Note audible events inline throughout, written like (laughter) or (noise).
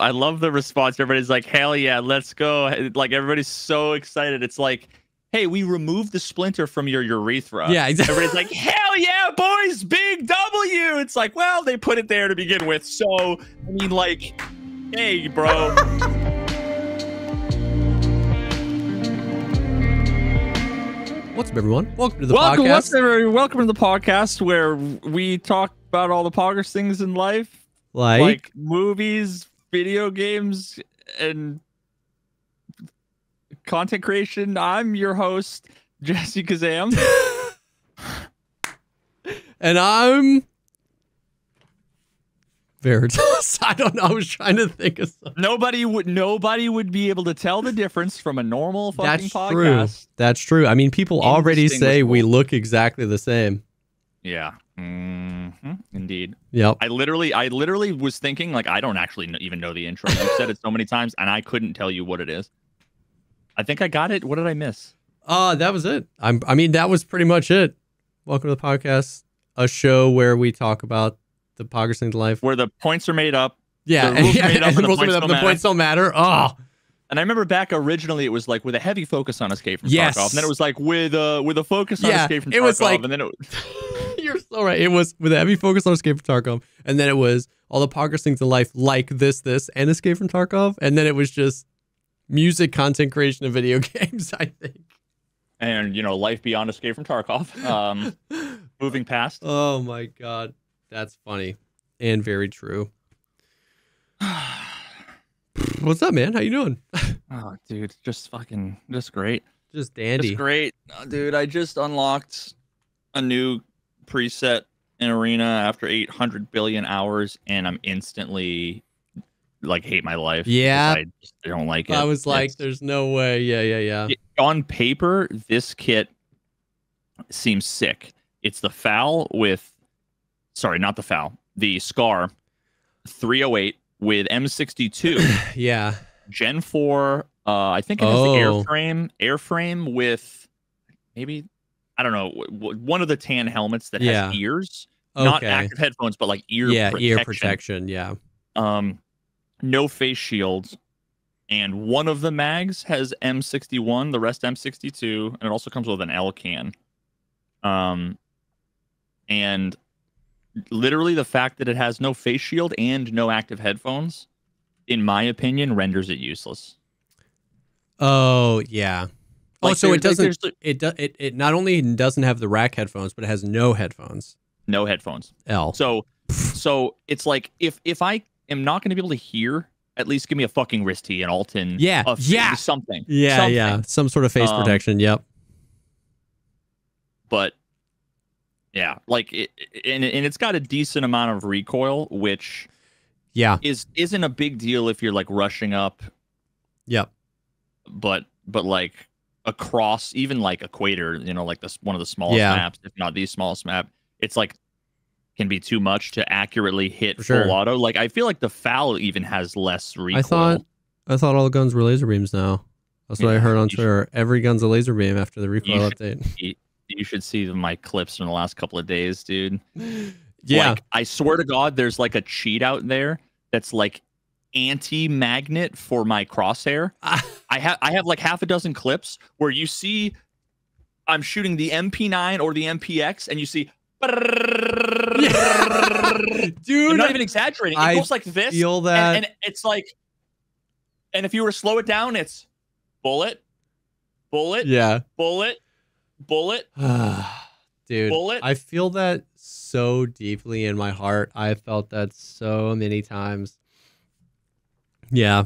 I love the response. Everybody's like, "Hell yeah, let's go!" Like everybody's so excited. It's like, "Hey, we removed the splinter from your urethra." Yeah, exactly. Everybody's like, (laughs) "Hell yeah, boys, big W!" It's like, well, they put it there to begin with. So I mean, like, hey, bro. What's up, everyone? Welcome to the welcome, Pogcast. what's everybody? welcome to the Pogcast where we talk about all the poggers things in life, like, like movies, video games, and content creation. I'm your host, (laughs) Jesse Kazam. (laughs) and I'm Veritas. (laughs) I don't know. I was trying to think of something. nobody would nobody would be able to tell the difference from a normal fucking That's podcast. true. That's true. I mean, people already say we look exactly the same. Yeah. Hmm Indeed. Yep. I literally, I literally was thinking like I don't actually even know the intro. You said it so many times, and I couldn't tell you what it is. I think I got it. What did I miss? Uh, that was it. I'm. I mean, that was pretty much it. Welcome to the Pogcast, a show where we talk about the Poggers thing to life. Where the points are made up. Yeah, the rules are (laughs) made up and the rules points made up, don't the matter. points don't matter. Oh, And I remember back originally it was like with a heavy focus on Escape from Yes. Tarkov, and then it was like with uh with a focus on Yeah, Escape from it was Tarkov, like- and then it (laughs) You're so right. It was with a heavy focus on Escape from Tarkov, and then it was all the Poggers things in life, like this, this, and Escape from Tarkov, and then it was just music, content creation, and video (laughs) games. I think. and you know life beyond Escape from Tarkov. Um, (laughs) moving past. Oh my god, that's funny and very true. (sighs) (sighs) What's up, man? How you doing? (laughs) Oh, dude, just fucking, just great. Just dandy. It's great, Uh, dude. I just unlocked a new preset in Arena after 800 billion hours, and I'm instantly like hate my life. Yeah. I, just don't like it. I was like, It's- "There's no way." Yeah, yeah, yeah. on paper, this kit seems sick. It's the FAL with, sorry, not the FAL, the scar 308 with M62. (clears throat) Yeah. Gen 4, uh, I think it has Oh. the airframe, airframe with maybe, I don't know, one of the tan helmets that Yeah. has ears, Okay. not active headphones, but like ear yeah, protection. ear protection. Yeah. Um, no face shields, and one of the mags has M61, the rest M62, and it also comes with an L can. Um, and literally the fact that it has no face shield and no active headphones, in my opinion, renders it useless. Oh yeah. oh, Like, so it doesn't. there's, it, do, it it not only doesn't have the rack headphones, but it has no headphones. no headphones. L. So, so it's like if if I am not going to be able to hear, at least give me a fucking RYS-T, an Altyn, Yeah, a, yeah. something, yeah, something. yeah. Some sort of face Um, protection. Yep. But yeah, like it, and and it's got a decent amount of recoil, which Yeah. is isn't a big deal if you're like rushing up, Yep. but but like across even like equator, you know, like this one of the smallest Yeah. maps, if not the smallest map, it's like can be too much to accurately hit For full sure. auto. Like I feel like the FAL even has less recoil. I thought I thought all the guns were laser beams now. That's what I heard on you should- Twitter. Every gun's a laser beam after the recoil update. You should see my clips from the last couple of days, dude. (gasps) Yeah. Like, I swear to God, there's like a cheat out there that's like anti-magnet for my crosshair. (laughs) Ah. I have I have like half a dozen clips where you see I'm shooting the MP9 or the MPX, and you see. (laughs) Dude, not even exaggerating. It I goes like this, feel that. and, and it's like, and if you were to slow it down, it's bullet, bullet, yeah. bullet, bullet, (sighs) Dude, bullet. I feel that so deeply in my heart. I felt that so many times. Yeah.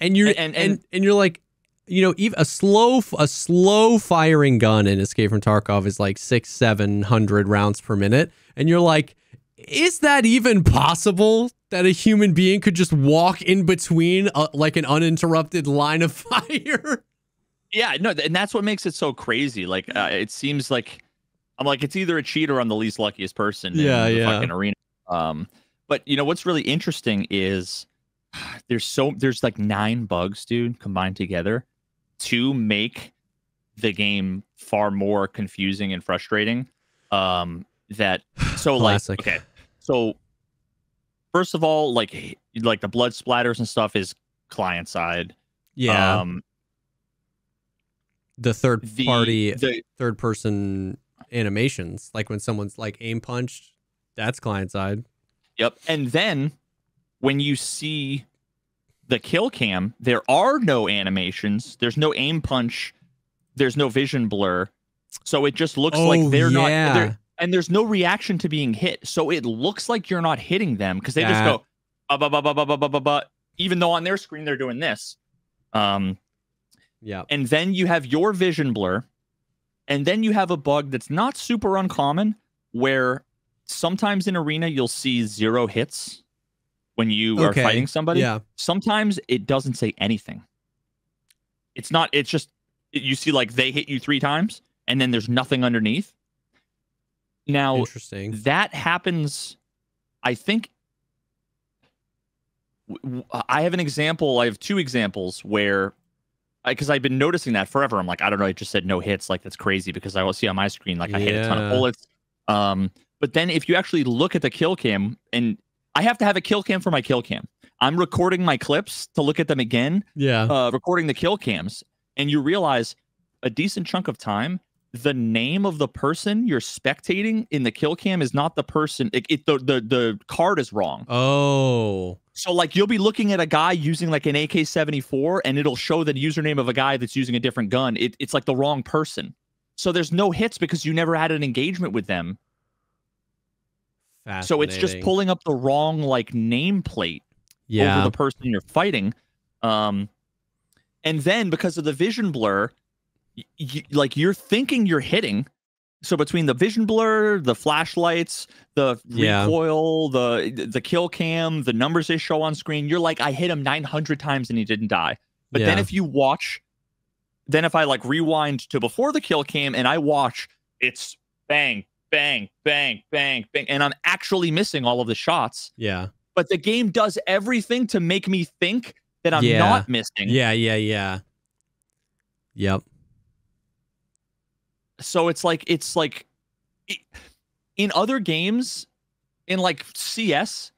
And you're And- and and- and, you're like, you know, even a slow a slow firing gun in Escape from Tarkov is like six, seven hundred rounds per minute. And you're like, is that even possible that a human being could just walk in between uh like an uninterrupted line of (laughs) fire? Yeah, no, and that's what makes it so crazy. Like, uh, it seems like I'm like it's either a cheat or I'm the least luckiest person Yeah, in the yeah. fucking arena. Um, but you know what's really interesting is (sighs) there's so there's like nine bugs, dude, combined together to make the game far more confusing and frustrating. Um, that (sighs) so Classic. like okay, so first of all, like like the blood splatters and stuff is client side. Yeah. Um, the third the, party, the third person animations, like when someone's like aim punched, that's client side. Yep. And then when you see the kill cam, there are no animations. There's no aim punch. There's no vision blur. So it just looks like Oh, they're not they're, and there's no reaction to being hit. So it looks like you're not hitting them because they just go ba ba ba ba ba ba ba ba ba even though on their screen they're doing this. Um Yeah. and then you have your vision blur and then you have a bug that's not super uncommon where sometimes in arena you'll see zero hits when you Okay, are fighting somebody Yeah. sometimes it doesn't say anything it's not it's just you see like they hit you three times and then there's nothing underneath now Interesting. that happens i think I have an example i have two examples where because i've been noticing that forever. I'm like i don't know it just said no hits like that's crazy because i will see on my screen like i hit a ton of bullets. Um but then if you actually look at the kill cam and i have to have a kill cam for my kill cam. I'm recording my clips to look at them again Yeah. uh, recording the kill cams, and you realize a decent chunk of time, the name of the person you're spectating in the kill cam is not the person. It, it the, the the card is wrong. oh. So like you'll be looking at a guy using like an AK-74, and it'll show the username of a guy that's using a different gun. It, it's like the wrong person. So there's no hits because you never had an engagement with them. So it's just pulling up the wrong like nameplate Yeah. over the person you're fighting. Um, and then because of the vision blur, like you're thinking you're hitting. So between the vision blur, the flashlights, the Yeah. recoil, the the kill cam, the numbers they show on screen, you're like, I hit him 900 times and he didn't die. But then if you watch, then if I like rewind to before the kill cam and I watch, it's bang, bang, bang, bang, bang, and I'm actually missing all of the shots yeah. but the game does everything to make me think that I'm Yeah. not missing. Yeah. Yeah. Yeah. Yep. So it's like it's like in other games, in like CS,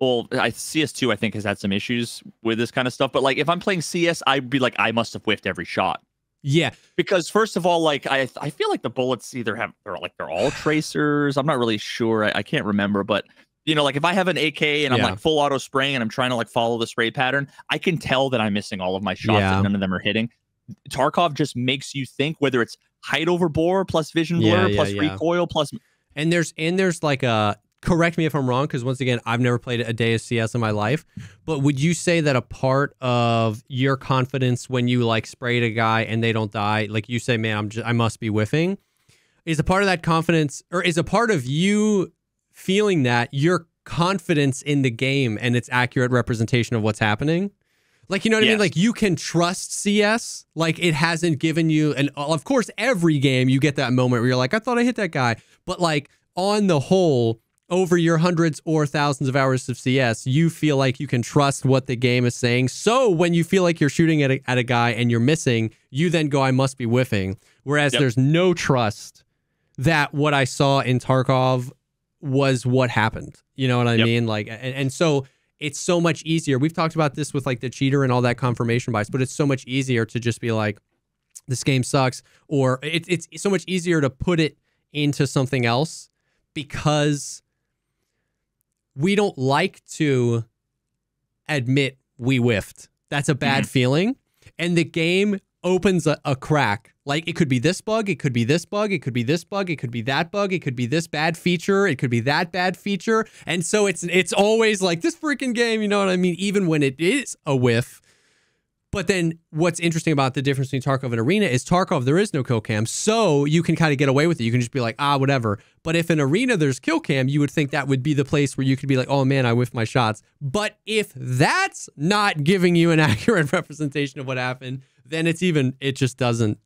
well, I CS2 I think has had some issues with this kind of stuff. But like if I'm playing CS, I'd be like, I must have whiffed every shot. Yeah. Because first of all, like I I feel like the bullets either have they're like they're all tracers. I'm not really sure. I, I can't remember, but you know, like if I have an AK and I'm Yeah. like full auto spraying and I'm trying to like follow the spray pattern, I can tell that I'm missing all of my shots Yeah. and none of them are hitting. Tarkov just makes you think whether it's height over bore plus vision Yeah, blur yeah, plus yeah. recoil plus And there's and there's like a correct me if I'm wrong because once again I've never played a day of CS in my life. But would you say that a part of your confidence when you like sprayed a guy and they don't die, like you say, man, I'm just I must be whiffing, is a part of that confidence or is a part of you feeling that your confidence in the game and its accurate representation of what's happening? Like you know what I mean? Like you can trust CS. Like it hasn't given you and of course every game you get that moment where you're like, I thought I hit that guy. But like on the whole, over your hundreds or thousands of hours of CS, you feel like you can trust what the game is saying. So when you feel like you're shooting at a, at a guy and you're missing, you then go, I must be whiffing. Whereas Yep. there's no trust that what I saw in Tarkov was what happened. You know what I Yep. mean? Like, and, and so it's so much easier. We've talked about this with like the cheater and all that confirmation bias, but it's so much easier to just be like, this game sucks, or it, it's so much easier to put it into something else because we don't like to admit we whiffed. That's a bad mm-hmm. feeling. And the game opens a, a crack. Like it could be this bug, it could be this bug, it could be this bug, it could be that bug, it could be this bad feature, it could be that bad feature. And so it's it's always like this freaking game, you know what I mean? Even when it is a whiff. But then what's interesting about the difference between Tarkov and Arena is Tarkov, there is no kill cam. So you can kind of get away with it. You can just be like, ah, whatever. But if in Arena there's kill cam, you would think that would be the place where you could be like, oh man, I whiffed my shots. But if that's not giving you an (laughs) accurate representation of what happened, then it's even, it just doesn't.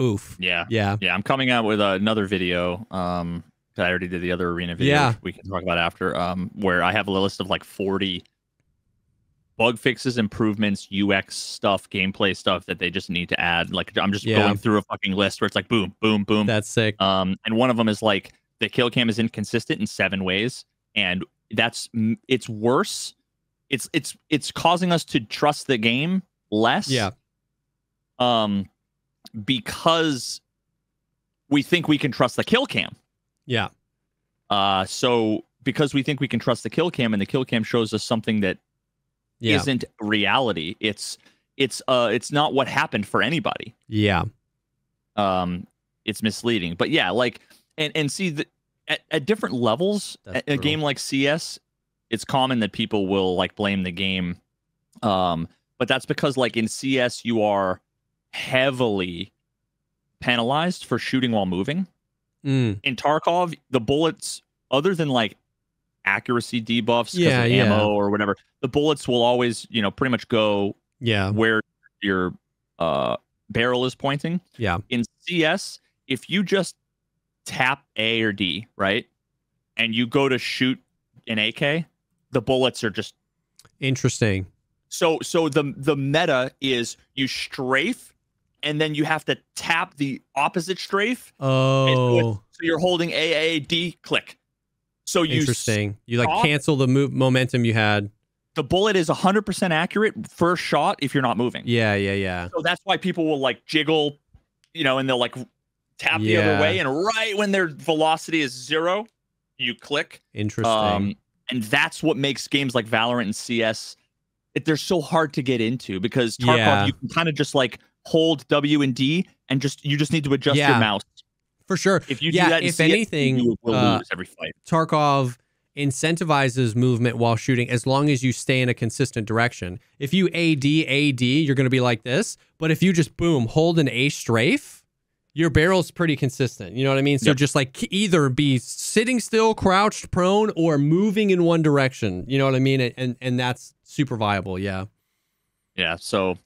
Oof. yeah. Yeah. Yeah, I'm coming out with another video. Um, I already did the other arena video. Yeah. We can talk about after. Um, where I have a list of like 40 bug fixes, improvements, UX stuff, gameplay stuff that they just need to add. Like I'm just Yeah. going through a fucking list where it's like boom, boom, boom. That's sick. Um, and one of them is like the kill cam is inconsistent in seven ways, and that's it's worse. It's it's it's causing us to trust the game less. Yeah. Um, because we think we can trust the kill cam. Yeah. Uh, so because we think we can trust the kill cam, and the kill cam shows us something that Yeah. not reality. It's it's uh it's not what happened for anybody. yeah. Um, it's misleading. But yeah, like and and see the at, at different levels, That's a, a game like CS, it's common that people will like blame the game. Um, but that's because like in CS, you are heavily penalized for shooting while moving. Mm. In Tarkov, the bullets, other than like accuracy debuffs, Yeah, of yeah. ammo or whatever, the bullets will always, you know, pretty much go Yeah. where your uh, barrel is pointing. Yeah. In CS, if you just tap A or D, right, and you go to shoot an AK, the bullets are just Interesting. so. So the the meta is you strafe, and then you have to tap the opposite strafe. Oh, So you're holding A A D click. So you interesting. You like cancel the move momentum you had. the bullet is 100% accurate first shot if you're not moving. Yeah. Yeah. Yeah. So that's why people will like jiggle, you know, and they'll like tap the other way. And right when their velocity is zero, you click. Interesting. Um, and that's what makes games like Valorant and CS, it, they're so hard to get into because Tarkov, Yeah. you can kind of just like hold W and D and just, you just need to adjust Yeah. your mouse. For sure. If you Yeah, do that, if anything, you will uh, lose every fight. Tarkov incentivizes movement while shooting as long as you stay in a consistent direction. If you AD AD, you're going to be like this, but if you just boom, hold an A strafe, your barrel's pretty consistent. You know what I mean? So Yep. just like either be sitting still, crouched, prone or moving in one direction. You know what I mean? And and, and that's super viable, yeah. Yeah. So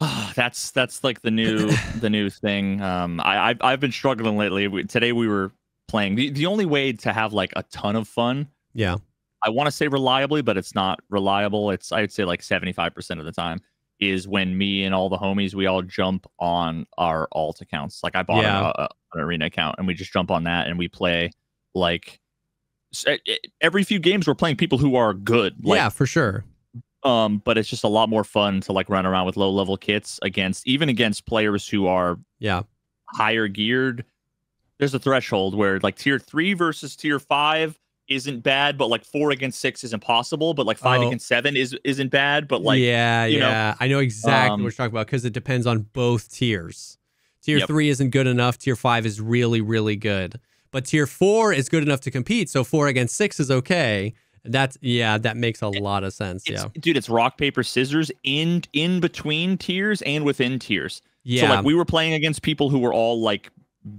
(sighs) that's that's like the new the new thing. Um, I I've, I've been struggling lately. We, today we were playing. The, the only way to have like a ton of fun, Yeah. I want to say reliably, but it's not reliable. It's I'd say like seventy five percent of the time is when me and all the homies we all jump on our alt accounts. Like I bought Yeah. a, a- an arena account and we just jump on that and we play like every few games we're playing people who are good. Like, yeah, for sure. Um but it's just a lot more fun to like run around with low level kits against even against players who are Yeah. higher geared there's a threshold where like tier 3 versus tier 5 isn't bad but like 4 against 6 is impossible but like 5 Oh. against 7 is isn't bad but like yeah, you know, yeah. I know exactly um, what you're talking about because it depends on both tiers. Tier Yep. three isn't good enough. Tier five is really, really good. But tier four is good enough to compete. So four against six is okay. That's yeah, that makes a lot of sense. Yeah. dude it's rock paper scissors in in between tiers and within tiers Yeah. so like we were playing against people who were all like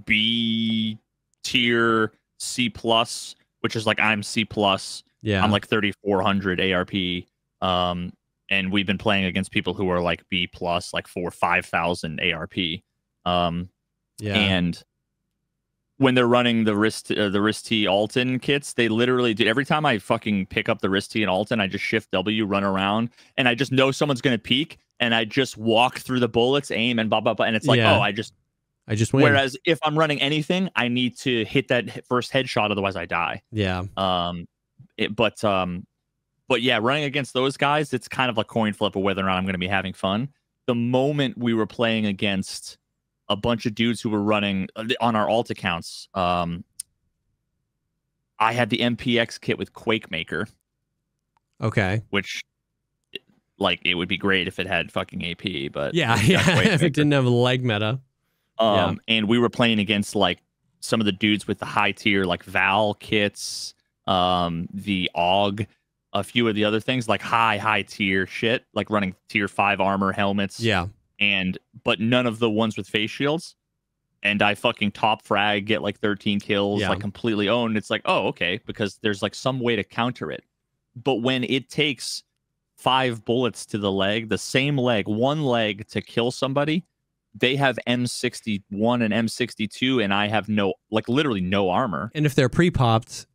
b tier c plus which is like i'm c plus yeah. I'm like 3400 ARP. Um, and we've been playing against people who are like B plus, like four, 5000 ARP. Um, yeah. and when they're running the wrist, uh, the wrist T Altyn kits, they literally do every time I fucking pick up the RYS-T and Altyn, I just shift W, run around, and I just know someone's going to peek. And I just walk through the bullets, aim, and blah, blah, blah. And it's like, Yeah. oh, I just, I just win. whereas if I'm running anything, I need to hit that first headshot, otherwise I die. yeah. Um, it, but um, but yeah, running against those guys, it's kind of a coin flip of whether or not I'm going to be having fun. The moment we were playing against a bunch of dudes who were running uh, on our alt accounts, um, I had the MPX kit with Quake Maker, Okay. which like it would be great if it had fucking AP, but Yeah. Yeah. (laughs) If it didn't have leg meta. Yeah. Um, and we were playing against like some of the dudes with the high tier like Val kits, um, the AUG, a few of the other things like high high tier shit, like running tier five armor helmets. Yeah. And but none of the ones with face shields. And I fucking top frag, get like 13 kills, Yeah. like completely owned. It's like, oh, okay, because there's like some way to counter it. But when it takes five bullets to the leg, the same leg, one leg to kill somebody, they have M61 and M62, and I have no, like literally no armor. And if they're pre-popped,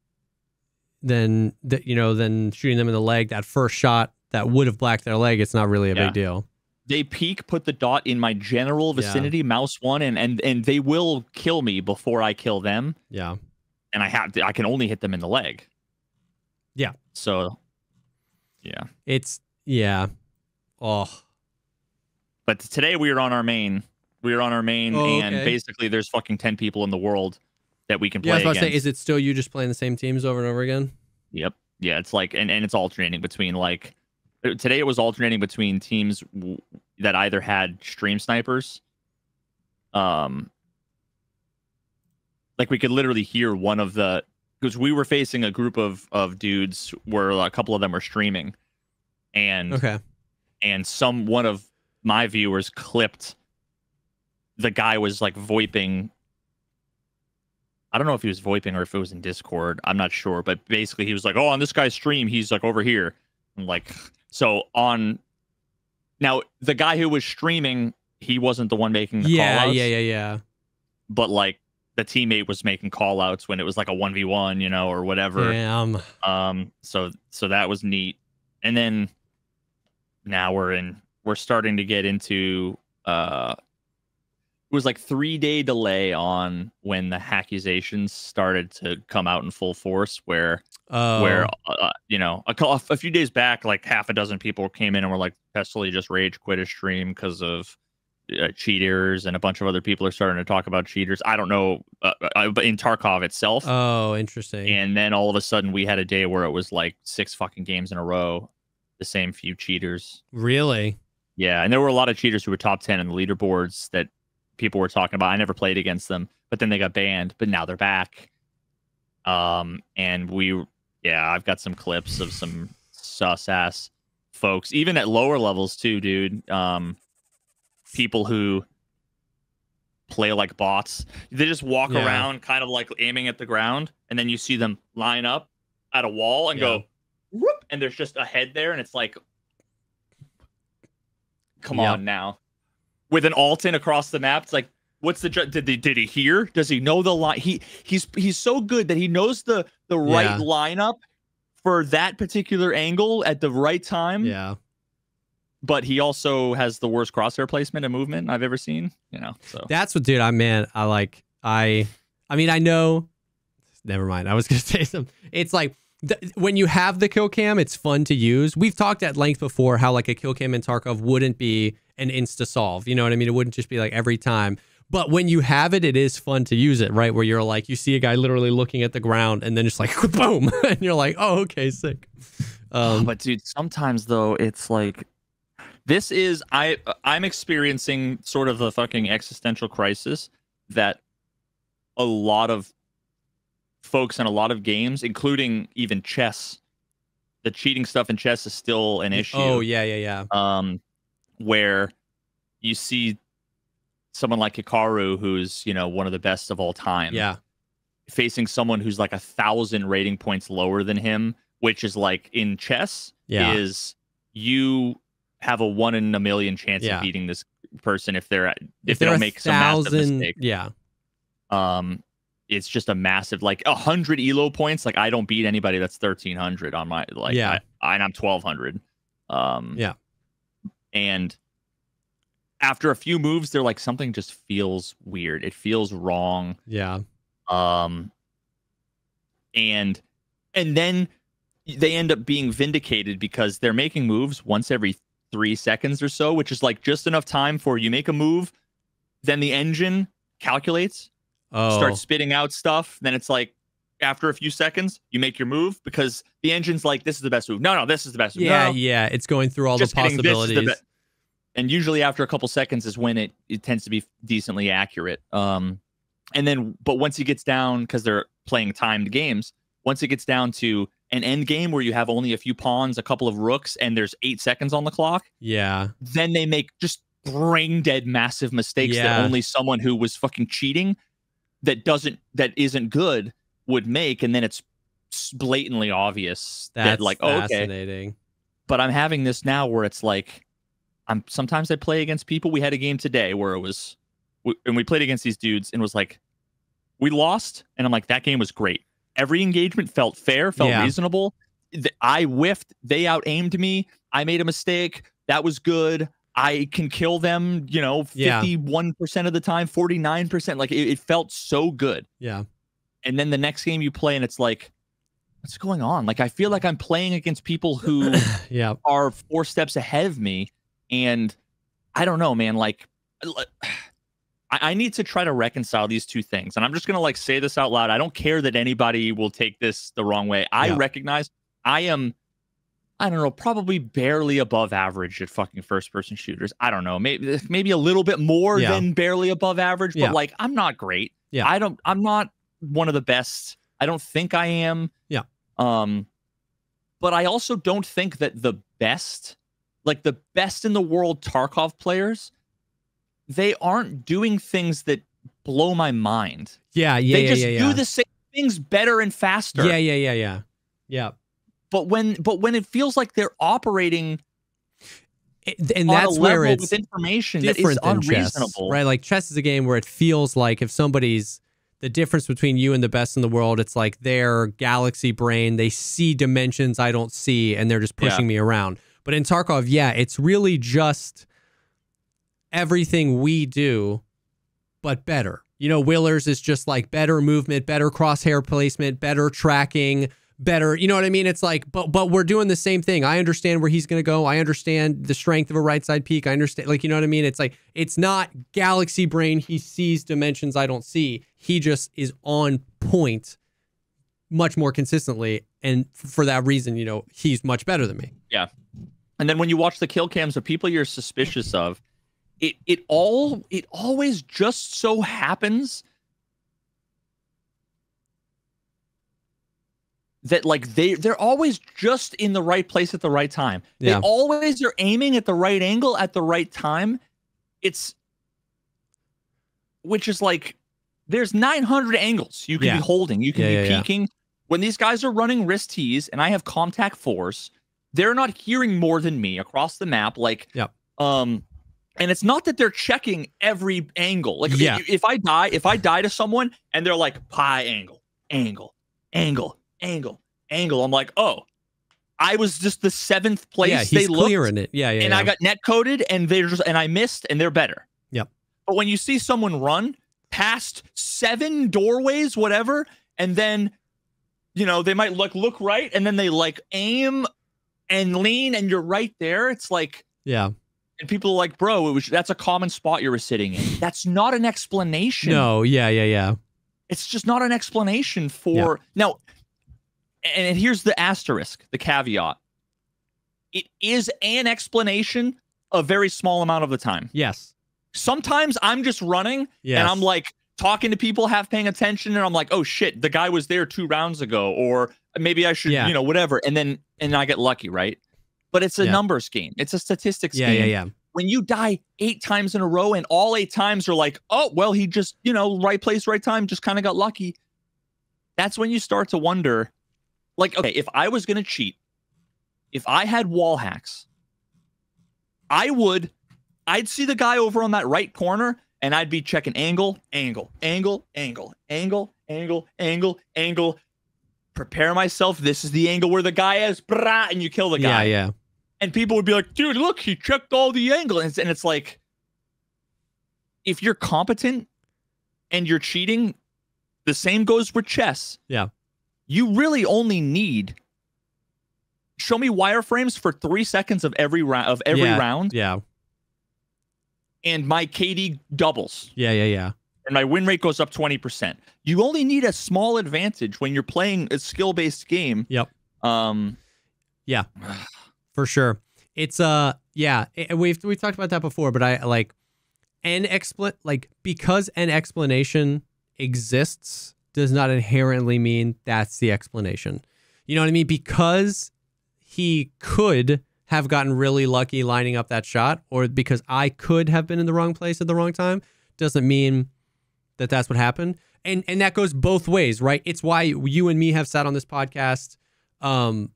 then that you know, then shooting them in the leg, that first shot that would have blacked their leg, it's not really a Yeah. big deal. They peek, put the dot in my general Yeah. vicinity, mouse one, and and and they will kill me before I kill them. Yeah. And I have, to, I can only hit them in the leg. Yeah. So, yeah. It's yeah. Oh, But today we are on our main. We are on our main, Oh, and okay. basically there's fucking ten people in the world that we can play. yeah. I was about to say, is it still you just playing the same teams over and over again? Yep. Yeah, it's like and, and it's alternating between like today it was alternating between teams w- that either had stream snipers um like we could literally hear one of the because we were facing a group of of dudes where a couple of them were streaming and Okay. and some one of my viewers clipped the guy was like voiping I don't know if he was voiping or if it was in Discord. I'm not sure, but basically he was like, "Oh, on this guy's stream, he's like over here." I'm like, so on now the guy who was streaming, he wasn't the one making the Yeah, call outs, yeah, yeah, yeah. but like the teammate was making call outs when it was like a 1v1, you know, or whatever. Damn. Um, so so that was neat. And then now we're in we're starting to get into uh was like three day delay on when the accusations started to come out in full force where Oh, where uh, you know a, a few days back like half a dozen people came in and were like Pestily just rage quit his stream because of uh, cheaters and a bunch of other people are starting to talk about cheaters i don't know uh, uh, but in tarkov itself oh, interesting. and then all of a sudden we had a day where it was like six fucking games in a row, the same few cheaters. really? Yeah, and there were a lot of cheaters who were top ten in the leaderboards that people were talking about. I never played against them, but then they got banned, but now they're back. Um, and we, yeah, I've got some clips of some sus ass folks, even at lower levels too, dude. Um, people who play like bots. They just walk Yeah. around, kind of like aiming at the ground, and then you see them line up at a wall and go, whoop, and there's just a head there, and it's like, come Yep. on now, with an Altyn across the map. It's like, what's the did they, did he hear? Does he know the line? He he's he's so good that he knows the the right Yeah. lineup for that particular angle at the right time. Yeah. But he also has the worst crosshair placement and movement I've ever seen. You know, so That's what, dude. I man, I like. I. I mean, I know. Never mind. I was gonna (laughs) say something. It's like when you have the kill cam, it's fun to use. We've talked at length before how like a kill cam in Tarkov wouldn't be an insta solve. You know what I mean? It wouldn't just be like every time. But when you have it, it is fun to use it, right? Where you're like, you see a guy literally looking at the ground and then just like (laughs) boom, (laughs) and you're like, oh, okay, sick. Um, but dude, sometimes though it's like this is I I'm experiencing sort of the fucking existential crisis that a lot of folks in a lot of games, including even chess, the cheating stuff in chess is still an issue. oh yeah, yeah, yeah. um, where you see someone like Hikaru, who's you know one of the best of all time, Yeah. facing someone who's like a thousand rating points lower than him, which is like in chess, Yeah. is you have a one in a million chance Yeah. of beating this person if they're if, they they're don't make some massive mistake. Yeah. Um, it's just a massive like a hundred elo points. Like I don't beat anybody that's thirteen hundred on my like Yeah. I, and I'm twelve hundred. Um, Yeah. and after a few moves, they're like something just feels weird. It feels wrong. Yeah. Um, and and then they end up being vindicated because they're making moves once every three seconds or so, which is like just enough time for you make a move, then the engine calculates, Oh. starts spitting out stuff. Then it's like after a few seconds, you make your move because the engine's like, this is the best move. No, no, this is the best move. Yeah, No, yeah. It's going through all the just the possibilities. be- and usually after a couple seconds is when it, it tends to be decently accurate. Um, and then, but once it gets down, because they're playing timed games, once it gets down to an end game where you have only a few pawns, a couple of rooks, and there's eight seconds on the clock, yeah. then they make just brain dead massive mistakes Yeah. that only someone who was fucking cheating that doesn't that isn't good would make and then it's blatantly obvious That's that like oh, okay. but i'm having this now where it's like i'm sometimes i play against people. We had a game today where it was we, and we played against these dudes and was like we lost and i'm like that game was great. Every engagement felt fair felt Yeah. reasonable. I whiffed. They out aimed me. I made a mistake. That was good i can kill them you know 51% of the time 49% like it, it felt so good Yeah. and then the next game you play and it's like what's going on? Like I feel like I'm playing against people who (laughs) yeah. are four steps ahead of me, and I don't know, man. Like I, I need to try to reconcile these two things, and I'm just gonna like say this out loud. I don't care that anybody will take this the wrong way. I Yeah. recognize I am. I don't know, probably barely above average at fucking first person shooters. I don't know, maybe (laughs) maybe a little bit more Yeah. than barely above average, but Yeah. like I'm not great. Yeah. I don't I'm not one of the best. I don't think I am. Yeah. Um but I also don't think that the best like the best in the world Tarkov players they aren't doing things that blow my mind. Yeah, yeah, they yeah, just yeah, do the same things better and faster. Yeah, yeah, yeah, yeah. Yeah. But when but when it feels like they're operating and on that's a where level it's with information that is different than chess, right? Like chess is a game where it feels like if somebody's the difference between you and the best in the world, it's like their galaxy brain. They see dimensions I don't see, and they're just Yeah. pushing me around. But in Tarkov, yeah, it's really just everything we do, but better. You know, Willerz is just like better movement, better crosshair placement, better tracking, better. You know what I mean? It's like, but but we're doing the same thing. I understand where he's going to go. I understand the strength of a right side peak. I understand, like you know what I mean? It's like it's not galaxy brain. He sees dimensions I don't see. He just is on point, much more consistently, and for that reason, you know, he's much better than me. Yeah. And then when you watch the kill cams of people you're suspicious of, it it all it always just so happens that like they they're always just in the right place at the right time. Yeah. They always are aiming at the right angle at the right time. It's which is like there's 900 angles you can Yeah. be holding. You can Yeah, be yeah. When these guys are running RYS-Ts and I have contact force, they're not hearing more than me across the map. Like, yeah. um, and it's not that they're checking every angle. Like, Yeah. if, if I die, if I die to someone and they're like pie angle, angle, angle, angle, angle, I'm like, oh, I was just the seventh place yeah, they he's looked clearing it. Yeah, yeah, and yeah. I got net coded and they're just and I missed and they're better. Yep. But when you see someone run past seven doorways, whatever, and then you know they might look look right and then they like aim and lean and you're right there. It's like yeah. and people are like, bro, it was that's a common spot you were sitting in. That's not an explanation. No, yeah, yeah, yeah. It's just not an explanation for now. And, here's the asterisk, the caveat. It is an explanation a very small amount of the time. Yes. Sometimes I'm just running Yes. and I'm like talking to people, half paying attention, and I'm like, oh shit, the guy was there two rounds ago, or maybe I should, Yeah. you know, whatever. And then and I get lucky, right? But it's a Yeah. numbers game. It's a statistics yeah, game yeah, yeah. when you die eight times in a row and all eight times are like, oh, well, he just, you know, right place, right time, just kind of got lucky. That's when you start to wonder, like, okay, if I was going to cheat, if I had wall hacks, I would, I'd see the guy over on that right corner and I'd be checking angle, angle, angle, angle, angle, angle, angle, angle. Prepare myself. This is the angle where the guy is, brah, and you kill the guy Yeah, yeah. and people would be like, dude, look, he checked all the angles. And it's, and it's like, if you're competent and you're cheating, the same goes for chess. Yeah. You really only need show me wireframes for three seconds of every round of every Yeah. round, Yeah. and my KD doubles Yeah, yeah, yeah. and my win rate goes up 20%. You only need a small advantage when you're playing a skill-based game. Yep. Um yeah. (sighs) for sure. It's uh yeah, it- we've we've talked about that before, but I like an expl like because an explanation exists does not inherently mean that's the explanation. You know what I mean? Because he could have gotten really lucky lining up that shot or because I could have been in the wrong place at the wrong time doesn't mean that that's what happened. And and that goes both ways, right? It's why you and me have sat on this podcast um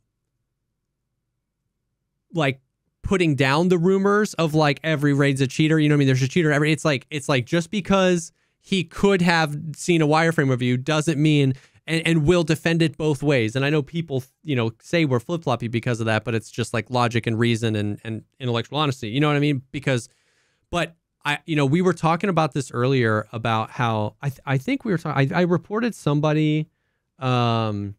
like putting down the rumors of like every raid's a cheater. You know what I mean? There's a cheater every. It's like it's like just because he could have seen a wireframe you doesn't mean and and will defend it both ways. And I know people you know say we're flip floppy because of that, but it's just like logic and reason and and intellectual honesty. You know what I mean? Because, but. I, you know, we were talking about this earlier about how I, th- I think we were talking. I, I reported somebody, um,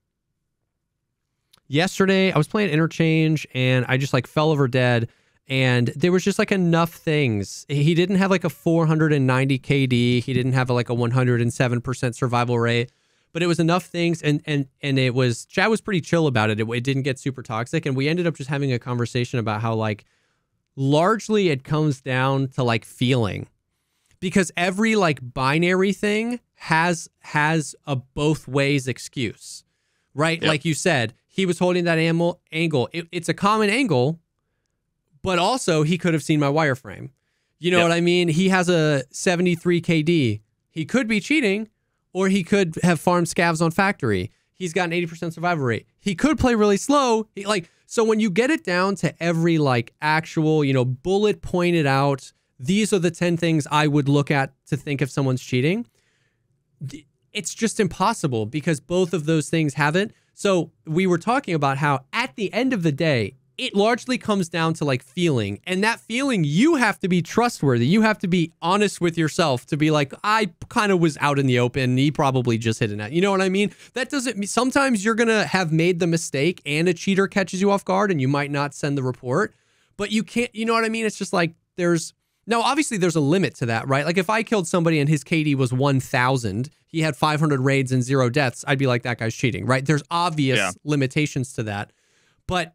yesterday I was playing interchange and I just like fell over dead and there was just like enough things. He didn't have like a 490 KD, he didn't have like a 107% survival rate, but it was enough things and and and it was Chad was pretty chill about it. it. It didn't get super toxic and we ended up just having a conversation about how like largely it comes down to like feeling because every like binary thing has has a both ways excuse right Yep. like you said he was holding that animal angle it, it's a common angle but also he could have seen my wireframe. You know Yep. what i mean? He has a 73 kd he could be cheating or he could have farmed scavs on factory. He's got an 80% survival rate. He could play really slow. He, like so when you get it down to every like actual you know bullet pointed out these are the 10 things i would look at to think if someone's cheating it's just impossible because both of those things haven't. So we were talking about how at the end of the day, it largely comes down to like feeling. And that feeling, you have to be trustworthy. You have to be honest with yourself to be like, I kind of was out in the open. He probably just hit a net. You know what I mean? That doesn't mean sometimes you're going to have made the mistake and a cheater catches you off guard and you might not send the report. But you can't, you know what I mean? It's just like there's now, obviously, there's a limit to that, right? Like, if I killed somebody and his KD was 1,000, he had 500 raids and zero deaths, I'd be like, that guy's cheating, right? There's obvious Yeah. limitations to that. But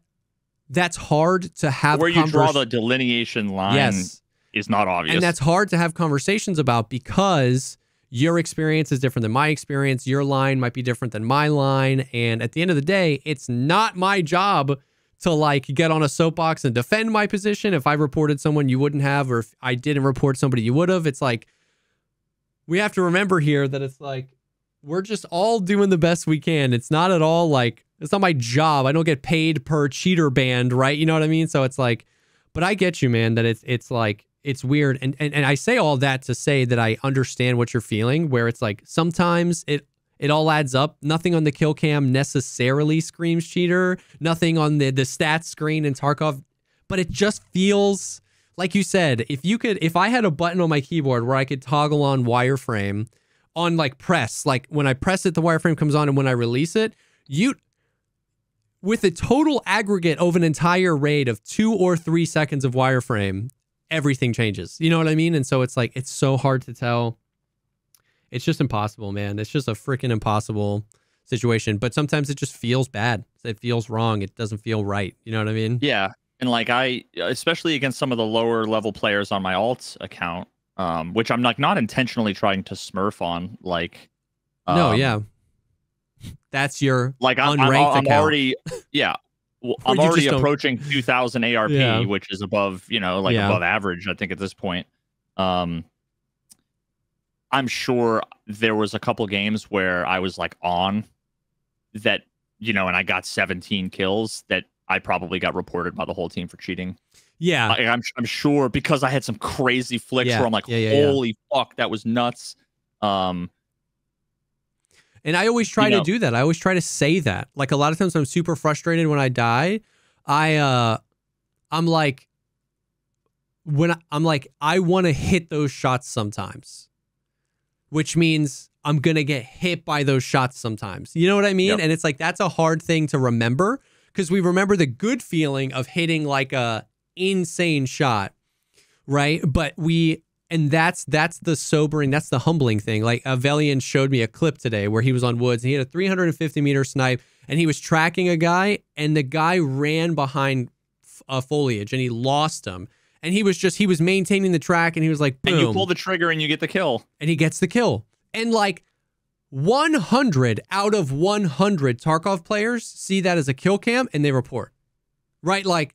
that's hard to have Where you draw the delineation line Yes. is not obvious. And that's hard to have conversations about because your experience is different than my experience. Your line might be different than my line. And at the end of the day, it's not my job to like get on a soapbox and defend my position. If I reported someone you wouldn't have, or if I didn't report somebody you would have, it's like we have to remember here that it's like we're just all doing the best we can. It's not at all like it's not my job. I don't get paid per cheater band, right? You know what I mean? So it's like, but I get you, man, that it's it's like it's weird. And and, and I say all that to say that I understand what you're feeling, where it's like sometimes it it all adds up. Nothing on the kill cam necessarily screams cheater. Nothing on the the stats screen in Tarkov, but it just feels like you said. If you could, if I had a button on my keyboard where I could toggle on wireframe on like press, like when I press it, the wireframe comes on, and when I release it, you with a total aggregate of an entire raid of two or three seconds of wireframe, everything changes. You know what I mean? And so it's like it's so hard to tell. It's just impossible, man. It's just a freaking impossible situation. But sometimes it just feels bad. It feels wrong. It doesn't feel right. You know what I mean? Yeah, and like I, especially against some of the lower level players on my alt account, um, which I'm like not intentionally trying to smurf on, like. no, um, yeah. That's your Like I'm, I'm, Unranked I'm account. already, yeah. Well, (laughs) I'm already approaching 2,000 ARP, (laughs) Yeah. which is above, you know, like Yeah. above average. I think at this point. Um, I'm sure there was a couple games where I was like on that, you know, and I got 17 kills that I probably got reported by the whole team for cheating. yeah. I, I'm I'm sure because I had some crazy flicks Yeah, where I'm like, holy fuck, that was nuts. Um, And I always try You know- to do that. I always try to say that. Like a lot of times I'm super frustrated when I die. I uh I'm like when I, I'm like I want to hit those shots sometimes. Which means I'm going to get hit by those shots sometimes. You know what I mean? Yep. And it's like that's a hard thing to remember because we remember the good feeling of hitting like a insane shot, right? But we and that's that's the sobering, that's the humbling thing. Like Avelian showed me a clip today where he was on woods and he had a 350 meter snipe and he was tracking a guy and the guy ran behind uh, foliage and he lost him. And he was just he was maintaining the track and he was like boom and you pull the trigger and you get the kill. and he gets the kill. And like 100 out of 100 Tarkov players see that as a kill cam and they report. Right? Like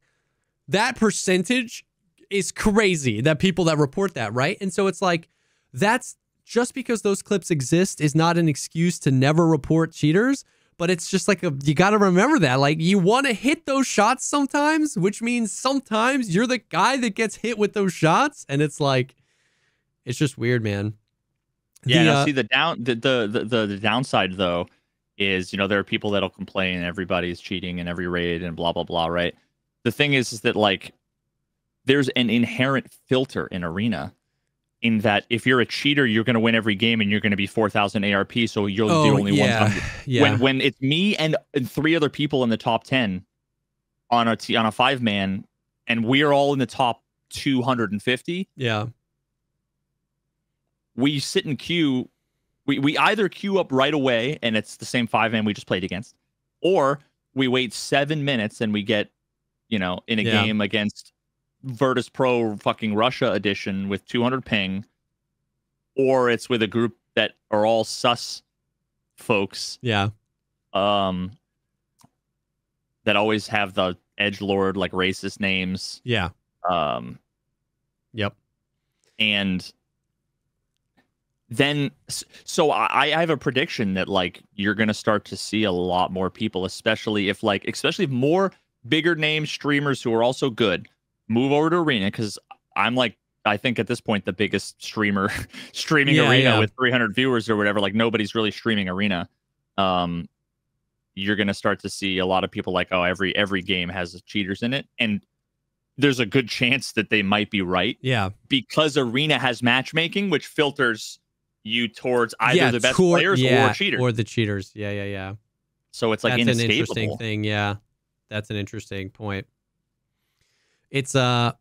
that percentage is crazy that people that report that, right? And so it's like that's just because those clips exist is not an excuse to never report cheaters, but it's just like a, you got to remember that like you want to hit those shots sometimes, which means sometimes you're the guy that gets hit with those shots and it's like it's just weird, man. Yeah, The, now uh, see the down the, the the the the downside though is you know there are people that'll complain everybody's cheating in every raid and blah blah blah, right? The thing is is that like there's an inherent filter in arena in that if you're a cheater, you're going to win every game and you're going to be 4,000 ARP. So you're Oh, the only yeah. one. Yeah. When when it's me and, and three other people in the top 10 on a t- on a five man, and we're all in the top 250, yeah. we sit in queue. We we either queue up right away and it's the same five man we just played against, or we wait seven minutes and we get, you know, in a Yeah. game against Virtus Pro fucking Russia edition with 200 ping, or it's with a group that are all sus folks, Yeah. um, that always have the edge lord like racist names, Yeah. um, Yep. and then so I, I have a prediction that like you're gonna start to see a lot more people especially if like especially if more bigger name streamers who are also good move over to arena because i'm like i think at this point the biggest streamer (laughs) streaming Yeah, arena yeah. with 300 viewers or whatever like nobody's really streaming arena um you're gonna start to see a lot of people like oh every every game has cheaters in it and there's a good chance that they might be right Yeah. because arena has matchmaking which filters you towards either yeah, the best players yeah, or cheaters Or the cheaters. Yeah, yeah, yeah. so it's like That's an interesting thing. Yeah. That's an interesting point. It's uh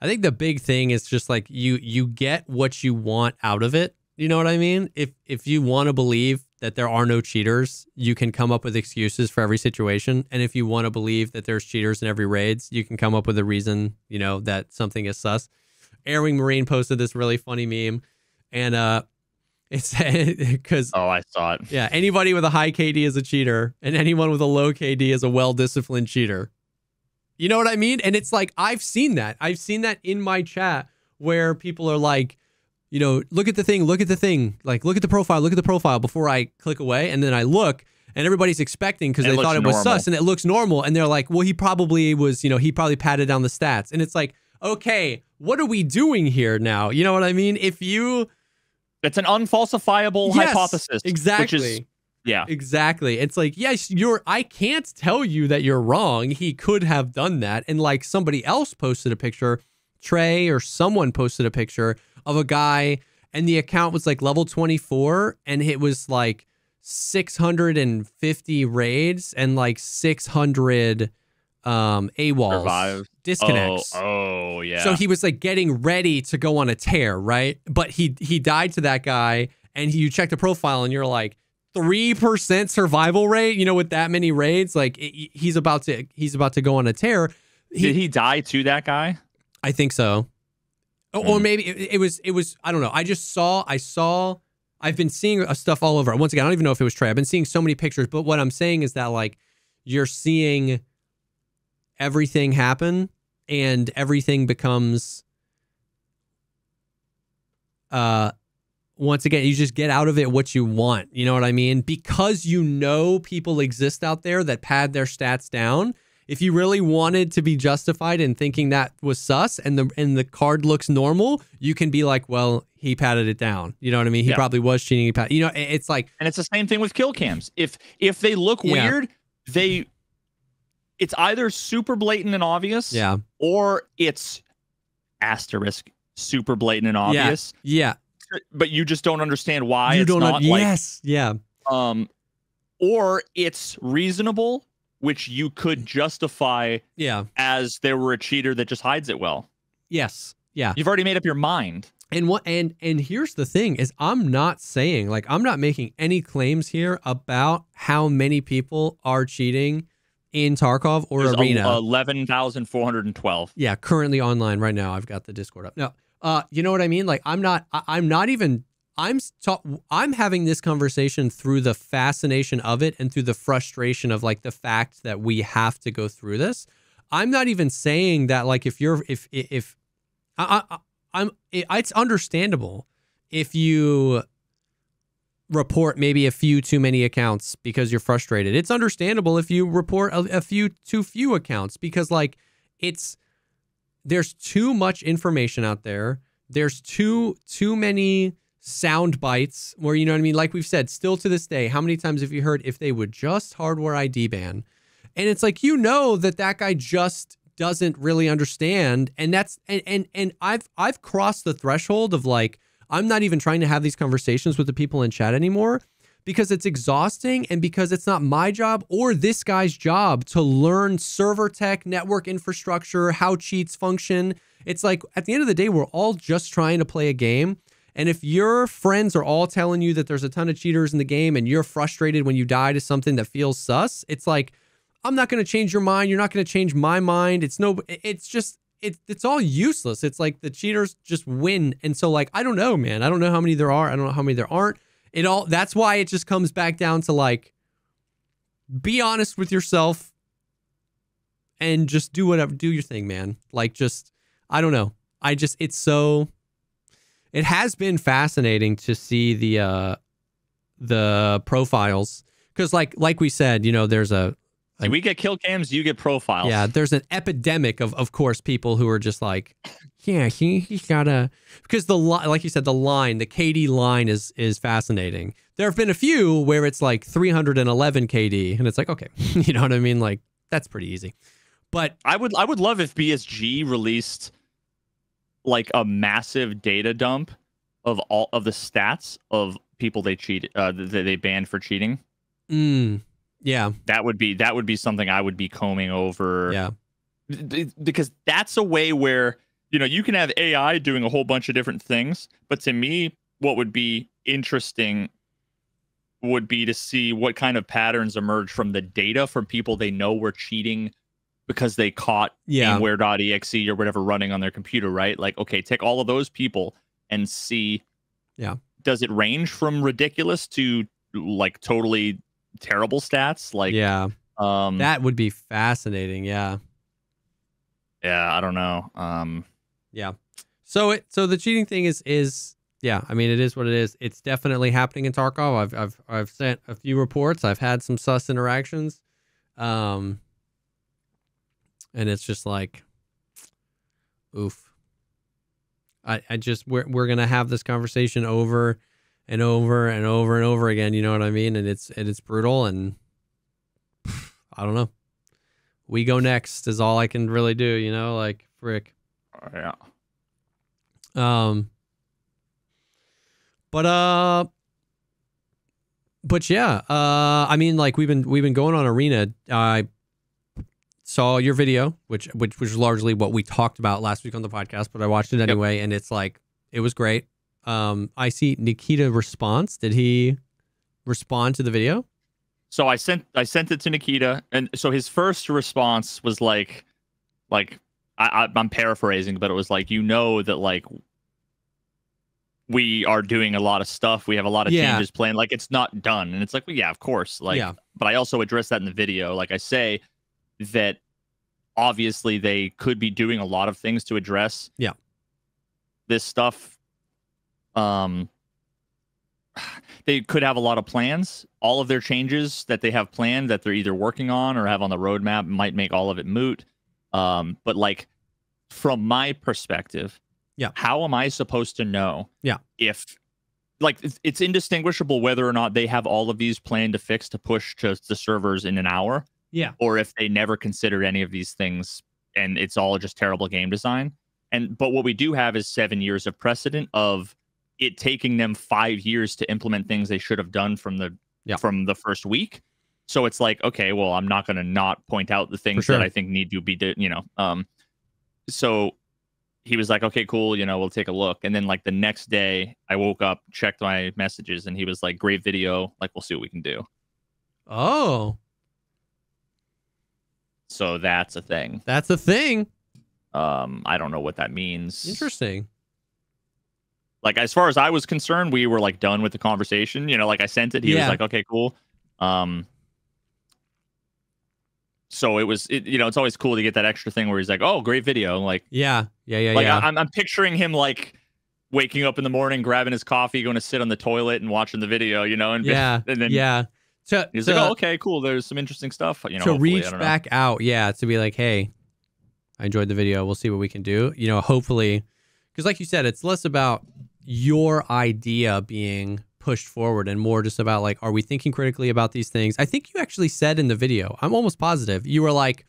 I think the big thing is just like you you get what you want out of it. You know what I mean? If if you want to believe that there are no cheaters, you can come up with excuses for every situation. And if you want to believe that there's cheaters in every raids, you can come up with a reason, you know, that something is sus. Airwing Marine posted this really funny meme and uh (laughs) it's (laughs) because oh i saw it yeah, anybody with a high KD is a cheater, and anyone with a low KD is a well disciplined cheater. You know what I mean? And it's like, I've seen that. I've seen that in my chat where people are like, you know, look at the thing, look at the thing, like, look at the profile, look at the profile before I click away. And then I look, and everybody's expecting because they thought it looks was normal. sus, and it looks normal. And they're like, well, he probably was, you know, he probably patted down the stats. And it's like, okay, what are we doing here now? You know what I mean? If you, it's an unfalsifiable Yes, hypothesis exactly. which is yeah Exactly. It's like, yes, you're I can't tell you that you're wrong. He could have done that. And like somebody else posted a picture, Trey or someone posted a picture of a guy and the account was like level 24 and it was like 650 raids and like 600 um AWOLs Survive. disconnects. oh, oh yeah So he was like getting ready to go on a tear, right? But he he died to that guy, and you check the profile, and you're like three percent survival rate. You know, with that many raids, like it- he's about to he's about to go on a tear. did he die to that guy I think so, or, or Hmm. maybe it, it was it was I don't know. I just saw I saw I've been seeing uh, stuff all over. Once again, I don't even know if it was Trey. I've been seeing so many pictures, but what I'm saying is that like you're seeing everything happen and everything becomes uh once again you just get out of it what you want. You know what i mean? Because you know people exist out there that pad their stats down if you really wanted to be justified in thinking that was sus and the and the card looks normal you can be like well he padded it down. You know what i mean? He Yeah. probably was cheating. He pad- you know it's like and it's the same thing with kill cams. If if they look Yeah. weird they it's either super blatant and obvious yeah. or it's asterisk super blatant and obvious. Yeah but you just don't understand why you it's don't not know like yes yeah um or it's reasonable which you could justify yeah as there were a cheater that just hides it well yes yeah you've already made up your mind And what and and here's the thing is I'm not saying like I'm not making any claims here about how many people are cheating in Tarkov or There's Arena. 11,412 yeah, currently online right now. I've got the Discord up. No. Uh you know what I mean? Like I'm not I, I'm not even I'm ta- I'm having this conversation through the fascination of it and through the frustration of like the fact that we have to go through this. I'm not even saying that like if you're if if I, I I'm it, it's understandable if you report maybe a few too many accounts because you're frustrated. It's understandable if you report a, a few too few accounts because like it's there's too much information out there. There's too too many sound bites where you know what I mean. Like we've said, still to this day, how many times have you heard if they would just hardware ID ban? And it's like you know that that guy just doesn't really understand and that's and and, and I've I've crossed the threshold of like I'm not even trying to have these conversations with the people in chat anymore because it's exhausting and because it's not my job or this guy's job to learn server tech, network infrastructure, how cheats function. It's like at the end of the day, we're all just trying to play a game. And if your friends are all telling you that there's a ton of cheaters in the game and you're frustrated when you die to something that feels sus, it's like, I'm not going to change your mind. You're not going to change my mind. It's no, it's just, it's it's all useless. It's like the cheaters just win. And so like, I don't know, man. I don't know how many there are. I don't know how many there aren't. It all that's why it just comes back down to like be honest with yourself and just do whatever do your thing, man. Like just I don't know. I just it's so it has been fascinating to see the uh the profiles cuz like like we said, you know, there's a like, we get kill cams, you get profiles. Yeah, there's an epidemic of, of course, people who are just like, yeah, he he's got a because the li- like you said, the line, the KD line is is fascinating. There have been a few where it's like 311 KD, and it's like, okay, (laughs) you know what I mean? Like that's pretty easy. But I would I would love if BSG released like a massive data dump of all of the stats of people they cheated uh, that they banned for cheating. Mm, yeah. That would be that would be something I would be combing over. Yeah. Because that's a way where, you know, you can have AI doing a whole bunch of different things, but to me what would be interesting would be to see what kind of patterns emerge from the data from people they know were cheating because they caught yeah. Or whatever running on their computer, right? Like, okay, take all of those people and see yeah. Does it range from ridiculous to like totally terrible stats. Like yeah, um, that would be fascinating. Yeah, yeah. I don't know. Um, yeah. So it so the cheating thing is is yeah. I mean, it is what it is. It's definitely happening in Tarkov. I've I've I've sent a few reports. I've had some sus interactions, um, and it's just like, oof. I, I just we're we're gonna have this conversation over and over and over and over again. You know what I mean? And it's and it's brutal. And (sighs) I don't know. We go next is all I can really do. You know, like frick. Oh, yeah. Um. But uh. But yeah, uh, I mean, like we've been we've been going on arena. I saw your video, which which was largely what we talked about last week on the podcast, but I watched it anyway, yep. and it's like it was great um, I see Nikita response. Did he respond to the video? So I sent I sent it to Nikita, and so his first response was like, like I, I, am paraphrasing, but it was like, you know that like we are doing a lot of stuff. We have a lot of yeah. changes planned. Like it's not done, and it's like, well, yeah, of course. Like, yeah. but I also address that in the video. Like I say that obviously they could be doing a lot of things to address yeah this stuff um, they could have a lot of plans. All of their changes that they have planned that they're either working on or have on the roadmap might make all of it moot. Um, but like from my perspective, yeah, how am I supposed to know? Yeah, if like it's indistinguishable whether or not they have all of these planned to fix to push to the servers in an hour. Yeah, or if they never considered any of these things and it's all just terrible game design. And but what we do have is seven years of precedent of it taking them five years to implement things they should have done from the yeah. from the first week. So it's like, okay, well, I'm not going to not point out the things sure. that I think need to be, you know. Um, so he was like, okay, cool, you know, we'll take a look. And then like the next day, I woke up, checked my messages, and he was like, great video, like we'll see what we can do. Oh, so that's a thing. That's a thing. Um, I don't know what that means. Interesting like as far as I was concerned, we were like done with the conversation. You know, like I sent it. He yeah. was like, okay, cool. Um, so it was, it, you know, it's always cool to get that extra thing where he's like, oh, great video. Like, yeah, yeah, yeah, like yeah. I, I'm, I'm picturing him like waking up in the morning, grabbing his coffee, going to sit on the toilet and watching the video, you know, and yeah, (laughs) and then yeah. So he's like, oh, okay, cool. There's some interesting stuff, you know. To reach back out, yeah, to be like, hey, I enjoyed the video. We'll see what we can do. You know, hopefully, because like you said, it's less about your idea being pushed forward and more just about like, are we thinking critically about these things? I think you actually said in the video, I'm almost positive, you were like,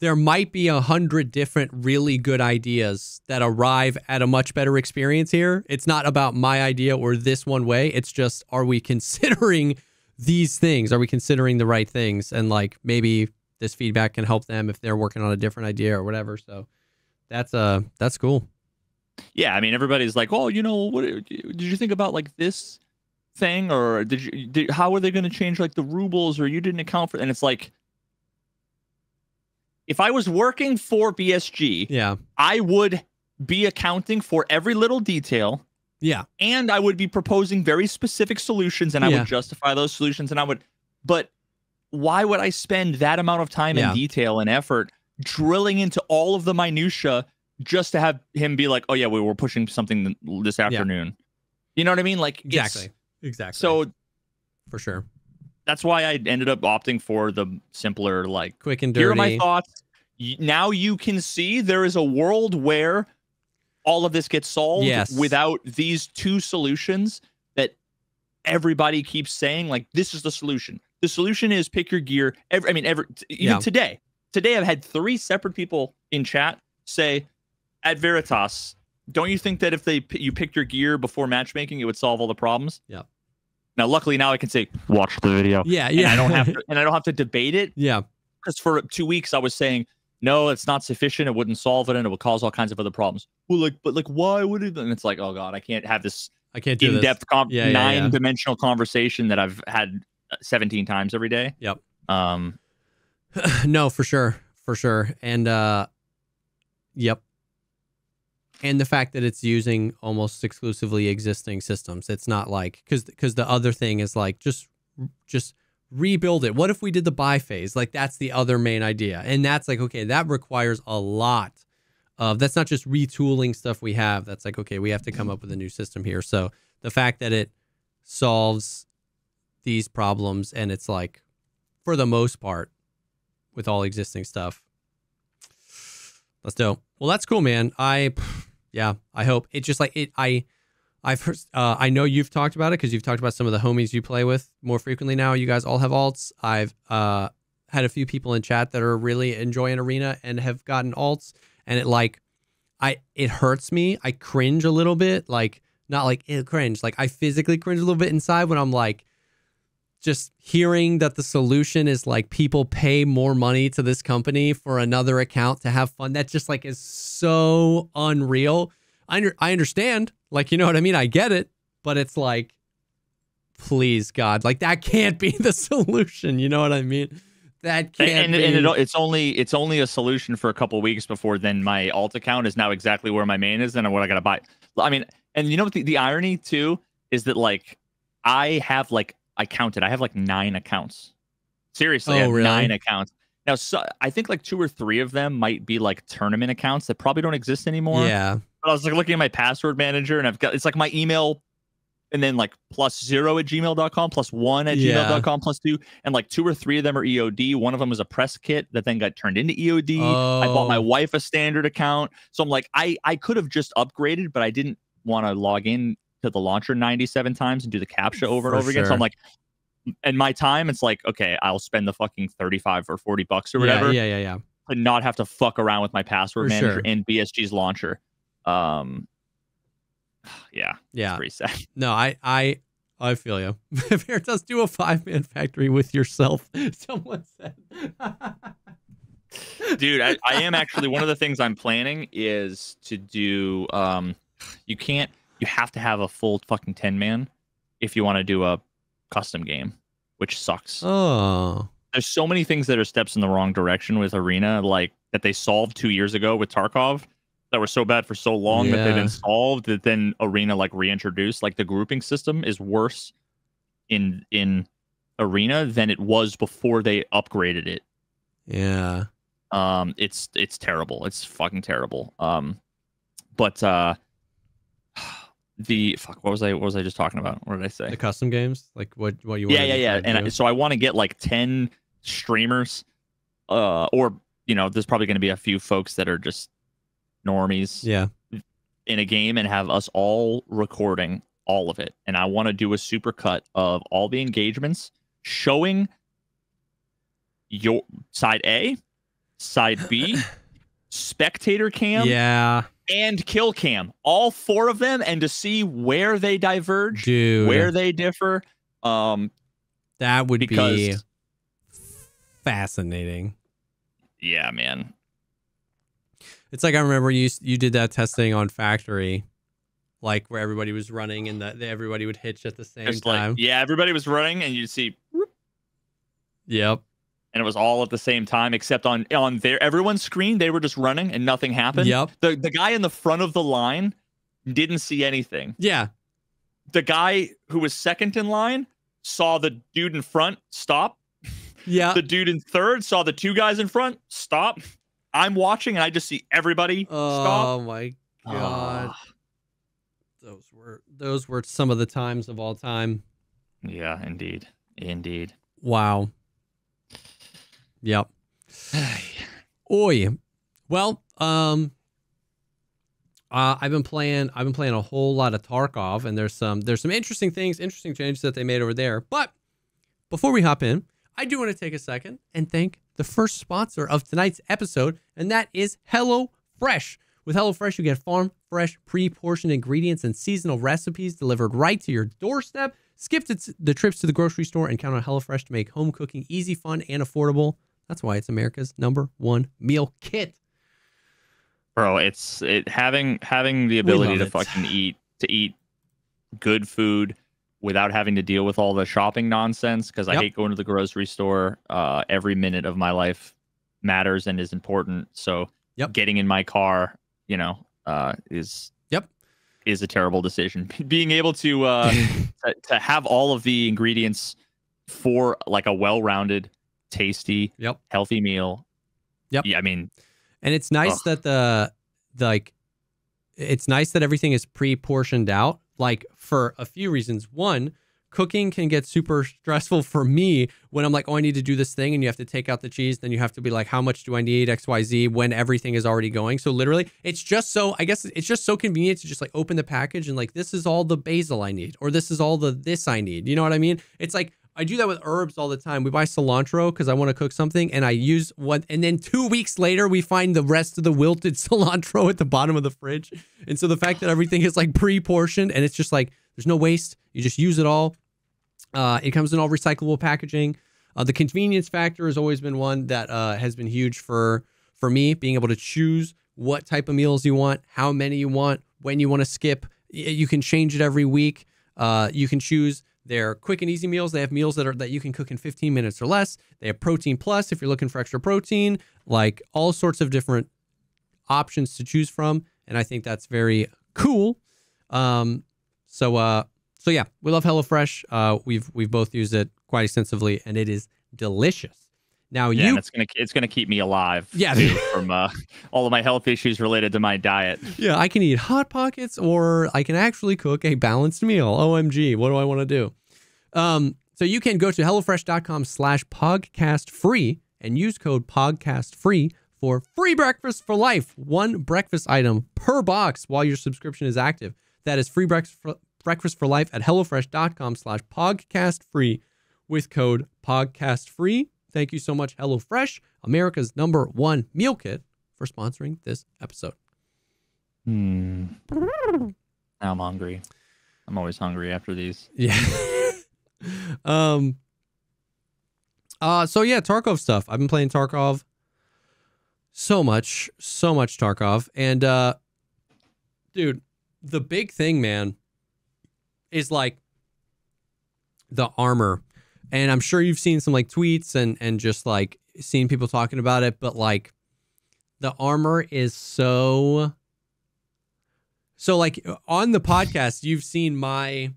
there might be a hundred different really good ideas that arrive at a much better experience here. It's not about my idea or this one way. It's just are we (laughs) considering these things? Are we considering the right things? And like maybe this feedback can help them if they're working on a different idea or whatever. So that's uh that's cool. Yeah, I mean everybody's like, "Oh, you know, what did you think about like this thing or did you did, how are they going to change like the rubles or you didn't account for and it's like if I was working for BSG, Yeah. I would be accounting for every little detail Yeah. and I would be proposing very specific solutions and I Yeah. would justify those solutions and I would but why would I spend that amount of time Yeah. and detail and effort drilling into all of the minutia just to have him be like, "Oh yeah, we were pushing something this afternoon." You know what I mean? Like Exactly. Exactly. So for sure. that's why I ended up opting for the simpler like Quick and dirty. here are my thoughts. Now you can see there is a world where all of this gets solved Yes. without these two solutions that everybody keeps saying like this is the solution. The solution is pick your gear. Every, I mean, every even Yeah. today, today I've had three separate people in chat say at Veritas, don't you think that if they you picked your gear before matchmaking, it would solve all the problems? Yeah. Now, luckily, now I can say watch the video. Yeah, And yeah. I don't have to, (laughs) and I don't have to debate it yeah. because for two weeks I was saying no, it's not sufficient. It wouldn't solve it, and it would cause all kinds of other problems. Well, like, but like, why would it? And it's like, oh god, I can't have this I can't do in-depth, com- Yeah, yeah, yeah. nine-dimensional conversation that I've had uh, 17 times every day. Yep. Um. (sighs) no, for sure. For sure. And uh yep. And the fact that it's using almost exclusively existing systems. It's not like cuz cuz the other thing is like just just rebuild it. What if we did the buy phase? Like that's the other main idea. And that's like okay, that requires a lot of that's not just retooling stuff we have. That's like okay, we have to come up with a new system here. So the fact that it solves these problems and it's like for the most part with all existing stuff. Let's do. Well, that's cool, man. I, yeah, I hope it just like it. I, I've heard. Uh, I know you've talked about it because you've talked about some of the homies you play with more frequently now. You guys all have alts. I've uh had a few people in chat that are really enjoying arena and have gotten alts, and it like, I it hurts me. I cringe a little bit. Like not like it cringe. Like I physically cringe a little bit inside when I'm like just hearing that the solution is like people pay more money to this company for another account to have fun that just like is so unreal. I, under, I understand like you know what i mean? I get it but it's like please god like that can't be (laughs) the solution you know what i mean? That can't And, be. and it, it's only it's only a solution for a couple weeks before then my alt account is now exactly where my main is and what I gotta buy. I mean, and you know what the, the irony too is that like I have like I counted I have like nine accounts. Seriously, I Oh, have really? nine accounts. Now, so I think like two or three of them might be like tournament accounts that probably don't exist anymore. yeah But I was like looking at my password manager and I've got it's like my email and then like plus zero at gmail.com, plus one at Yeah. gmail.com, plus two. And like two or three of them are EOD. One of them was a press kit that then got turned into EOD. I bought my Oh. wife a standard account. So I'm like, I, I could have just upgraded, but I didn't want to log in to the launcher 97 times and do the captcha over For and over again. So. I'm like, and my time, it's like, okay, I'll spend the fucking 35 or 40 bucks or whatever yeah yeah yeah to not have to fuck around with my password For manager sure. and BSG's launcher. Um, (sighs) yeah, yeah pretty sad. (laughs) no i i I feel you. Veritas, (laughs) do a five man factory with yourself. (laughs) Someone said. dude I, I am actually one of the things i'm planning is to do um you can't you have to have a full fucking 10 man if you want to do a custom game which sucks. Oh, there's so many things that are steps in the wrong direction with arena like that they solved two years ago with tarkov that were so bad for so long that they've been solved that then arena like reintroduced. Like the grouping system is worse in in arena than it was before they upgraded it. Yeah. um it's it's terrible. It's fucking terrible. Um but uh the fuck what was i what was i just talking about? What did i say? The custom games, like what what you yeah yeah yeah. and I, so i want to get like 10 streamers uh or you know there's probably going to be a few folks that are just normies yeah, in a game and have us all recording all of it. And I want to do a super cut of all the engagements showing your side A side B, (laughs) spectator cam, yeah, and kill cam. All four of them, and to see where they diverge, dude. where they differ. Um, that would because be fascinating. yeah, man. It's like I remember you you did that testing on Factory, like where everybody was running and that everybody would hitch at the same Just time. like yeah, everybody was running, and you'd see, whoop, Yep. And it was all at the same time, except on on their everyone's screen, they were just running, and nothing happened. Yep. The the guy in the front of the line didn't see anything. Yeah. The guy who was second in line saw the dude in front stop. Yeah. The dude in third saw the two guys in front stop. I'm watching, and I just see everybody stop. Oh my god. Ah, Those were those were some of the times of all time. yeah, indeed, indeed. Wow. Yep. (sighs) Oi. Well, um uh, I've been playing I've been playing a whole lot of Tarkov and there's some there's some interesting things, interesting changes that they made over there. But before we hop in, I do want to take a second and thank the first sponsor of tonight's episode, and that is Hello Fresh. With HelloFresh, you get farm fresh, pre-portioned ingredients and seasonal recipes delivered right to your doorstep. Skip the, the trips to the grocery store and count on HelloFresh to make home cooking easy, fun, and affordable. That's why it's America's number one meal kit. bro it's it having having the ability to it. fucking eat to eat good food without having to deal with all the shopping nonsense because i hate going to the grocery store uh every minute of my life matters and is important so Yep. getting in my car you know uh is Yep. is a terrible decision (laughs) being able to uh (laughs) to, to have all of the ingredients for like a well-rounded tasty Yep. healthy meal Yep. yeah i mean And it's nice Ugh. that the, the like it's nice that everything is pre-portioned out like for a few reasons. One, cooking can get super stressful for me when I'm like, "Oh, I need to do this thing," and you have to take out the cheese, then you have to be like, "How much do I need XYZ when everything is already going?" So literally, it's just so I guess it's just so convenient to just like open the package and like this is all the basil I need or this is all the this I need. You know what I mean? It's like I do that with herbs all the time. We buy cilantro because I want to cook something, and I use one, and then two weeks later we find the rest of the wilted (laughs) cilantro at the bottom of the fridge. And so the fact that everything is like pre-portioned and it's just like there's no waste, you just use it all. Uh, it comes in all recyclable packaging. Uh, the convenience factor has always been one that uh, has been huge for for me, being able to choose what type of meals you want, how many you want, when you want to skip. You can change it every week. Uh, you can choose their quick and easy meals. They have meals that are that you can cook in 15 minutes or less. They have protein plus if you're looking for extra protein, like all sorts of different options to choose from. And I think that's very cool. Um, so uh, so yeah, we love HelloFresh. Uh, we've we've both used it quite extensively, and it is delicious. Now Yeah, you it's gonna it's gonna keep me alive. Yeah. too, from uh, all of my health issues related to my diet. Yeah, I can eat hot pockets or I can actually cook a balanced meal. OMG, what do I want to do? Um, so you can go to HelloFresh.com slash Pogcast free and use code Pogcast free for free breakfast for life. One breakfast item per box while your subscription is active. That is free breakfast for, breakfast for life at HelloFresh.com slash Pogcast free with code Pogcast free. Thank you so much, HelloFresh, America's number one meal kit, for sponsoring this episode. Hmm. Now I'm hungry. I'm always hungry after these. Yeah. (laughs) um. Uh. So yeah, Tarkov stuff. I've been playing Tarkov. So much, so much Tarkov, and uh, dude, the big thing, man, is like the armor, and I'm sure you've seen some like tweets and and just like seen people talking about it, but like the armor is so. So like on the podcast, you've seen my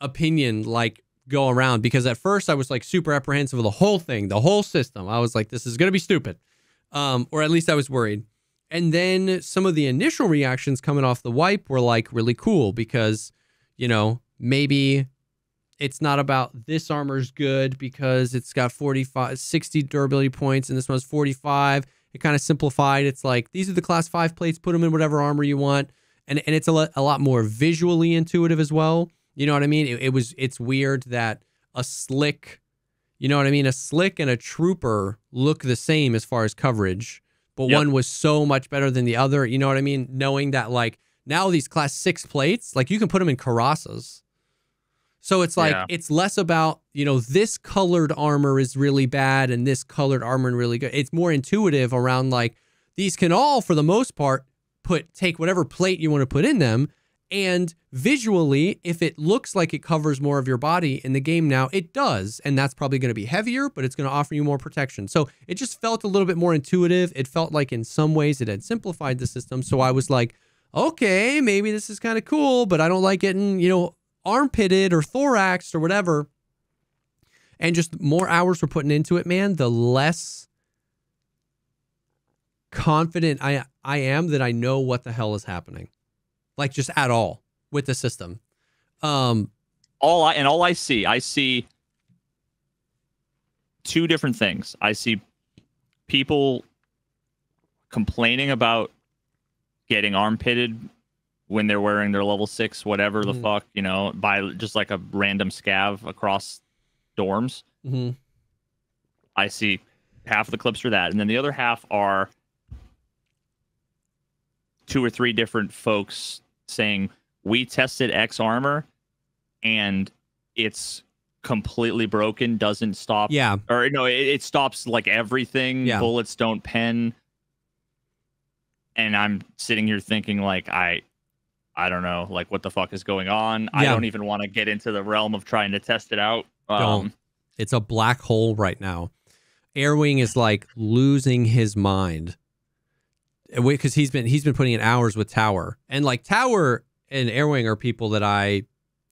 opinion like go around because at first I was like super apprehensive of the whole thing, the whole system. I was like, this is gonna be stupid, um, or at least I was worried. And then some of the initial reactions coming off the wipe were like really cool because, you know, maybe it's not about this armor's good because it's got 45, 60 durability points and this one's 45. It kind of simplified. It's like these are the class five plates, put them in whatever armor you want. And, and it's a lot, a lot more visually intuitive as well. You know what I mean? It, it was it's weird that a slick, you know what I mean? A slick and a trooper look the same as far as coverage. but Yep. one was so much better than the other. You know what I mean? Knowing that like now these class six plates, like you can put them in Carrasas. So it's like Yeah. it's less about, you know, this colored armor is really bad and this colored armor is really good. It's more intuitive around like these can all for the most part put take whatever plate you want to put in them. And visually if it looks like it covers more of your body in the game now it does. And that's probably going to be heavier but it's going to offer you more protection. So it just felt a little bit more intuitive. It felt like in some ways it had simplified the system. So i was like okay maybe this is kind of cool but i don't like getting you know armpitted or thoraxed or whatever and just more hours we're putting into it man the less confident I I am that I know what the hell is happening. Like just at all with the system. Um all I and all I see, I see two different things. I see people complaining about getting armpitted when they're wearing their level six, whatever the Mhm. fuck, you know, by just like a random scav across dorms. mhm. I see half of the clips for that, and then the other half are two or three different folks saying we tested X armor and it's completely broken, doesn't stop, yeah, or no, it, it stops like everything. Yeah. Bullets don't pen, and I'm sitting here thinking like I. I don't know, like what the fuck is going on. I don't even want to get into the realm of trying to test it out. Um, it's a black hole right now. Airwing is like losing his mind. Because he's been he's been putting in hours with Tower. And like Tower and Airwing are people that I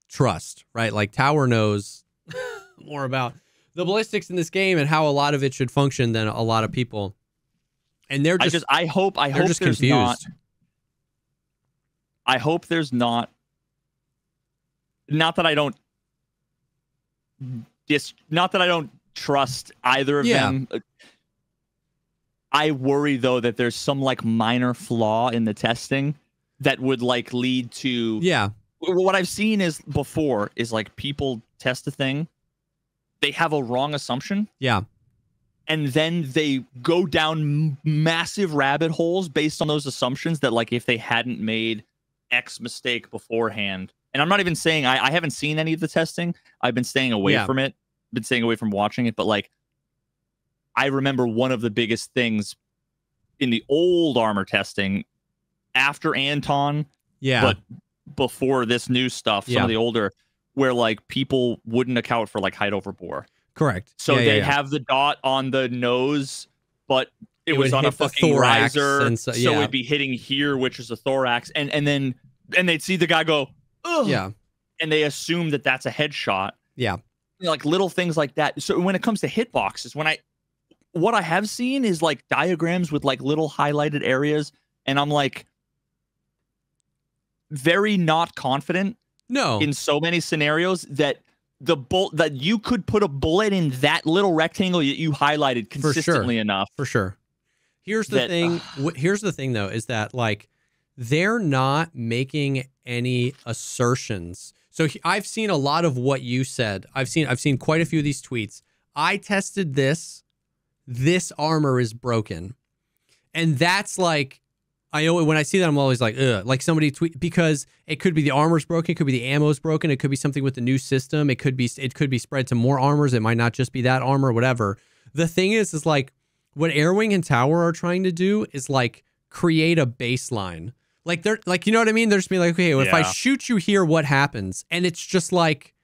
trust, right? Like Tower knows (laughs) more about the ballistics in this game and how a lot of it should function than a lot of people. And they're I just, just I hope I hope just there's confused. not I hope there's not not that I don't dis not that I don't trust either of Yeah. them. I worry though that there's some like minor flaw in the testing that would like lead to yeah, what I've seen is before is like people test a thing, they have a wrong assumption yeah, and then they go down m- massive rabbit holes based on those assumptions that like if they hadn't made x mistake beforehand and i'm not even saying i, I haven't seen any of the testing i've been staying away Yeah. from it been staying away from watching it but like i remember one of the biggest things in the old armor testing after anton yeah. but before this new stuff some Yeah. of the older where like people wouldn't account for like height over bore correct. so Yeah, yeah. have the dot on the nose, but it, It was on a fucking thorax riser, and so- so it'd be hitting here, which is a thorax, and and then and they'd see the guy go, Ugh, yeah, and they assume that that's a headshot, yeah, You know, like little things like that. So when it comes to hitboxes, when I what I have seen is like diagrams with like little highlighted areas, and I'm like very not confident no, in so many scenarios that the bolt that you could put a bullet in that little rectangle that you highlighted sure. consistently enough. for sure. Here's the that- thing. wh- here's the thing, though, is that like they're not making any assertions. So he- I've seen a lot of what you said. I've seen I've seen quite a few of these tweets. I tested this. This armor is broken, and that's like. I know when I see that, I'm always like, ugh, like somebody tweet because it could be the armor's broken, it could be the ammo's broken, it could be something with the new system, it could be it could be spread to more armors, it might not just be that armor, whatever. The thing is, is like what Airwing and Tower are trying to do is like create a baseline. Like they're like, you know what I mean? They're just being like, okay, well, if I shoot you here, what happens? And it's just like,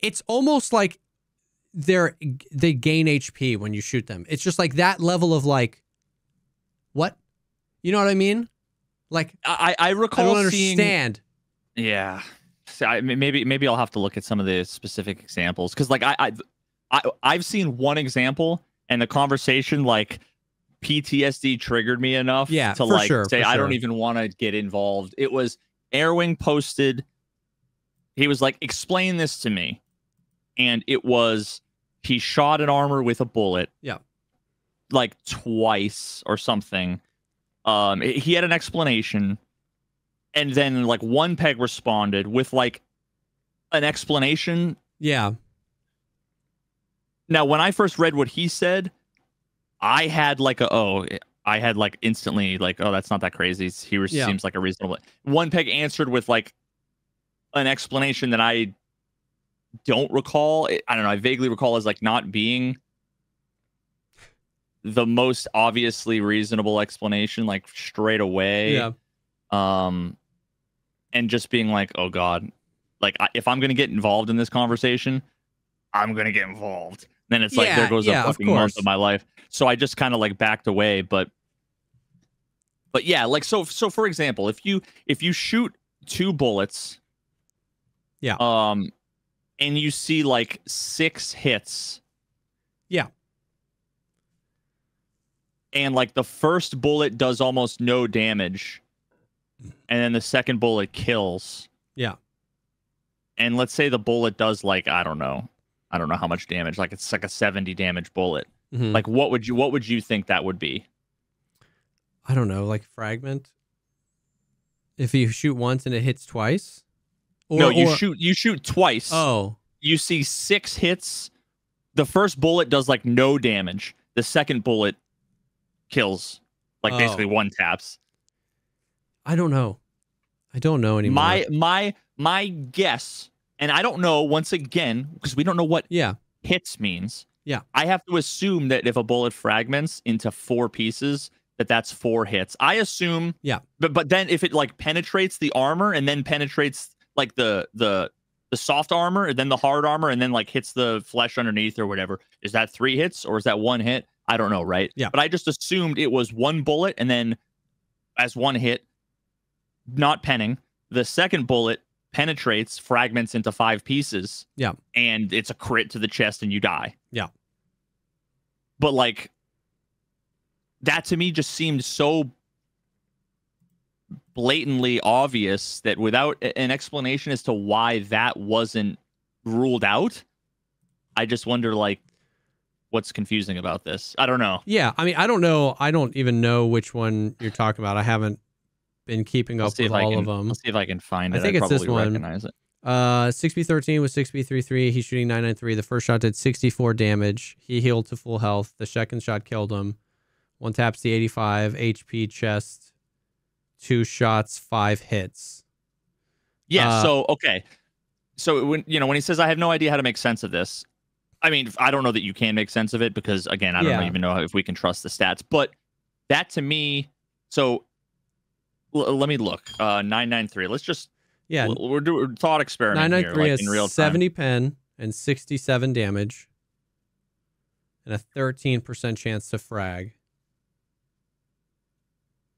it's almost like they're they gain HP when you shoot them. It's just like that level of like, what? You know what I mean? Like I I recall I don't seeing understand. yeah. So I, maybe maybe I'll have to look at some of the specific examples because like I, I I I've seen one example and the conversation like PTSD triggered me enough Yeah, to like sure, say I don't even want to get involved. It was Airwing posted. He was like, "Explain this to me," and it was he shot an armor with a bullet. Yeah. like twice or something. Um, he had an explanation, and then like one peg responded with like an explanation Yeah. Now, when I first read what he said, I had like a oh, I had like instantly like, oh, that's not that crazy. He was, Yeah. seems like a reasonable. One peg answered with like an explanation that I don't recall. I don't know. I vaguely recall as like not being the most obviously reasonable explanation, like straight away. Yeah. Um, and just being like, oh god, like I, if I'm gonna get involved in this conversation, I'm gonna get involved. Then it's like there goes yeah, a of fucking month of my life. So I just kind of like backed away, but but yeah, like so so for example, if you if you shoot two bullets, Yeah. um, and you see like six hits, Yeah. and like the first bullet does almost no damage, and then the second bullet kills. Yeah. And let's say the bullet does like I don't know, I don't know how much damage. Like it's like a seventy damage bullet. Mhm. Like what would you what would you think that would be? I don't know, like fragment. If you shoot once and it hits twice, or, no, you or- shoot you shoot twice. Oh, you see six hits. The first bullet does like no damage. The second bullet kills, like Oh. basically one taps. I don't know. I don't know anymore. My my my guess, and I don't know once again because we don't know what yeah, hits means. Yeah. I have to assume that if a bullet fragments into four pieces, that that's four hits. I assume. Yeah. But but then if it like penetrates the armor and then penetrates like the the the soft armor and then the hard armor and then like hits the flesh underneath or whatever, is that three hits or is that one hit? I don't know, right? Yeah. But I just assumed it was one bullet and then as one hit, not penning. The second bullet penetrates, fragments into five pieces. Yeah. And it's a crit to the chest and you die. Yeah. But like that to me just seemed so blatantly obvious that without an explanation as to why that wasn't ruled out, I just wonder like what's confusing about this. I don't know. yeah. I mean, I don't know. I don't even know which one you're talking about. I haven't been keeping up with all can, of them. Let's see if I can find I it. think I'd it's this probably one. recognize it. Uh, 6B13 with 6B33. He's shooting 993. The first shot did 64 damage. He healed to full health. The second shot killed him. One taps the 85 HP chest. Two shots, five hits. Yeah. Uh, so okay. So when you know when he says I have no idea how to make sense of this, I mean I don't know that you can make sense of it because again I don't Yeah. even know if we can trust the stats. But that to me, so l- let me look. Uh, nine nine three. Let's just Yeah, we're, we're doing thought experiment here, 993 like in real time. 70 pen and 67 damage. And a 13% chance to frag.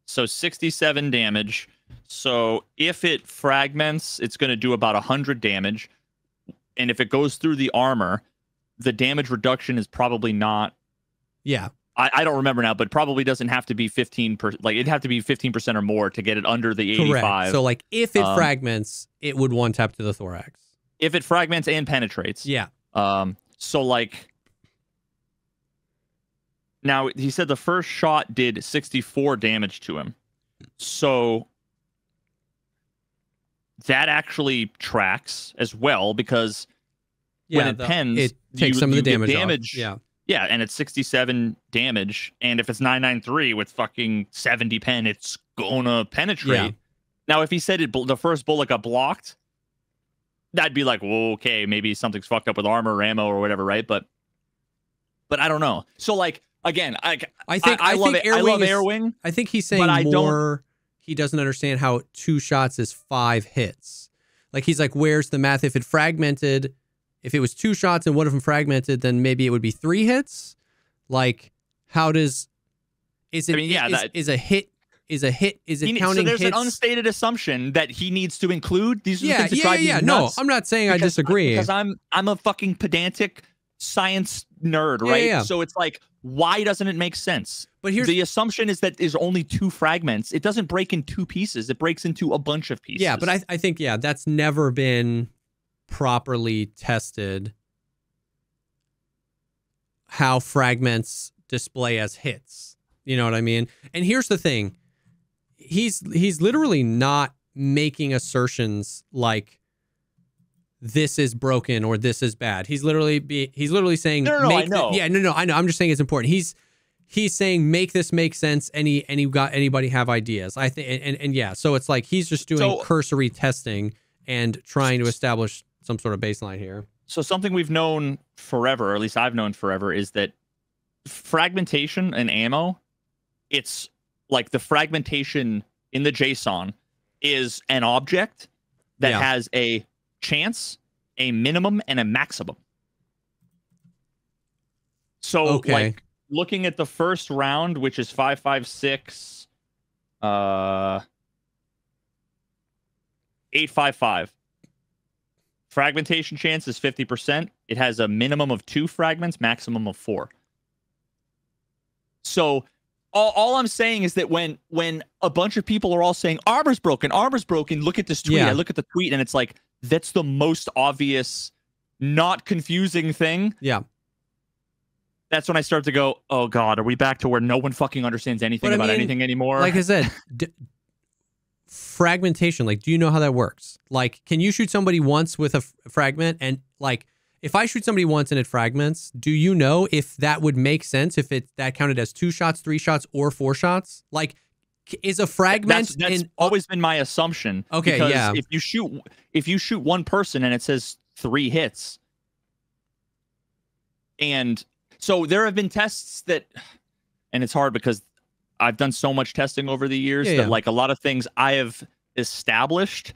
So 67 damage. So if it fragments, it's going to do about 100 damage. And if it goes through the armor, the damage reduction is probably not Yeah. I, I don't remember now, but probably doesn't have to be 15 per like it'd have to be 15% or more to get it under the 85. Correct. So, like, if it Um, fragments, it would one tap to the thorax. if it fragments and penetrates. Yeah. Um so like now he said the first shot did 64 damage to him. So that actually tracks as well because Yeah. when it the- pens, it takes you- some of the damage. off. damage. Yeah. Yeah, and it's 67 damage. And if it's 993 with fucking 70 pen, it's gonna penetrate. Yeah. Now, if he said it, the first bullet got blocked, that'd be like, well, okay, maybe something's fucked up with armor or ammo or whatever, right? But, but I don't know. So, like, again, I, I think I, I, love think it. I love is- Airwing. I think he's saying But I don't- more. He doesn't understand how two shots is five hits. Like he's like, where's the math? If it fragmented, if it was two shots and one of them fragmented, then maybe it would be three hits. Like, how does? Is it? I mean, yeah, is, that- is a hit? Is a hit? Is it He counting so there's hits? an unstated assumption that he needs to include. These the yeah, things that yeah, yeah. No. I'm not saying I disagree. because I'm I'm a fucking pedantic science nerd, Yeah, right? yeah. So it's like, why doesn't it make sense? but here's the assumption is that there's only two fragments. It doesn't break in two pieces. It breaks into a bunch of pieces. Yeah, but I, I think yeah, that's never been properly tested. How fragments display as hits. You know what I mean? And here's the thing. He's he's literally not making assertions like this is broken or this is bad. He's literally be he's literally saying No, no, no, I know. yeah, no, no, I know. I'm just saying it's important. He's he's saying make this make sense. Any any got anybody have ideas? I think and, and, and yeah, so it's like he's just doing So- cursory testing and trying to establish some sort of baseline here. so something we've known forever, or at least I've known forever, is that fragmentation and ammo, it's like the fragmentation in the JSON is an object that Yeah. has a chance, a minimum, and a maximum. So Okay. like looking at the first round, which is five five six uh eight five five. Fragmentation chance is 50%. It has a minimum of two fragments, maximum of four. So all, all I'm saying is that when when a bunch of people are all saying armor's broken, armor's broken, look at this tweet. Yeah. I look at the tweet and it's like that's the most obvious, not confusing thing. Yeah. That's when I start to go, oh god, are we back to where no one fucking understands anything But I about mean, anything anymore? Like I said, (laughs) fragmentation. Like, do you know how that works? Like, can you shoot somebody once with a f- fragment and like? If I shoot somebody once and it fragments, do you know if that would make sense if it that counted as two shots, three shots, or four shots? Like, is a fragment that's, that's in always been my assumption. Okay, because yeah. If you shoot if you shoot one person and it says three hits, and so there have been tests that, and it's hard because I've done so much testing over the years Yeah, that yeah. like a lot of things I have established.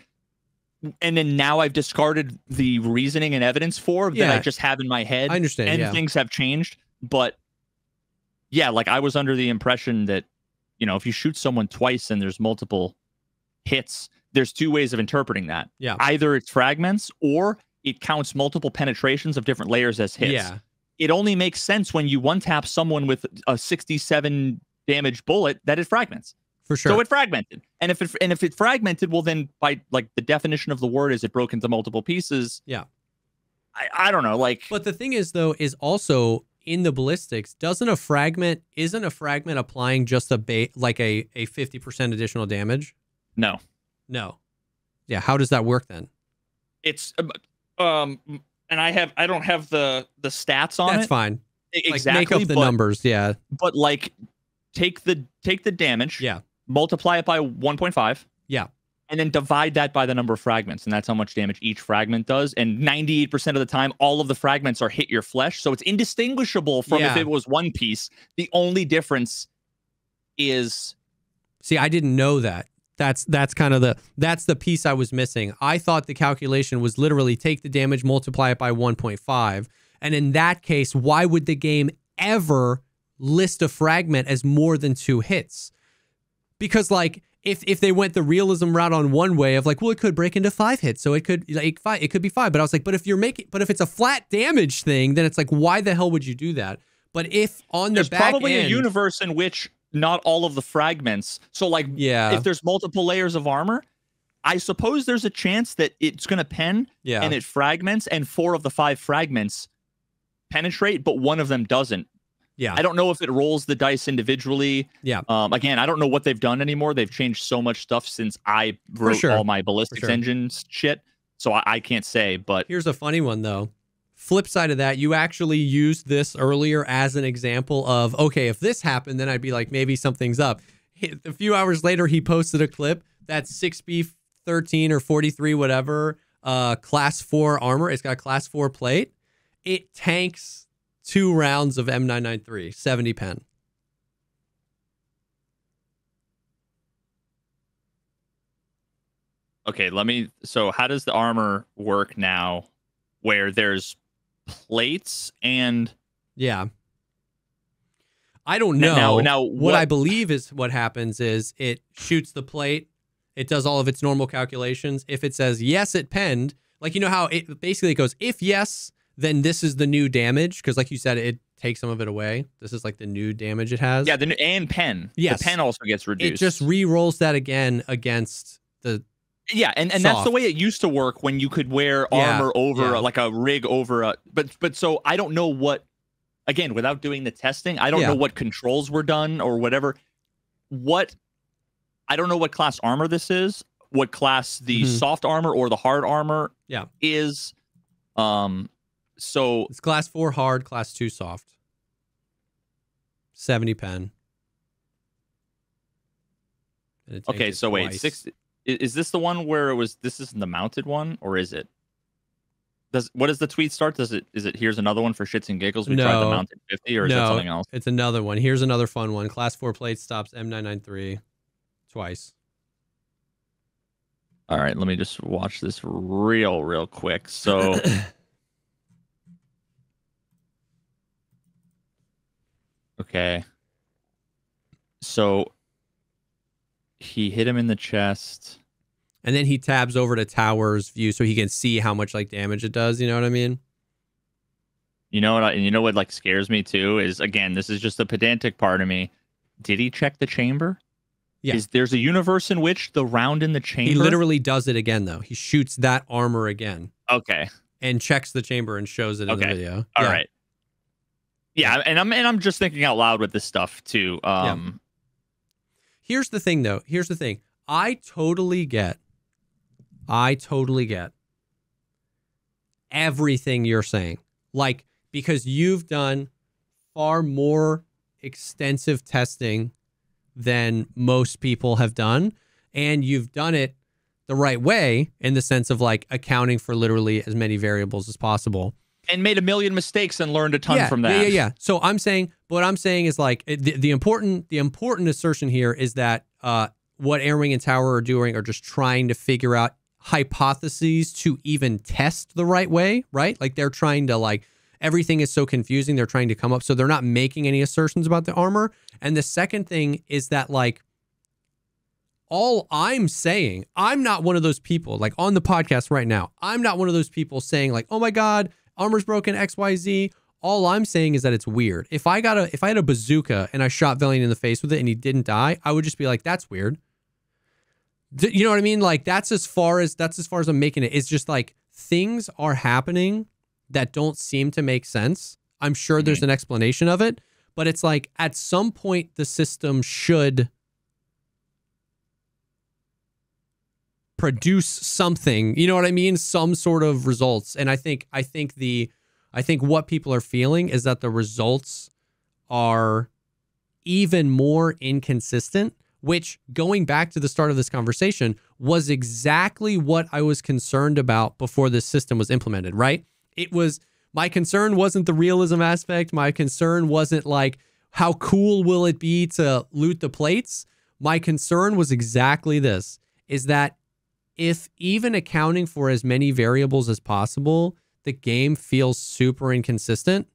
And then now I've discarded the reasoning and evidence for that I just have in my head I understand. and yeah. things have changed but yeah like i was under the impression that you know if you shoot someone twice and there's multiple hits there's two ways of interpreting that Yeah. either it's fragments or it counts multiple penetrations of different layers as hits Yeah. it only makes sense when you one tap someone with a 67 damage bullet that it fragments For sure. so it fragmented and if it and if it fragmented well then by like the definition of the word is it broke into multiple pieces Yeah. i, I don't know like But the thing is, though, is also in the ballistics, doesn't a fragment isn't a fragment applying just a ba- like a a fifty percent additional damage? no No. Yeah. How does that work then? it's um and i have i don't have the the stats on That's it That's fine. e- Like exactly make up the numbers. Yeah. but like take the take the damage Yeah. multiply it by 1.5 Yeah. and then divide that by the number of fragments and that's how much damage each fragment does and 98% of the time all of the fragments are hit your flesh so it's indistinguishable from if it was one piece the only difference is See, I didn't know that. That's that's kind of the that's the piece I was missing. I thought the calculation was literally take the damage, multiply it by 1.5. And in that case, why would the game ever list a fragment as more than two hits? Because like if if they went the realism route on one way of like, well, it could break into five hits, so it could like five, it could be five. But I was like, but if you're making, but if it's a flat damage thing, then it's like, why the hell would you do that? But if on the there's back probably end, a universe in which not all of the fragments so like yeah, if there's multiple layers of armor, I suppose there's a chance that it's going to pen yeah, and it fragments, and four of the five fragments penetrate, but one of them doesn't. Yeah, I don't know if it rolls the dice individually. Yeah. Um, again, I don't know what they've done anymore. They've changed so much stuff since I wrote sure. all my ballistics sure. engines shit. So I, I can't say, but Here's a funny one though. Flip side of that, you actually used this earlier as an example of okay, if this happened, then I'd be like, maybe something's up. A few hours later, he posted a clip that's 6B 13 or 43, whatever, uh, class four armor. It's got class four plate. It tanks two rounds of M993, 70 pen. okay, let me. So how does the armor work now where there's plates and Yeah. I don't know. now- now what, what- I believe is what happens is it shoots the plate, it does all of its normal calculations. If it says yes, it penned, like you know how it basically goes, if yes, then this is the new damage. Because like you said, it takes some of it away. This is like the new damage it has. yeah, the and pen. Yes. the pen also gets reduced. it just re-rolls that again against the Yeah, and, and that's the way it used to work when you could wear Yeah, armor over yeah. like a rig over a but but so I don't know what again without doing the testing, I don't Yeah. know what controls were done or whatever. What I don't know what class armor this is, what class the Mhm. soft armor or the hard armor Yeah. is. Um so it's class four hard, class two soft. 70 pen. Okay, so wait, six. Is this the one where it was? This isn't the mounted one, or is it? Does what does the tweet start? Does it is it here's another one for shits and giggles? We tried the mounted fifty, or is that No. something else? It's another one. Here's another fun one. Class 4 plate stops M993 twice. All right, let me just watch this real, real quick. So, (coughs) okay. So he hit him in the chest. And then he tabs over to tower's view so he can see how much like damage it does. You know what I mean? You know what? I, and you know what like scares me too is again, this is just the pedantic part of me. Did he check the chamber? Yeah. Is there's a universe in which the round in the chamber? He literally does it again though. He shoots that armor again Okay. and checks the chamber and shows it in the video. All Yeah. right. Yeah, and I'm and I'm just thinking out loud with this stuff too. Um Here's the thing though. Here's the thing. I totally get I totally get everything you're saying. Like because you've done far more extensive testing than most people have done and you've done it the right way in the sense of like accounting for literally as many variables as possible. And made a million mistakes and learned a ton yeah, from that. Yeah, yeah, yeah. So I'm saying, what I'm saying is like the, the important, the important assertion here is that uh, what Airwing and Tower are doing are just trying to figure out hypotheses to even test the right way, right? Like they're trying to like everything is so confusing. They're trying to come up, so they're not making any assertions about the armor. And the second thing is that like all I'm saying, I'm not one of those people like on the podcast right now. I'm not one of those people saying like, "Oh my god, armor's broken XYZ." All I'm saying is that it's weird. If I got a if I had a bazooka and I shot Valiant in the face with it and he didn't die, I would just be like, "That's weird." D- You know what I mean? Like that's as far as that's as far as I'm making it. It's just like things are happening that don't seem to make sense. I'm sure there's mm-hmm. an explanation of it, but it's like at some point the system should produce something you know what i mean? Some sort of results. And i think i think the i think what people are feeling is that the results are even more inconsistent which going back to the start of this conversation was exactly what i was concerned about before this system was implemented right? It was my concern wasn't the realism aspect. My concern wasn't like how cool will it be to loot the plates? My concern was exactly this is that if even accounting for as many variables as possible, the game feels super inconsistent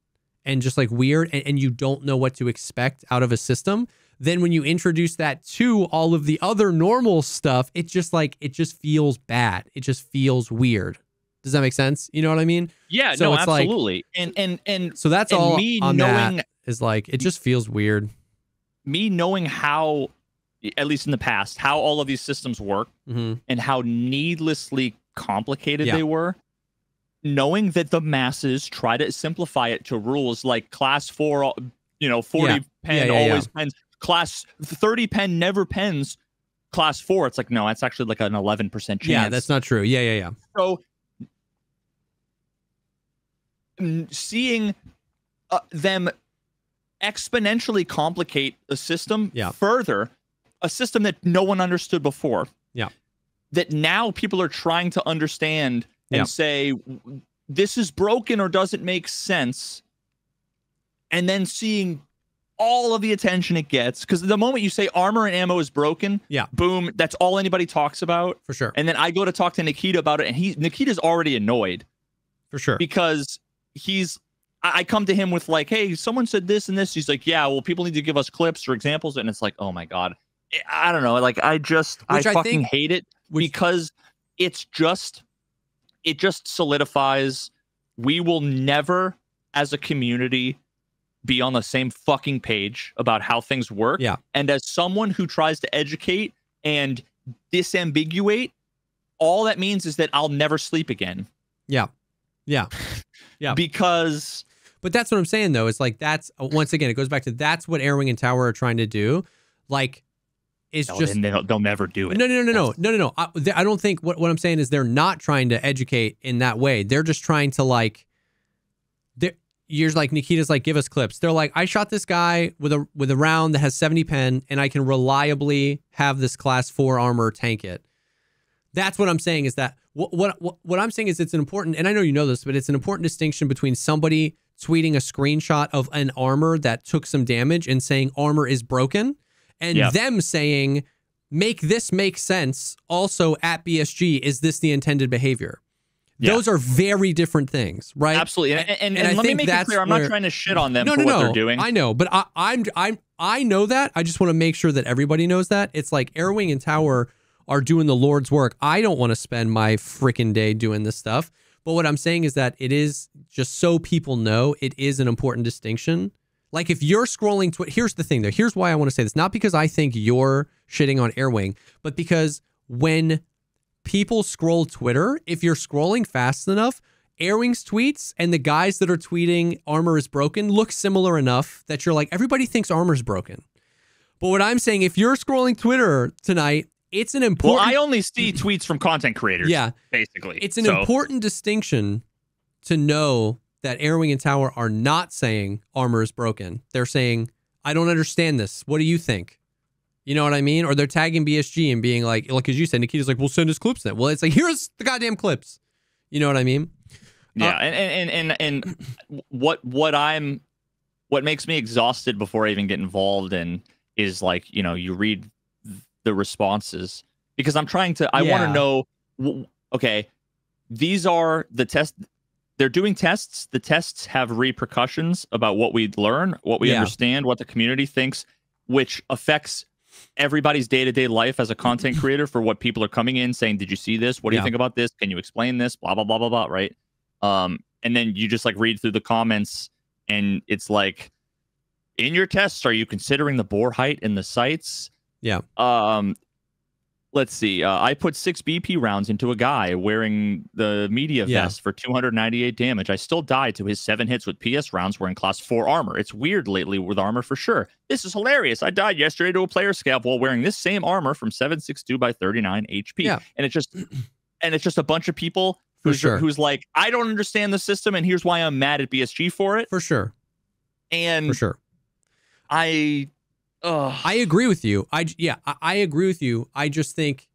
and just like weird, and, and you don't know what to expect out of a system, then when you introduce that to all of the other normal stuff, it just like it just feels bad. It just feels weird. Does that make sense? You know what I mean? Yeah, So no, it's like- absolutely. and and and So that's and all me on knowing that is like it just feels weird. me knowing how at least in the past how all of these systems work hmm and how needlessly complicated Yeah. they were knowing that the masses try to simplify it to rules like class 4 you know 40 Yeah. pen Yeah, always pens class 30 pen never pens class 4 it's like no that's actually like an 11% chance Yeah, that's not true. Yeah, yeah, yeah. so seeing uh, them exponentially complicate a system Yeah. further, a system that no one understood before. Yeah. That now people are trying to understand and Yeah. say this is broken or doesn't make sense. And then seeing all of the attention it gets because the moment you say armor and ammo is broken, Yeah. boom, that's all anybody talks about. For sure. And then I go to talk to Nikita about it, and he Nikita's already annoyed For sure. because he's. I I come to him with like, "Hey, someone said this and this." He's like, "Yeah, well, people need to give us clips or examples," and it's like, "Oh my god, I- don't know." Like, I just, Which I I fucking hate it because it's just, it just solidifies. We will never, as a community, be on the same fucking page about how things work. Yeah. And as someone who tries to educate and disambiguate, all that means is that I'll never sleep again Yeah. Yeah. (laughs) Yeah. because But that's what I'm saying though. It's like that's once again it goes back to that's what Airwing and Tower are trying to do. Like it's no, just they'll, they'll never do it. no, no, no, no, no, no, no, no. I, I don't think what what I'm saying is they're not trying to educate in that way. They're just trying to like. You're like Nikita's like give us clips. They're like I shot this guy with a with a round that has 70 pen and I can reliably have this class 4 armor tank it. That's what I'm saying is that what what what I'm saying is it's an important and I know you know this but it's an important distinction between somebody tweeting a screenshot of an armor that took some damage and saying armor is broken and Yeah. them saying make this make sense also at BSG is this the intended behavior. Yeah. Those are very different things, right? Absolutely. And, and, and, and let me make it clear, I'm not trying to shit on them no, for no, what no. they're doing. I know, but I, I'm, I'm, I know that. I just want to make sure that everybody knows that. It's like Airwing and Tower are doing the Lord's work. I don't want to spend my freaking day doing this stuff. But what I'm saying is that it is just so people know it is an important distinction. Like if you're scrolling Twitter, here's the thing though. Here's why I want to say this. Not because I think you're shitting on Airwing, but because when people scroll Twitter, if you're scrolling fast enough, Airwing's tweets and the guys that are tweeting armor is broken look similar enough that you're like, everybody thinks armor's broken. But what I'm saying, if you're scrolling Twitter tonight, it's an important. well, I only see tweets from content creators. yeah, Basically. it's an So, important distinction to know that Airwing and Tower are not saying armor is broken. They're saying, I don't understand this. What do you think? You know what I mean? Or they're tagging BSG and being like, like as you said, Nikita's like, we'll send us clips then. Well, it's like, (laughs) here's the goddamn clips. You know what I mean? Yeah, Uh, and, and and and and what what I'm what makes me exhausted before I even get involved in is like you know you read the responses because I'm trying to I want to know okay these are the test they're doing tests the tests have repercussions about what we learn what we Yeah. understand what the community thinks which affects everybody's day-to-day life as a content creator for what people are coming in saying did you see this what do Yeah. you think about this can you explain this blah blah blah blah blah right um and then you just like read through the comments and it's like in your tests are you considering the bore height in the sights? Yeah. um let's see uh, i put six bp rounds into a guy wearing the media Yeah. vest for 298 damage i still died to his seven hits with ps rounds wearing class 4 armor it's weird lately with armor for sure this is hilarious i died yesterday to a player scalp while wearing this same armor from 762 by 39 hp Yeah. and it's just (clears throat) and it's just a bunch of people For who's, sure. who's like i don't understand the system and here's why i'm mad at bsg for it For sure. and For sure. i uh, I agree with you. I yeah, I, I agree with you. I just think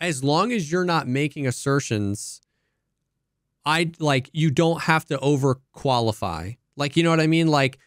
as long as you're not making assertions, I like you don't have to over qualify. Like you know what I mean? Like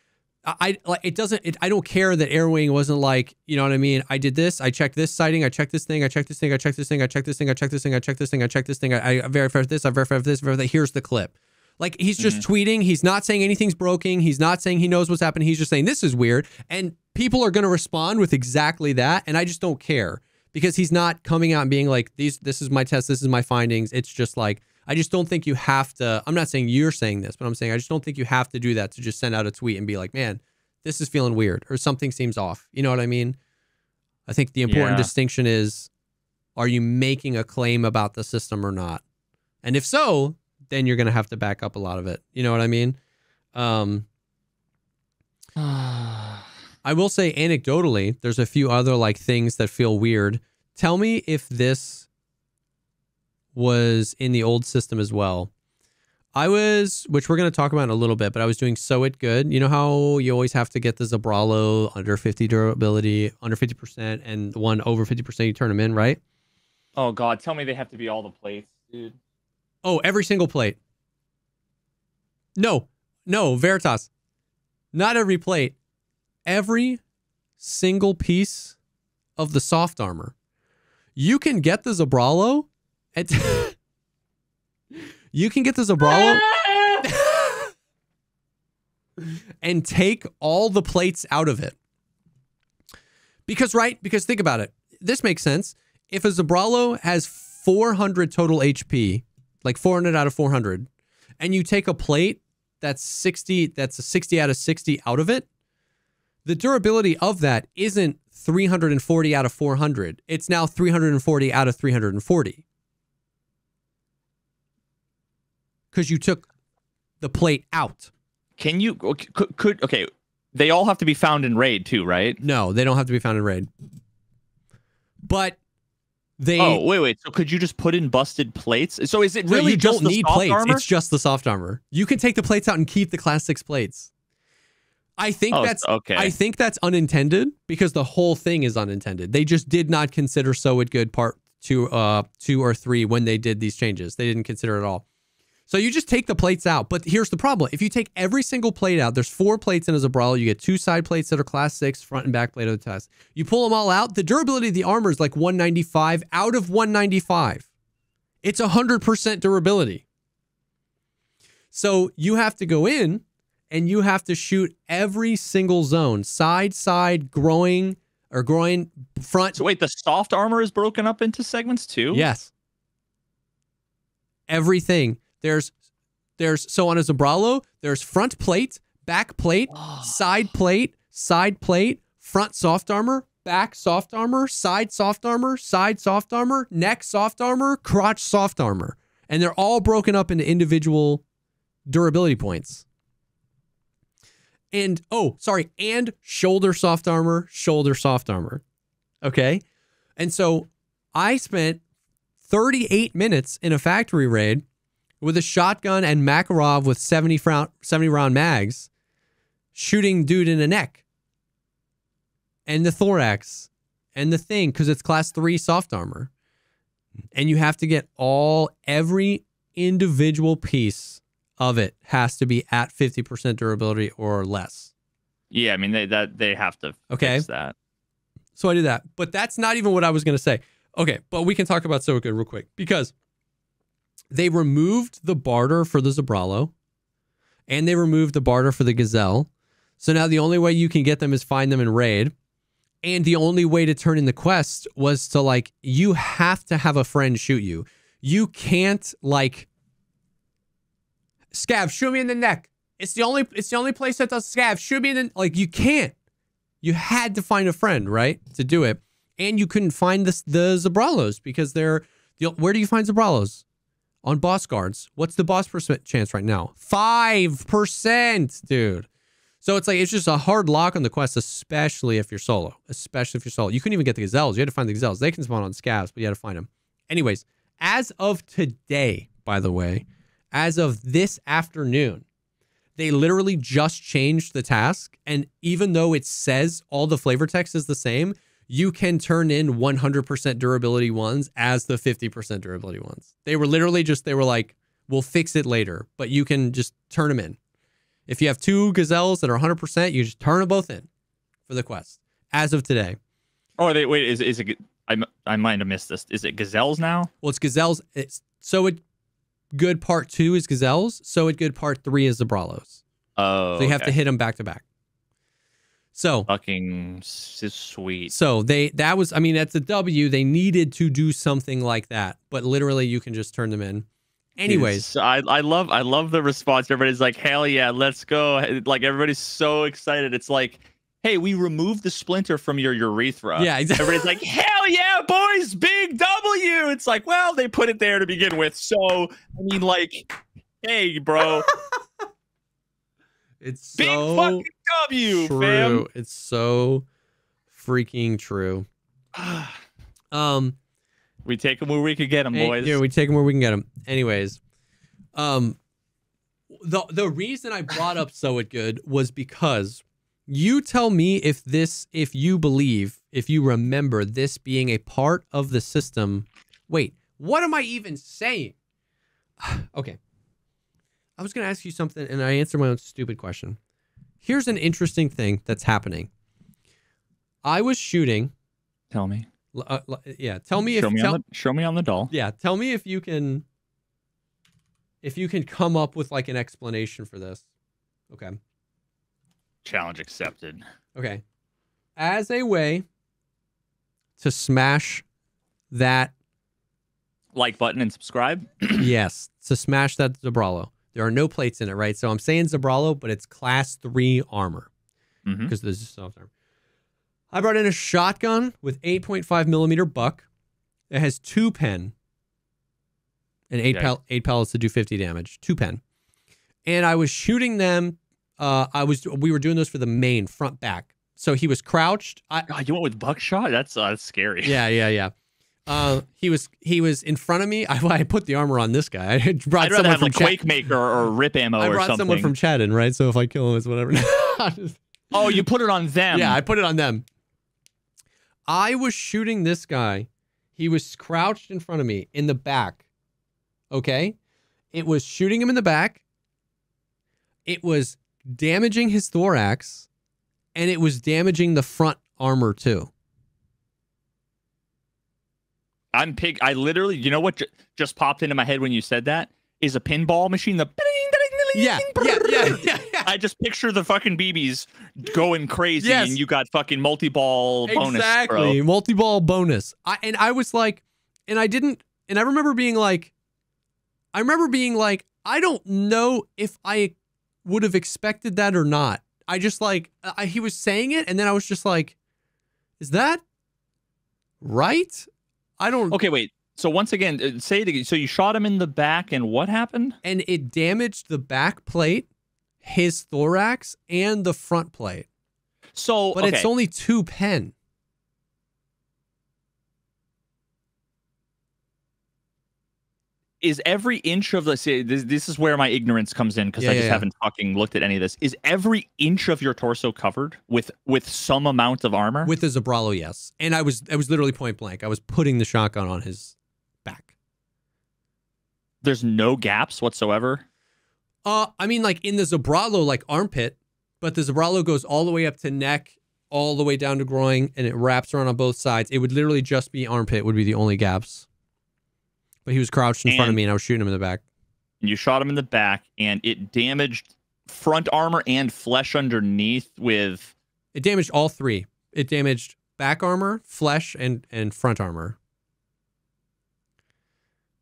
I like it doesn't. It, I don't care that Airwing wasn't like you know what I mean. I did this. I checked this sighting. I checked this thing. I checked this thing. I checked this thing. I checked this thing. I checked this thing. I checked this thing. I checked this thing. I, I verified this. I verified this. Verified that. Here's the clip. Like he's just mm-hmm. tweeting. He's not saying anything's broken. He's not saying he knows what's happening. He's just saying this is weird. And people are going to respond with exactly that. And I just don't care because he's not coming out and being like these. This is my test. This is my findings. It's just like I just don't think you have to. I'm not saying you're saying this, but I'm saying I just don't think you have to do that to just send out a tweet and be like, man, this is feeling weird or something seems off. You know what I mean? I think the important Yeah. distinction is are you making a claim about the system or not? And if so, then you're going to have to back up a lot of it. You know what I mean? Um, (sighs) I will say anecdotally, there's a few other like things that feel weird. Tell me if this was in the old system as well. I was, which we're going to talk about in a little bit, but I was doing sew it good. You know how you always have to get the Zabralo under 50 durability, under 50%, and the one over 50%, you turn them in, right? oh god tell me they have to be all the plates dude Oh, every single plate. No, no, Veritas. Not every plate. Every single piece of the soft armor. You can get the Zabralo and (laughs) you can get the Zabralo (laughs) and take all the plates out of it. Because right, because think about it. This makes sense. If a Zabralo has 400 total HP, like 400 out of 400 and you take a plate that's 60 that's a 60 out of 60 out of it the durability of that isn't 340 out of 400 it's now 340 out of 340 because you took the plate out. Can you oh, could, could okay they all have to be found in raid too right? No they don't have to be found in raid. But They oh wait, wait. So could you just put in busted plates? So is it no, really you just don't the need soft plates. armor? It's just the soft armor. You can take the plates out and keep the class six plates. I think Oh, that's okay. I think that's unintended because the whole thing is unintended. They just did not consider Sew It Good part two, uh, two or three when they did these changes. They didn't consider it at all. So you just take the plates out. But here's the problem: if you take every single plate out, there's four plates in a Zabralo. You get two side plates that are class six, front and back plate of the test. You pull them all out. The durability of the armor is like 195 out of 195. It's 100% durability. So you have to go in and you have to shoot every single zone, side, side, growing or groin, front. So wait, the soft armor is broken up into segments too. Yes. Everything. There's there's so on a Zabralo, there's front plate, back plate, side plate, side plate, front soft armor, back soft armor, side soft armor, side soft armor, neck soft armor, crotch soft armor. And they're all broken up into individual durability points. And oh, sorry, and shoulder soft armor, shoulder soft armor. Okay? And so I spent 38 minutes in a factory raid with a shotgun and Makarov with 70 round, 70 round mags shooting dude in the neck and the thorax and the thing because it's class 3 soft armor. And you have to get all every individual piece of it has to be at 50% durability or less. Yeah, I mean they that they have to Okay. fix that. So I did that. But that's not even what I was going to say. Okay, but we can talk about So Good real quick because they removed the barter for the Zabralo and they removed the barter for the Gazelle. So now the only way you can get them is find them in raid. And the only way to turn in the quest was to like, you have to have a friend shoot you. You can't like, Scav, shoot me in the neck. It's the only, it's the only place that does Scav. Shoot me in the, like, you can't. You had to find a friend, right, to do it, and you couldn't find the the Zabralos because they're. The, where do you find Zabralos? On boss guards. What's the boss percent chance right now? Five percent, dude. So it's like it's just a hard lock on the quest, especially if you're solo. Especially if you're solo. You couldn't even get the gazelles. You had to find the gazelles. They can spawn on scavs, but you had to find them. Anyways, as of today, by the way, as of this afternoon, they literally just changed the task. And even though it says all the flavor text is the same, you can turn in 100% durability ones as the 50% durability ones. They were literally just, they were like, we'll fix it later, but you can just turn them in. If you have two gazelles that are 100%, you just turn them both in for the quest as of today. Oh, they wait. Is is it? I I might have missed this. Is it gazelles now? Well, it's gazelles. It's sew it good part two is gazelles. Sew it good part three is the Zabralos. Oh, So you have to hit them back to back. So fucking sweet. So they that was I mean that's a W. They needed to do something like that, but literally you can just turn them in. Anyways, I I love I love the response. Everybody's like, hell yeah, let's go. Like everybody's so excited. It's like, hey, we removed the splinter from your urethra. yeah, exactly. Everybody's like, (laughs) hell yeah, boys, big W. It's like, well, they put it there to begin with. So I mean, like, hey, bro, (laughs) It's big so fucking W, true. It's so freaking true. (sighs) Um, we take them where we can get them, boys. Yeah, we take them where we can get them. Anyways, um, the the reason I brought up sew it good was because you tell me if this, if you believe, if you remember this being a part of the system. Wait, what am I even saying? (sighs) okay, I was gonna ask you something, and I answered my own stupid question. Here's an interesting thing that's happening. I was shooting. Tell me. Uh, yeah, tell me if show me tell, on the show me on the doll. yeah tell me if you can if you can come up with like an explanation for this okay Challenge accepted. okay as a way to smash that Like button and subscribe. (clears throat) yes to smash that zabralo there are no plates in it right so i'm saying zabralo but it's class 3 armor hmm because this is soft armor i brought in a shotgun with 8.5 millimeter buck it has two pen and eight Yikes. pel- eight pellets to do 50 damage two pen and i was shooting them uh i was we were doing those for the main front back so he was crouched I, God, you went with buckshot? That's uh, that's scary. yeah yeah yeah Uh, he was he was in front of me. (laughs) I, I put the armor on this guy. I brought I'd rather someone have from like Chad. Quake Maker or Rip Ammo I or brought something. someone from Chadden, right? So if I kill him, it's whatever. (laughs) oh, you put it on them. yeah, I put it on them. I was shooting this guy. He was crouched in front of me in the back. Okay, it was shooting him in the back. It was damaging his thorax, and it was damaging the front armor too. I'm pig. I literally, you know what ju- just popped into my head when you said that is a pinball machine. The Yeah, yeah, yeah, yeah. I just picture the fucking BBs going crazy, Yes. and you got fucking multi-ball bonus, exactly bro. multi-ball bonus I, and i was like and i didn't and i remember being like i remember being like i don't know if i would have expected that or not i just like I, he was saying it and then i was just like is that right i don't Okay, wait. So once again, uh, say it again. So you shot him in the back, and what happened? and it damaged the back plate his thorax and the front plate So, but okay. it's only two pen is every inch of the say this, this is where my ignorance comes in because Yeah, I just yeah. haven't fucking looked at any of this. Is every inch of your torso covered with with some amount of armor? With the Zabralo, yes. And I was I was literally point blank. I was putting the shotgun on his back. There's no gaps whatsoever. Uh I mean like in the Zabralo like armpit, but the Zabralo goes all the way up to neck, all the way down to groin, and it wraps around on both sides. It would literally just be armpit would be the only gaps. But he was crouched in front of me and I was shooting him in the back. And you shot him in the back, and it damaged front armor and flesh underneath with. It damaged all three. It damaged back armor, flesh, and and front armor.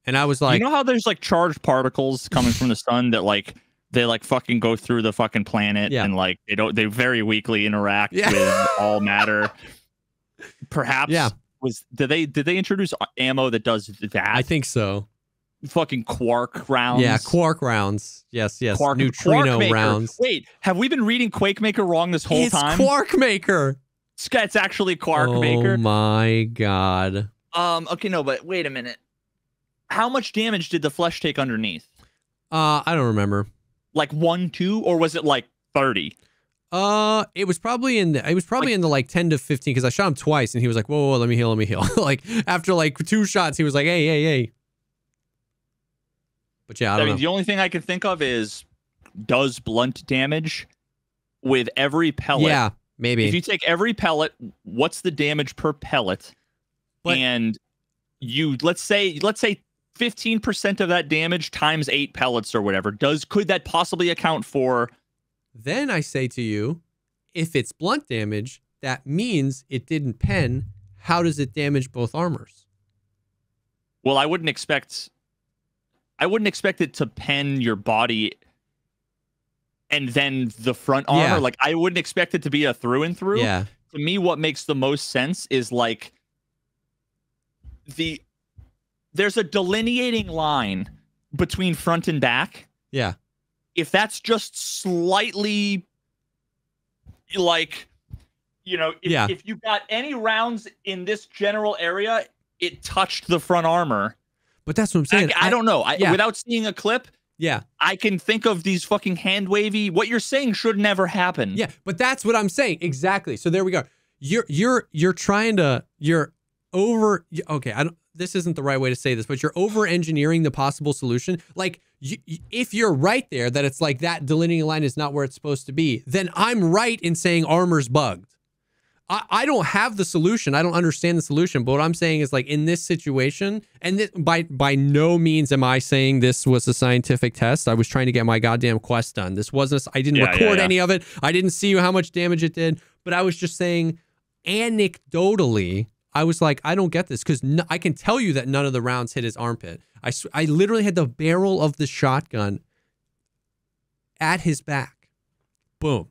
And I was like, you know how there's like charged particles coming from the sun that like they like fucking go through the fucking planet Yeah. and like they don't they very weakly interact Yeah. with all matter. Perhaps Yeah. Was did they did they introduce ammo that does that? I think so. fucking quark rounds. Yeah, quark rounds. Yes, yes. Quark, Neutrino Quark rounds. Wait, have we been reading Quake Maker wrong this whole it's time? Quark Maker. It's, it's actually Quark oh Maker. my god. Um. Okay, no, but wait a minute. How much damage did the flesh take underneath? Uh, I don't remember. Like one, two, or was it like thirty? Uh, it was probably in the, it was probably Like- in the like ten to fifteen because I shot him twice and he was like, whoa, whoa, whoa, let me heal, let me heal. (laughs) like after like two shots, he was like, hey, hey, hey. But yeah, I I, don't mean, know. the only thing I can think of is does blunt damage with every pellet. yeah, maybe. If you take every pellet, what's the damage per pellet? But- and you let's say let's say 15% of that damage times 8 pellets or whatever. Does could that possibly account for then I say to you, if it's blunt damage, that means it didn't pen. How does it damage both armors? well, I wouldn't expect I wouldn't expect it to pen your body and then the front armor. Yeah. Like I wouldn't expect it to be a through and through. Yeah. to me what makes the most sense is like the there's a delineating line between front and back Yeah. If that's just slightly like you know if, Yeah. if you got any rounds in this general area it touched the front armor But that's what I'm I, saying. I don't know I, yeah. without seeing a clip Yeah. i can think of these fucking hand wavy what you're saying should never happen Yeah, but that's what I'm saying exactly. So there we go. You're you're you're trying to you're over. Okay, I don't. This isn't the right way to say this, but you're over engineering the possible solution. Like, you, if you're right there that it's like that delineating line is not where it's supposed to be, then I'm right in saying armor's bugged. I, I don't have the solution. I don't understand the solution. But what I'm saying is like in this situation, and this, by by no means am I saying this was a scientific test. I was trying to get my goddamn quest done. This wasn't. I didn't Yeah, yeah, record yeah. any of it. I didn't see how much damage it did. But I was just saying, anecdotally, I was like, I don't get this because I can tell you that none of the rounds hit his armpit. I, I literally had the barrel of the shotgun at his back. Boom.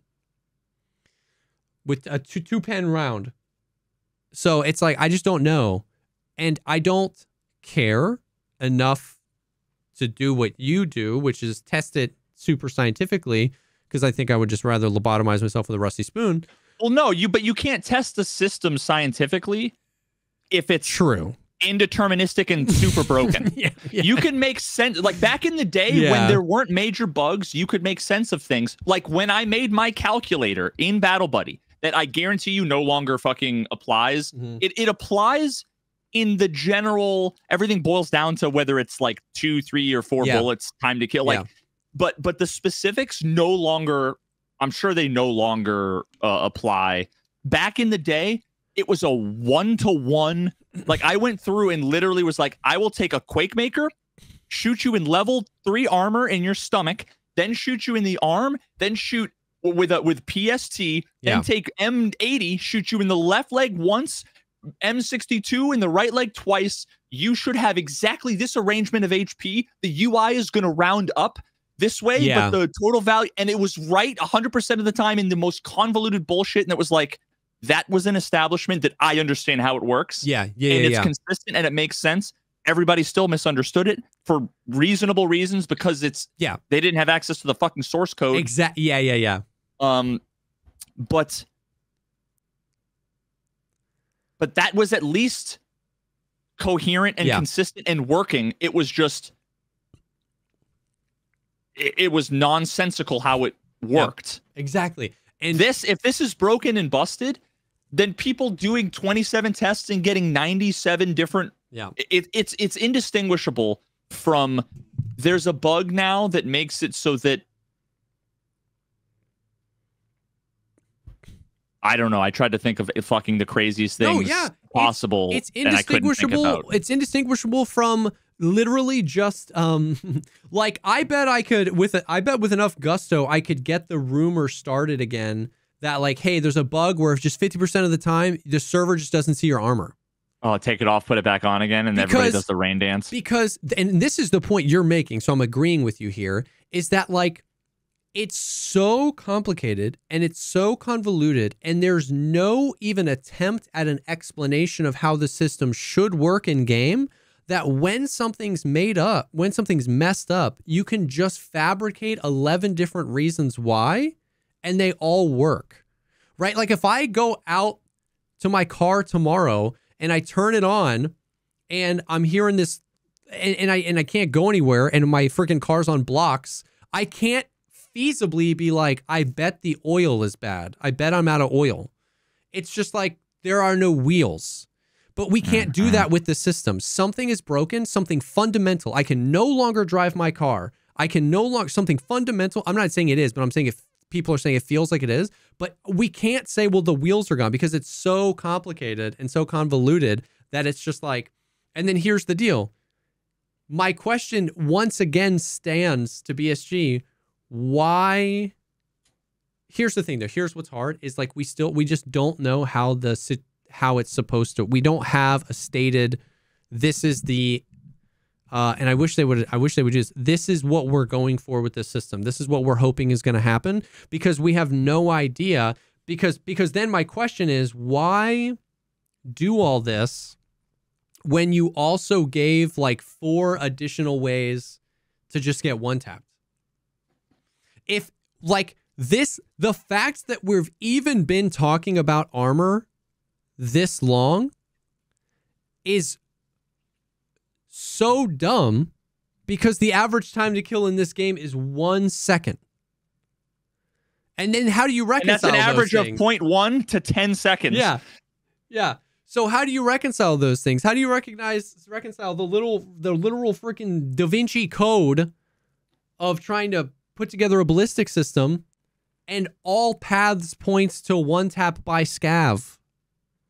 With a two, two pen round. So it's like, I just don't know. And I don't care enough to do what you do, which is test it super scientifically, because I think I would just rather lobotomize myself with a rusty spoon. well no you but you can't test the system scientifically if it's True. indeterministic and super broken. (laughs) yeah, yeah. You can make sense. Like back in the day Yeah. when there weren't major bugs, you could make sense of things. Like when I made my calculator in Battle Buddy that I guarantee you no longer fucking applies. Mhm. It it applies in the general. Everything boils down to whether it's like two, three, or four bullets time to kill. Like, but but the specifics no longer. I'm sure they no longer uh, apply. Back in the day, it was a one to one. Like I went through and literally was like, I will take a Quake Maker, shoot you in level three armor in your stomach, then shoot you in the arm, then shoot with a with PST, then take M80, shoot you in the left leg once, M62 in the right leg twice. You should have exactly this arrangement of HP. The UI is going to round up this way, Yeah. but the total value, and it was right 100% of the time in the most convoluted bullshit. And it was like, that was an establishment that I understand how it works yeah, yeah, and yeah, it's yeah. consistent and it makes sense. Everybody still misunderstood it for reasonable reasons because it's Yeah. they didn't have access to the fucking source code. Exactly. Yeah, yeah, yeah. Um, but but that was at least coherent and Yeah. consistent and working. It was just it, it was nonsensical how it worked. Exactly. And This if this is broken and busted, then people doing 27 tests and getting 97 different yeah, it, it's it's indistinguishable from there's a bug now that makes it so that I don't know. I tried to think of fucking the craziest No, things yeah, it's- possible. it's and I think indistinguishable. It's indistinguishable from literally just um (laughs) like I bet I could with a, I bet with enough gusto I could get the rumor started again that like hey there's a bug where just 50% of the time the server just doesn't see your armor. Oh, take it off, put it back on again, and everybody does the rain dance. because and this is the point you're making so i'm agreeing with you here is that like it's so complicated and it's so convoluted and there's no even attempt at an explanation of how the system should work in game that when something's made up when something's messed up you can just fabricate 11 different reasons why and they all work right like if i go out to my car tomorrow and i turn it on and I'm hearing this and, and I and I can't go anywhere and my freaking car's on blocks, I can't feasibly be like, I bet the oil is bad. I bet I'm out of oil. It's just like there are no wheels. But we can't do that mm-hmm. with the system. Something is broken, something fundamental. I can no longer drive my car. I can no longer something fundamental. I'm not saying it is, but I'm saying if people are saying it feels like it is, but we can't say well the wheels are gone because it's so complicated and so convoluted that it's just like and then here's the deal. My question once again stands to BSG. Why? Here's the thing though. Here's what's hard is like we still we just don't know how the how it's supposed to. We don't have a stated. This is the. Uh, and I wish they would. I wish they would just. This is what we're going for with this system. This is what we're hoping is going to happen because we have no idea. Because because then my question is why do all this when you also gave like four additional ways to just get one tapped. If like this, the fact that we've even been talking about armor this long is so dumb because the average time to kill in this game is one second. And then how do you And reconcile that's an average of things? 0.1 to 10 seconds. Yeah. Yeah. So how do you reconcile those things? How do you recognize reconcile the little the literal freaking Da Vinci code of trying to put together a ballistic system and all paths points to one tap by scav?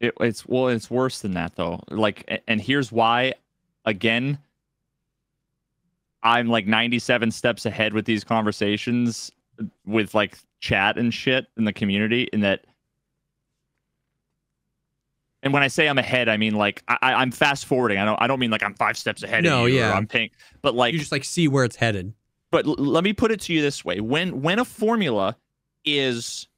It, it's well, it's worse than that though. Like, and here's why. Again, I'm like 97 steps ahead with these conversations with like chat and shit in the community. In that, and when I say I'm ahead, I mean like I, I'm fast forwarding. I don't. I don't mean like I'm five steps ahead. No, of you or yeah. I'm paying, but like you just like see where it's headed. but let me put it to you this way when when a formula is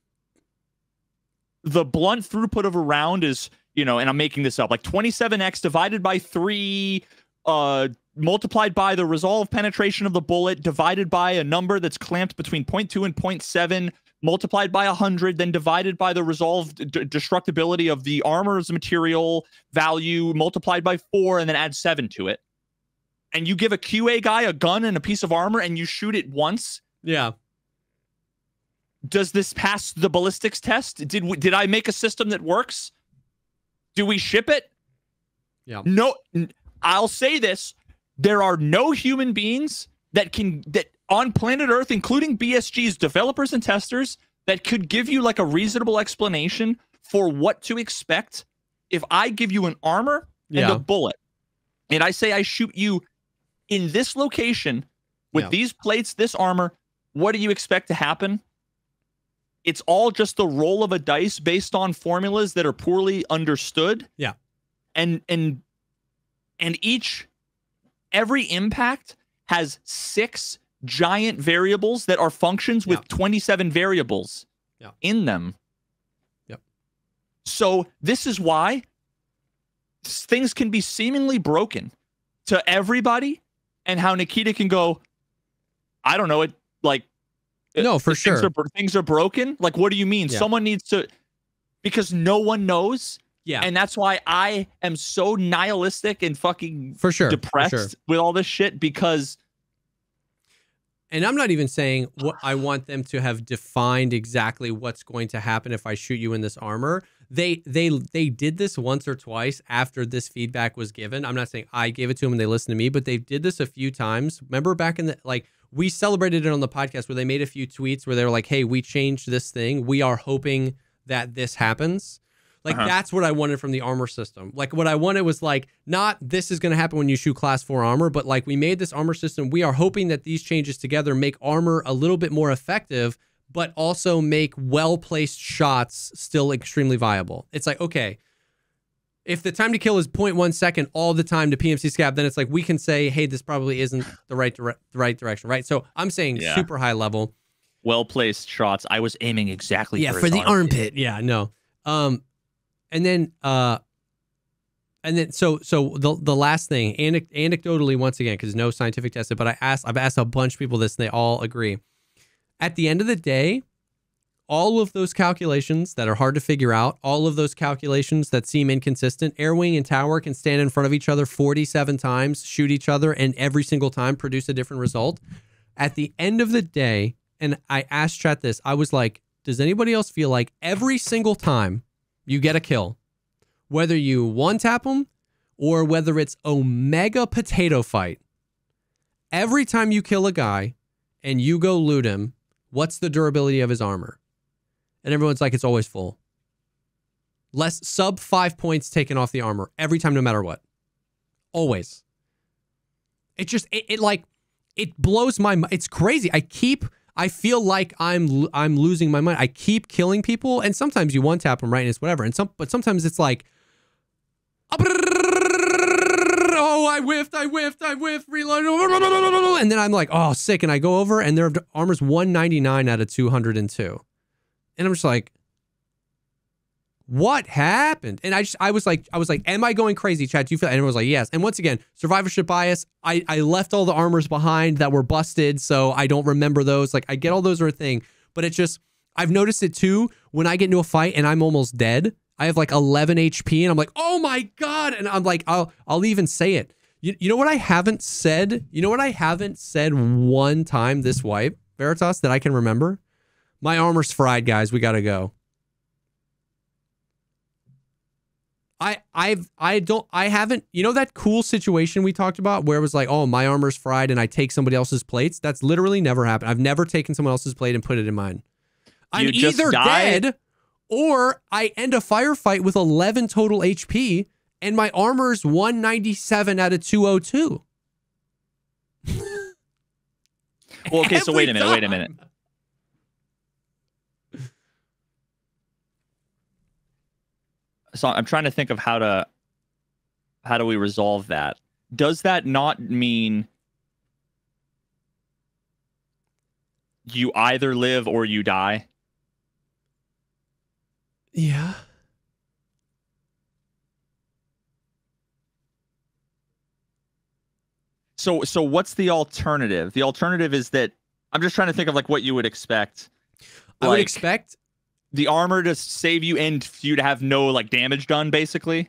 the blunt throughput of a round is you know and i'm making this up like 27x divided by 3 uh multiplied by the resolve penetration of the bullet divided by a number that's clamped between 0.2 and 0.7 multiplied by 100 then divided by the resolved d- destructibility of the armor's material value multiplied by 4 and then add 7 to it. And you give a qa guy a gun and a piece of armor and you shoot it once? Yeah. does this pass the ballistics test? Did did i make a system that works do we ship it Yeah. no I'll say this there are no human beings that can that on planet earth including bsg's developers and testers that could give you like a reasonable explanation for what to expect if i give you an armor and Yeah. a bullet and i say i shoot you in this location with Yeah. these plates this armor what do you expect to happen it's all just the roll of a dice based on formulas that are poorly understood Yeah. and and and each every impact has six giant variables that are functions with 27 variables Yeah. in them Yep. so this is why things can be seemingly broken to everybody and how nikita can go i don't know it like Uh, no, for things sure. are, things are broken like what do you mean Yeah. someone needs to because no one knows Yeah. and that's why i am so nihilistic and fucking for sure. for depressed sure. with all this shit because And I'm not even saying what I want them to have defined exactly what's going to happen if I shoot you in this armor. They they they did this once or twice after this feedback was given. I'm not saying I gave it to them and they listened to me, but they did this a few times. Remember back in the like we celebrated it on the podcast where they made a few tweets where they were like, "Hey, we changed this thing. We are hoping that this happens." Like Uh-huh. that's what I wanted from the armor system. Like what I wanted was like not this is going to happen when you shoot class 4 armor, but like we made this armor system. We are hoping that these changes together make armor a little bit more effective, but also make well-placed shots still extremely viable. It's like, okay, if the time to kill is 0.1 second all the time to PMC scav, then it's like we can say, hey, this probably isn't the right dire- the right direction, right? So I'm saying Yeah. super high level. well placed shots i was aiming exactly yeah for, for the armpit yeah no um and then uh and then so so the the last thing anec- anecdotally once again because no scientific tested but i asked i've asked a bunch of people this and they all agree at the end of the day all of those calculations that are hard to figure out all of those calculations that seem inconsistent air wing and tower can stand in front of each other 47 times shoot each other and every single time produce a different result at the end of the day and i asked chat this i was like does anybody else feel like every single time you get a kill, whether you one tap them or whether it's Omega Potato Fight, every time you kill a guy and you go loot him, what's the durability of his armor? And everyone's like, it's always full. Less sub five points taken off the armor every time, no matter what. Always. It just, it, it like, it blows my mind. It's crazy. I keep I feel like I'm I'm losing my mind. I keep killing people, and sometimes you one tap them right, and it's whatever. And some, but sometimes it's like, oh, I whiffed, I whiffed, I whiffed, reload, and then I'm like, oh, sick, and I go over, and their armor's 199 out of 202, and I'm just like, what happened? And I just, I was like, I was like, am I going crazy, Chad? Do you feel? And everyone was like, yes. And once again, survivorship bias. I, I left all the armors behind that were busted, so I don't remember those. Like, I get all those are a thing, but it just, I've noticed it too. When I get into a fight and I'm almost dead, I have like 11 HP, and I'm like, oh my god! And I'm like, I'll, I'll even say it. You, you know what I haven't said? You know what I haven't said one time this wipe, Veritas, that I can remember? My armor's fried, guys. We gotta go. I I've I don't I haven't you know that cool situation we talked about where it was like oh my armor's fried and I take somebody else's plates? That's literally never happened. I've never taken someone else's plate and put it in mine. I'm You either dead or I end a firefight with 11 total HP and my armor's 197 out of 202 well okay so wait a Every minute wait a minute so i'm trying to think of how to how do we resolve that? Does that not mean you either live or you die? Yeah. So so what's the alternative? The alternative is that i'm just trying to think of like what you would expect. I would expect the armor to save you and for you to have no like damage done, basically.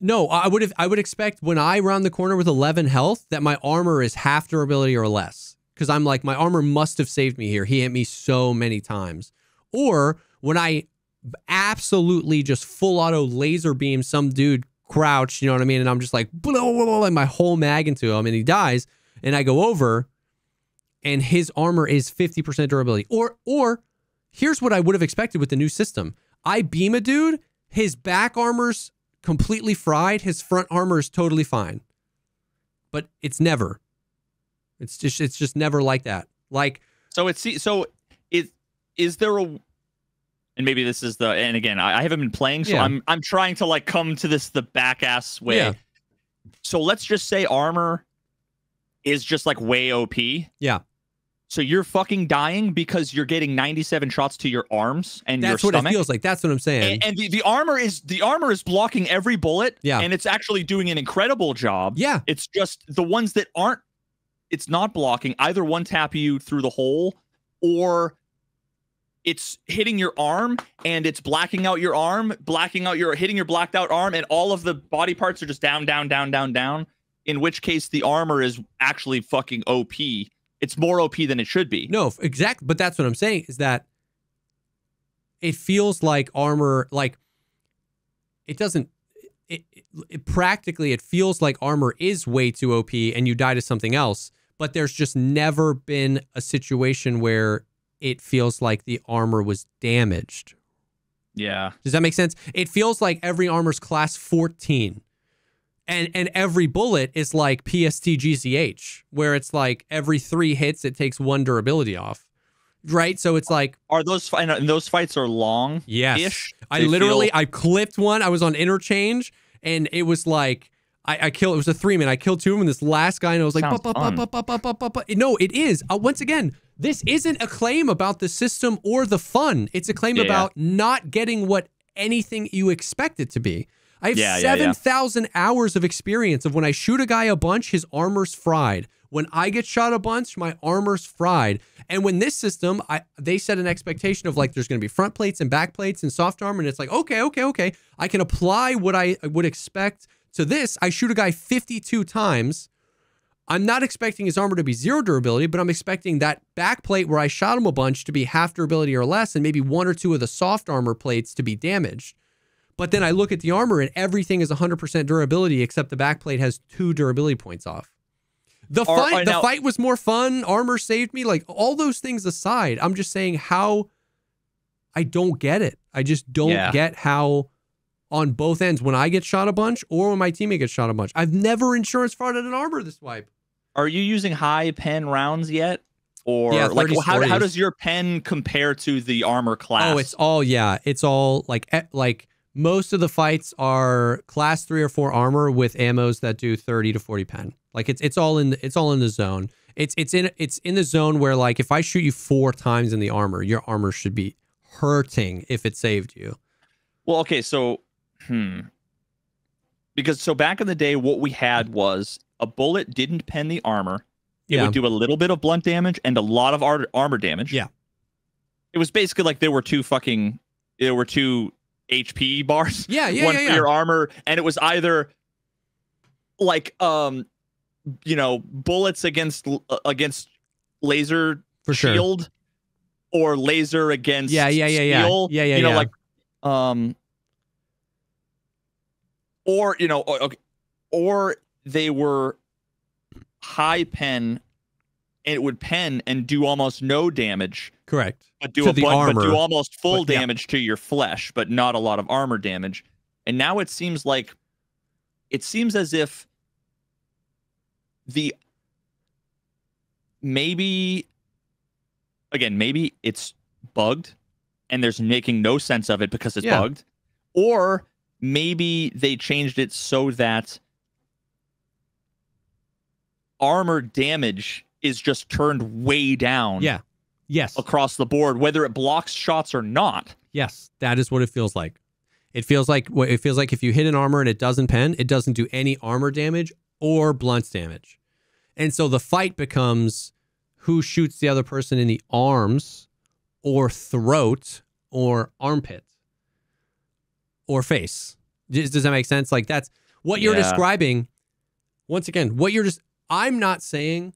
no. I would have. I would expect when I round the corner with 11 health that my armor is half durability or less. Because I'm like my armor must have saved me here. He hit me so many times. Or when I absolutely just full auto laser beam some dude crouched, you know what I mean? And I'm just like, blah, blah, blah, and my whole mag into him and he dies. And I go over and his armor is 50% durability. Or, or here's what I would have expected with the new system I beam a dude, his back armor's completely fried, his front armor is totally fine. But it's never. It's just it's just never like that. Like So it's so it is there a and maybe this is the and again I, I haven't been playing so Yeah. I'm I'm trying to like come to this the back ass way. Yeah. So let's just say armor is just like way OP. Yeah. So you're fucking dying because you're getting 97 shots to your arms and that's your what it feels like. That's what I'm saying. and, and the, the armor is the armor is blocking every bullet. Yeah. And it's actually doing an incredible job. yeah. It's just the ones that aren't, it's not blocking. Either one tap you through the hole or it's hitting your arm and it's blacking out your arm, blacking out your, hitting your blacked out arm, and all of the body parts are just down, down, down, down, down. In which case the armor is actually fucking OP. It's more OP than it should be. No, exactly. But that's what I'm saying is that it feels like armor, like it doesn't. It, it, it- practically it feels like armor is way too OP, and you die to something else. But there's just never been a situation where it feels like the armor was damaged. Yeah. Does that make sense? It feels like every armor's class 14. And and every bullet is like PST GCH, where it's like every three hits it takes one durability off. Right? So it's like, Are those and those fights are long? yes. I literally feel- I clipped one. I was on interchange and it was like I, I killed it was a three man. I killed two of them and this last guy and I was like. No, it is. Uh, once again, this isn't a claim about the system or the fun. It's a claim Yeah. about not getting what anything you expect it to be. I have Yeah, yeah, yeah. 7,000 hours of experience of when I shoot a guy a bunch, his armor's fried. When I get shot a bunch, my armor's fried. And when this system, I they set an expectation of like there's going to be front plates and back plates and soft armor, and it's like okay, okay, okay. I can apply what I would expect to this. I shoot a guy 52 times. I'm not expecting his armor to be zero durability, but I'm expecting that back plate where I shot him a bunch to be half durability or less, and maybe one or two of the soft armor plates to be damaged. But then I look at the armor and everything is 100% durability except the backplate has two durability points off. The Are- fight, are the now- fight was more fun. Armor saved me. Like all those things aside, I'm just saying how I don't get it. I just don't Yeah. get how on both ends when I get shot a bunch or when my teammate gets shot a bunch. I've never insurance frauded an armor this wipe. Are you using high pen rounds yet? Or Yeah, like 30 how, how does your pen compare to the armor oh, class? Oh, it's all yeah. It's all like like most of the fights are class three or four armor with ammos that do thirty to forty pen. Like it's it's all in the, it's all in the zone. It's it's in it's in the zone where like if I shoot you four times in the armor, your armor should be hurting if it saved you. Well, okay, so hmm. Because so back in the day, what we had was a bullet didn't pen the armor. It Yeah. would do a little bit of blunt damage and a lot of ar- armor damage. Yeah. It was basically like there were two fucking there were two HP bars. Yeah, yeah, one yeah, for yeah. your armor, and it was either like um you know bullets against uh, against laser For sure. shield or laser against Yeah, yeah, yeah, yeah. steel. Yeah, yeah, you know yeah. like um or you know okay, or they were high pen and it would pen and do almost no damage Correct. but do To a the bunch, but do almost full But, yeah. damage to your flesh, but not a lot of armor damage. And now it seems like it seems as if the maybe again, maybe it's bugged and there's making no sense of it because it's Yeah. bugged. Or maybe they changed it so that armor damage is just turned way down Yeah. Yes. across the board, whether it blocks shots or not. Yes, that is what it feels like. It feels like it feels like if you hit an armor and it doesn't pen, it doesn't do any armor damage or blunt damage. And so the fight becomes who shoots the other person in the arms or throat or armpit or face. Does, that make sense? Like that's what you're Yeah. describing. Once again, what you're just I'm not saying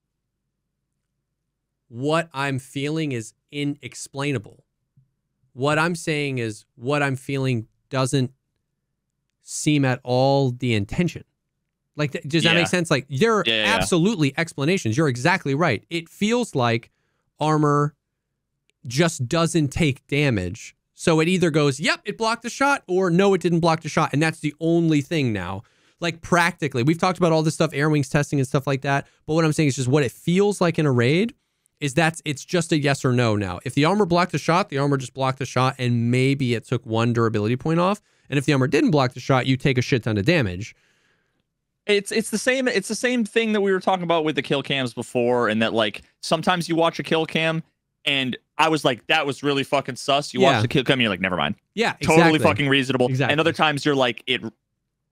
what I'm feeling is inexplainable. What I'm saying is what I'm feeling doesn't seem at all the intention. Like, th- does that Yeah. make sense? Like, there are yeah, yeah. absolutely explanations. You're exactly right. It feels like armor just doesn't take damage. So it either goes, yep, it blocked the shot, or no, it didn't block the shot. And that's the only thing now. Like, practically, we've talked about all this stuff, air wings testing and stuff like that. But what I'm saying is just what it feels like in a raid is that's it's just a yes or no now. If the armor blocked the shot, the armor just blocked the shot, and maybe it took one durability point off. And if the armor didn't block the shot, you take a shit ton of damage. It's it's the same it's the same thing that we were talking about with the kill cams before, and that like sometimes you watch a kill cam and I was like, that was really fucking sus. You Yeah. watch the kill cam, and you're like, never mind. Yeah, Totally exactly. fucking reasonable. Exactly. And other times you're like, it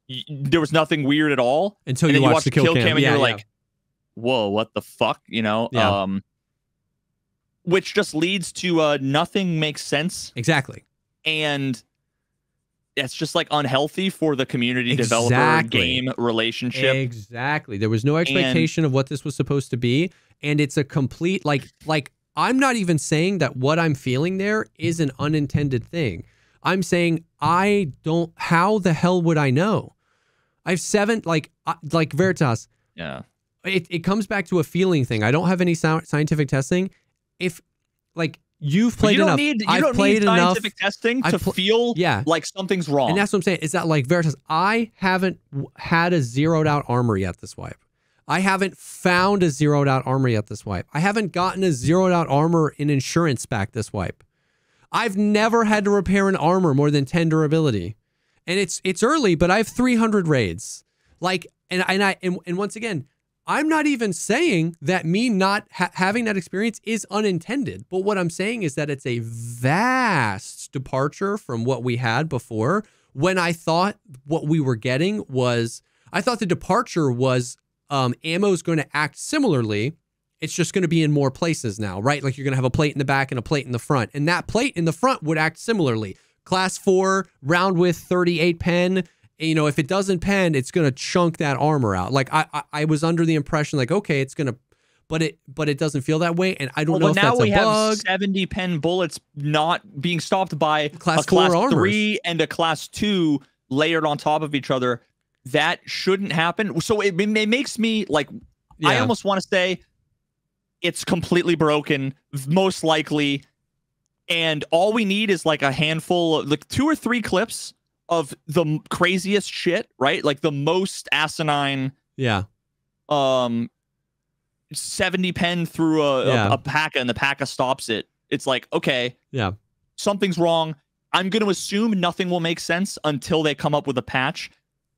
y- there was nothing weird at all. until and you then you watch watch the kill, cam. and yeah, you're yeah. like, whoa, what the fuck? You know? Yeah. Um which just leads to uh nothing makes sense exactly. and it's just like unhealthy for the community developer game relationship. Exactly. There was no expectation of what this was supposed to be, and it's a complete like like I'm not even saying that what I'm feeling there is an unintended thing. I'm saying I don't. How the hell would I know? I've seven like I- like Veritas. yeah. It it comes back to a feeling thing. I don't have any scientific testing. If like you've played you don't enough, need you I've don't played need enough. scientific testing to pl- feel Yeah. like something's wrong. And that's what I'm saying. Is that like Veritas? I haven't w- had a zeroed out armor yet this wipe. I haven't found a zeroed out armor yet this wipe. I haven't gotten a zeroed out armor in insurance back this wipe. I've never had to repair an armor more than 10 durability. And it's it's early, but I have 300 raids. Like and and I and, and once again, I'm not even saying that me not ha- having that experience is unintended. But what I'm saying is that it's a vast departure from what we had before when I thought what we were getting was I thought the departure was um ammo is going to act similarly. It's just going to be in more places now, right? Like you're going to have a plate in the back and a plate in the front. And that plate in the front would act similarly. Class 4 round with 38 pen you know, if it doesn't pen, it's gonna chunk that armor out. Like I, I, I was under the impression, like, okay, it's gonna, but it, but it doesn't feel that way, and I don't well, know if now that's we a have bug. 70 pen bullets not being stopped by Class a class three and a class two layered on top of each other. That shouldn't happen. So it, it makes me like I almost want to say it's completely broken, most likely. And all we need is like a handful of like two or three clips of the craziest shit, right? Like the most asinine yeah, um 70 pen through a, Yeah. a, a paca and the paca stops it. It's like, okay, yeah, something's wrong. I'm going to assume nothing will make sense until they come up with a patch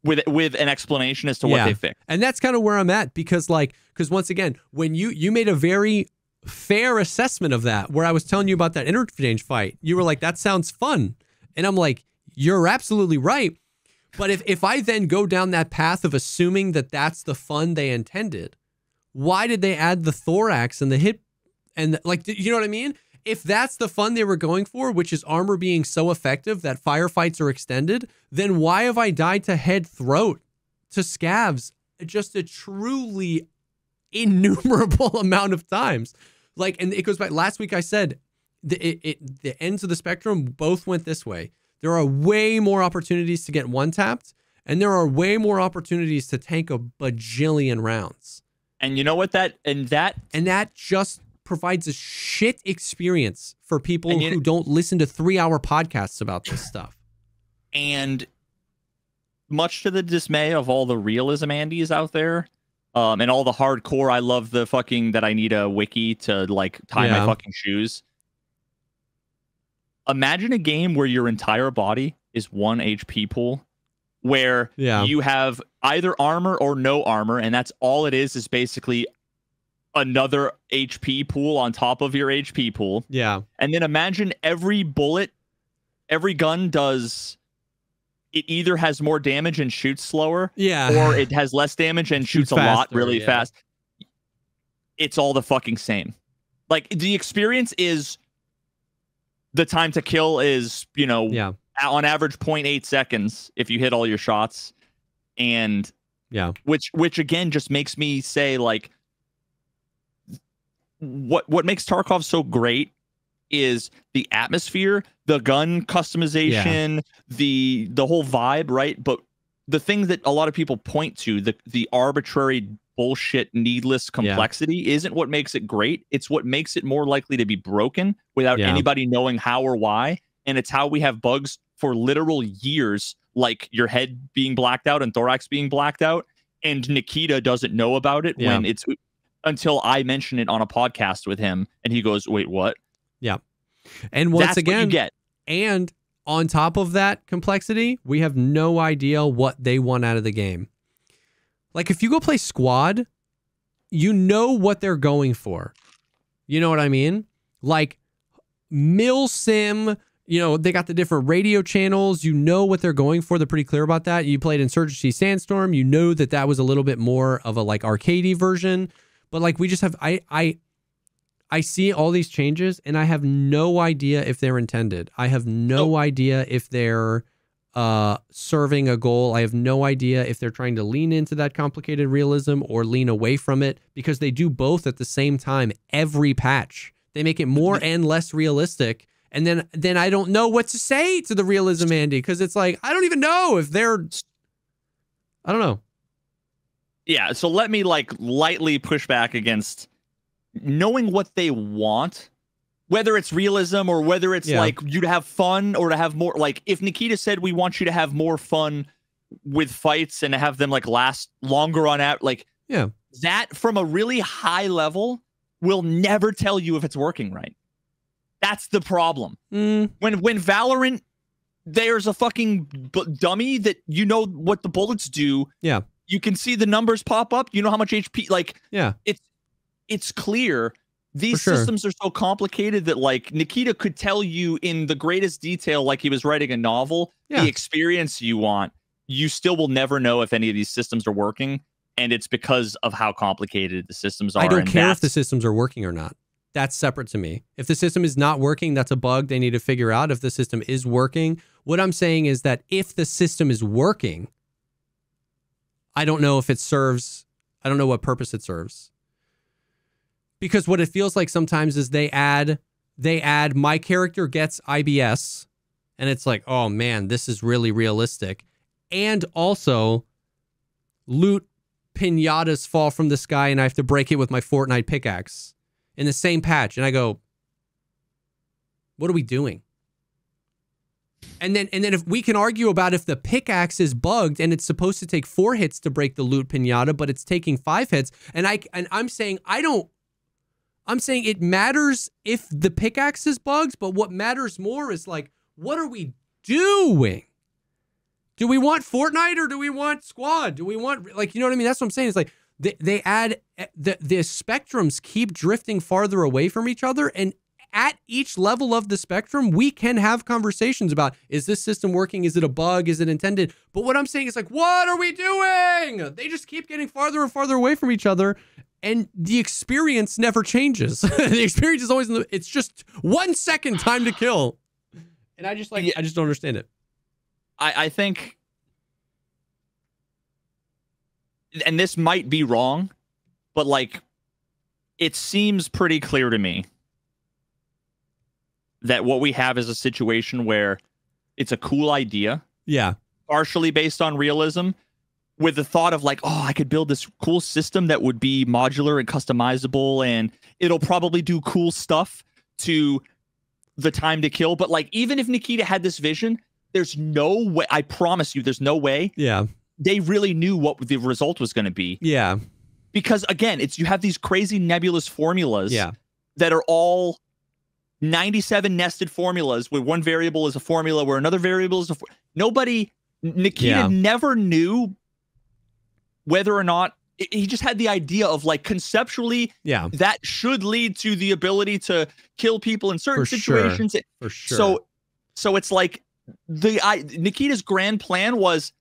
with with an explanation as to what Yeah. they fixed. and that's kind of where I'm at because, like, because once again, when you you made a very fair assessment of that, where I was telling you about that interchange fight, you were like, that sounds fun, and I'm like, you're absolutely right. But if if I then go down that path of assuming that that's the fun they intended, why did they add the thorax and the hip and the, like you know what I mean? If that's the fun they were going for, which is armor being so effective that firefights are extended, then why have I died to head throat to scavs just a truly innumerable (laughs) amount of times? Like, and it goes back. Last week I said the it, it the ends of the spectrum both went this way. There are way more opportunities to get one tapped, and there are way more opportunities to tank a bajillion rounds. And you know what that and that And that just provides a shit experience for people who don't listen to three hour podcasts about this stuff. and much to the dismay of all the realism Andys out there, um, and all the hardcore, I love the fucking that I need a wiki to like tie Yeah. my fucking shoes. Imagine a game where your entire body is one HP pool, where Yeah. you have either armor or no armor, and that's all it is. Is basically another HP pool on top of your HP pool. Yeah. And then imagine every bullet, every gun does. It either has more damage and shoots slower, Yeah. or it has less damage and (laughs) Shoots shoots, a lot really yeah. fast. It's all the fucking same. Like the experience is the time to kill is you know Yeah. on average 0.8 seconds if you hit all your shots and Yeah. which which again just makes me say like what what makes Tarkov so great is the atmosphere, the gun customization, the the whole vibe, right? But the thing that a lot of people point to, the the arbitrary bullshit needless complexity isn't what makes it great. It's what makes it more likely to be broken without Yeah. anybody knowing how or why. And it's how we have bugs for literal years, like your head being blacked out and thorax being blacked out. And Nikita doesn't know about it Yeah. when it's until I mention it on a podcast with him and he goes, Wait, what? Yeah. And once That's what you again, get. and on top of that complexity, we have no idea what they want out of the game. Like if you go play squad, you know what they're going for. You know what I mean? Like Milsim, you know, they got the different radio channels. You know what they're going for. They're pretty clear about that. You played Insurgency Sandstorm. You know that that was a little bit more of a like arcadey version. But like we just have, I, I, I see all these changes and I have no idea if they're intended. I have no Nope. idea if they're uh serving a goal. I have no idea if they're trying to lean into that complicated realism or lean away from it because they do both at the same time every patch. They make it more and less realistic. And then then I don't know what to say to the realism Andy because it's like I don't even know if they're I don't know. Yeah, so let me like lightly push back against knowing what they want, whether it's realism or whether it's Yeah. like you to have fun or to have more. Like if Nikita said we want you to have more fun with fights and to have them like last longer on out, like Yeah. that from a really high level will never tell you if it's working right. That's the problem. Mm, When when Valorant, there's a fucking b- dummy that you know what the bullets do. Yeah. You can see the numbers pop up. You know how much HP. Like yeah. it's it's clear these sure. systems are so complicated that like Nikita could tell you in the greatest detail, like he was writing a novel, Yeah. the experience you want. You still will never know if any of these systems are working, and it's because of how complicated the systems are. I don't care if the systems are working or not. That's separate to me. If the system is not working, that's a bug they need to figure out. If the system is working, what I'm saying is that if the system is working, I don't know if it serves, I don't know what purpose it serves. Because what it feels like sometimes is they add, they add my character gets IBS, and it's like, oh man, this is really realistic. And also, loot pinatas fall from the sky and I have to break it with my Fortnite pickaxe in the same patch. And I go, what are we doing? And then and then if we can argue about if the pickaxe is bugged and it's supposed to take four hits to break the loot pinata, but it's taking five hits, and I and I'm saying I don't I'm saying it matters if the pickaxe is bugged, but what matters more is like, what are we doing? Do we want Fortnite or do we want Squad? Do we want like you know what I mean? That's what I'm saying. It's like they, they add eh, the the spectrums keep drifting farther away from each other, and at each level of the spectrum, we can have conversations about is this system working? Is it a bug? Is it intended? But what I'm saying is like, what are we doing? They just keep getting farther and farther away from each other. And the experience never changes. (laughs) the experience is always in the, it's just one second time to kill. And I just like Yeah. I just don't understand it. I, I think, and this might be wrong, but like, it seems pretty clear to me that what we have is a situation where it's a cool idea, Yeah. partially based on realism, with the thought of like, oh, I could build this cool system that would be modular and customizable, and it'll probably do cool stuff to the time to kill. But like, even if Nikita had this vision, there's no way. I promise you, there's no way Yeah. they really knew what the result was going to be. Yeah. Because again, it's you have these crazy nebulous formulas Yeah. that are all 97 nested formulas where one variable is a formula where another variable is a for- nobody Nikita Yeah. never knew whether or not he just had the idea of like conceptually Yeah. that should lead to the ability to kill people in certain For sure. situations For sure. so so it's like the I Nikita's grand plan was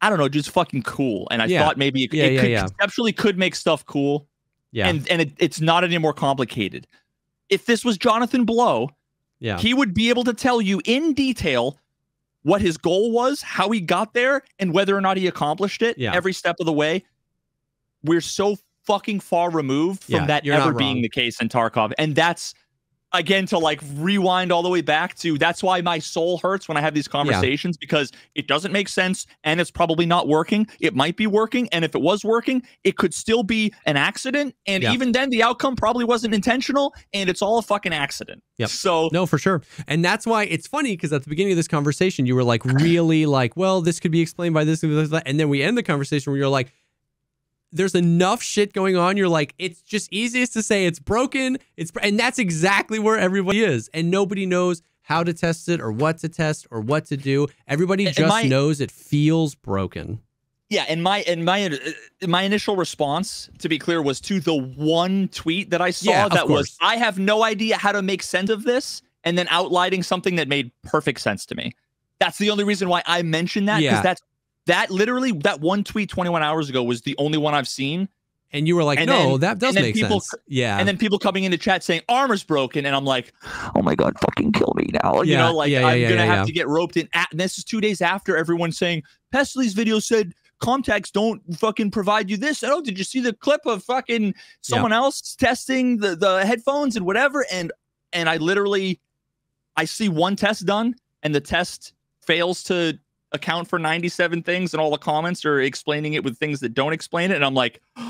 I don't know, just fucking cool. And I Yeah. thought maybe it, Yeah, it yeah, could yeah. conceptually could make stuff cool yeah. and and it, it's not any more complicated. If this was Jonathan Blow, Yeah. he would be able to tell you in detail what his goal was, how he got there, and whether or not he accomplished it Yeah. every step of the way. We're so fucking far removed from Yeah, that ever being the case in Tarkov. And that's again to like rewind all the way back to that's why my soul hurts when I have these conversations because it doesn't make sense and it's probably not working. It might be working. And if it was working, it could still be an accident. And Yeah. even then, the outcome probably wasn't intentional and it's all a fucking accident. Yeah. So No, for sure. And that's why it's funny because at the beginning of this conversation, you were like, really like, well, this could be explained by this and this. And then we end the conversation where you're like, there's enough shit going on. You're like, it's just easiest to say it's broken. It's and that's exactly where everybody is. And nobody knows how to test it or what to test or what to do. Everybody just my- knows it feels broken. Yeah, and my and my uh, my initial response, to be clear, was to the one tweet that I saw Yeah, that was. I have no idea how to make sense of this, and then outlining something that made perfect sense to me. That's the only reason why I mentioned that because Yeah. that's that literally that one tweet 21 hours ago was the only one I've seen, And you were like, And no, then- that does make people- sense. Yeah. and then people coming into chat saying armor's broken, and I'm like, oh my god, fucking kill me now. You know, like yeah, yeah, I'm yeah, gonna yeah, have yeah. to get roped in. At, and this is two days after everyone saying Pestily's video said contacts don't fucking provide you this. Oh, did you see the clip of fucking someone else testing the the headphones and whatever? And and I literally, I see one test done, and the test fails to account for 97 things, and all the comments are explaining it with things that don't explain it, and I'm like. (gasps)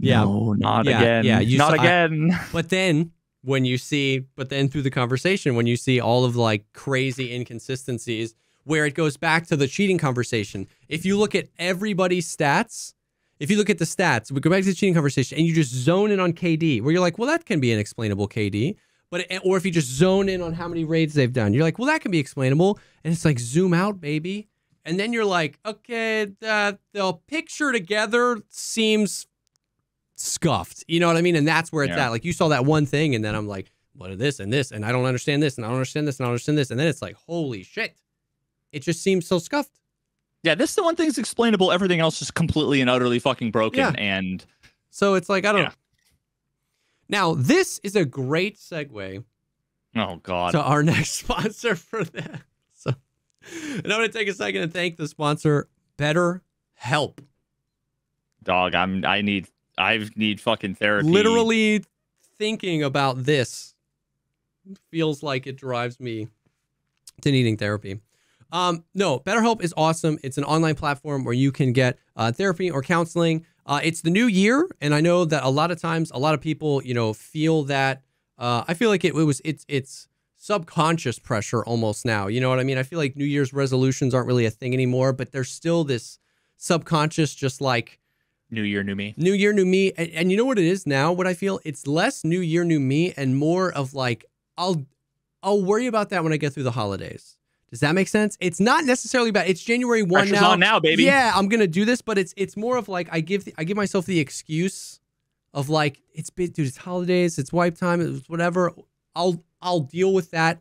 Yeah. No, not Yeah, again. yeah, you not saw- I- again. (laughs) But then when you see, but then through the conversation, when you see all of like crazy inconsistencies, where it goes back to the cheating conversation. If you look at everybody's stats, if you look at the stats, we go back to the cheating conversation and you just zone in on KD, where you're like, well, that can be an explainable KD. But eh, or if you just zone in on how many raids they've done, you're like, well, that can be explainable. And it's like zoom out, baby. And then you're like, okay, the, the picture together seems scuffed. You know what I mean? And that's where it's Yeah. at. Like you saw that one thing, and then I'm like, what are this and this? And I don't understand this, and I don't understand this, and I don't understand this. And then it's like, holy shit. It just seems so scuffed. Yeah, this is the one thing's explainable. Everything else is completely and utterly fucking broken. Yeah. And So it's like, I don't Yeah. know. Now, this is a great segue oh god, to our next (laughs) sponsor for that. And I'm going to take a second and thank the sponsor, Better Help. dog, I'm I need I need fucking therapy. Literally thinking about this feels like it drives me to needing therapy. Um, no, BetterHelp is awesome. It's an online platform where you can get uh, therapy or counseling. Uh, it's the new year, and I know that a lot of times, a lot of people, you know, feel that. Uh, I feel like it, it was it's it's subconscious pressure almost now. You know what I mean? I feel like New Year's resolutions aren't really a thing anymore, but there's still this subconscious, just like New year, new me. New Year, new me. And, and you know what it is now? What I feel? It's less New Year, new me, and more of like I'll I'll worry about that when I get through the holidays. Does that make sense? It's not necessarily bad. It's January one Pressure's now. on now, baby. Yeah, I'm gonna do this, but it's it's more of like I give the, I give myself the excuse of like it's been dude, it's holidays, it's wipe time, it's whatever. I'll I'll deal with that,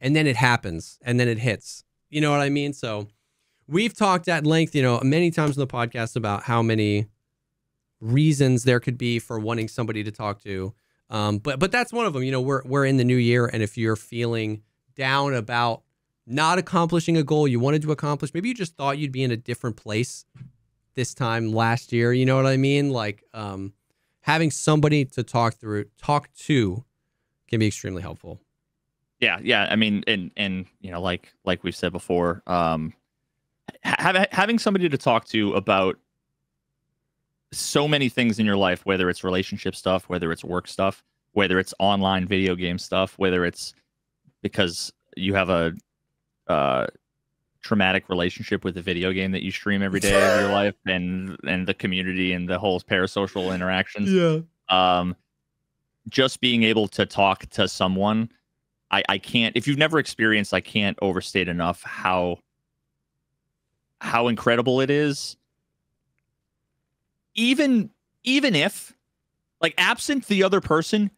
and then it happens, and then it hits. You know what I mean? So we've talked at length, you know, many times in the podcast about how many reasons there could be for wanting somebody to talk to. Um, but but that's one of them. You know, we're we're in the new year, and if you're feeling down about not accomplishing a goal you wanted to accomplish, maybe you just thought you'd be in a different place this time last year. You know what I mean? Like um, having somebody to talk through, talk to, can be extremely helpful. Yeah, yeah. I mean, and and you know, like like we've said before, um, ha- having somebody to talk to about so many things in your life, whether it's relationship stuff, whether it's work stuff, whether it's online video game stuff, whether it's because you have a uh, traumatic relationship with the video game that you stream every day of your (laughs) life, and and the community and the whole parasocial interactions. Yeah. um just being able to talk to someone i i can't if you've never experienced i can't overstate enough how how incredible it is even even if like absent the other person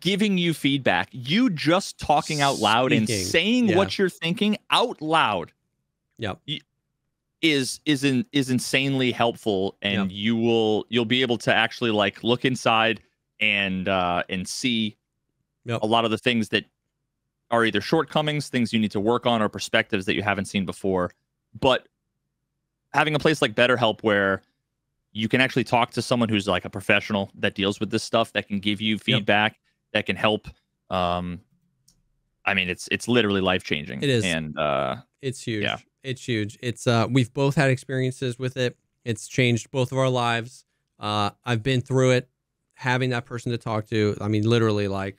giving you feedback you just talking out loud and saying yeah. what you're thinking out loud Yep. y- is is in, is insanely helpful and Yep. you will you'll be able to actually like look inside and uh and see Yep. a lot of the things that are either shortcomings, things you need to work on, or perspectives that you haven't seen before. But having a place like BetterHelp where you can actually talk to someone who's like a professional that deals with this stuff that can give you feedback yep. that can help um i mean it's it's literally life changing it is and uh it's huge yeah. it's huge it's uh we've both had experiences with it it's changed both of our lives uh i've been through it having that person to talk to i mean literally like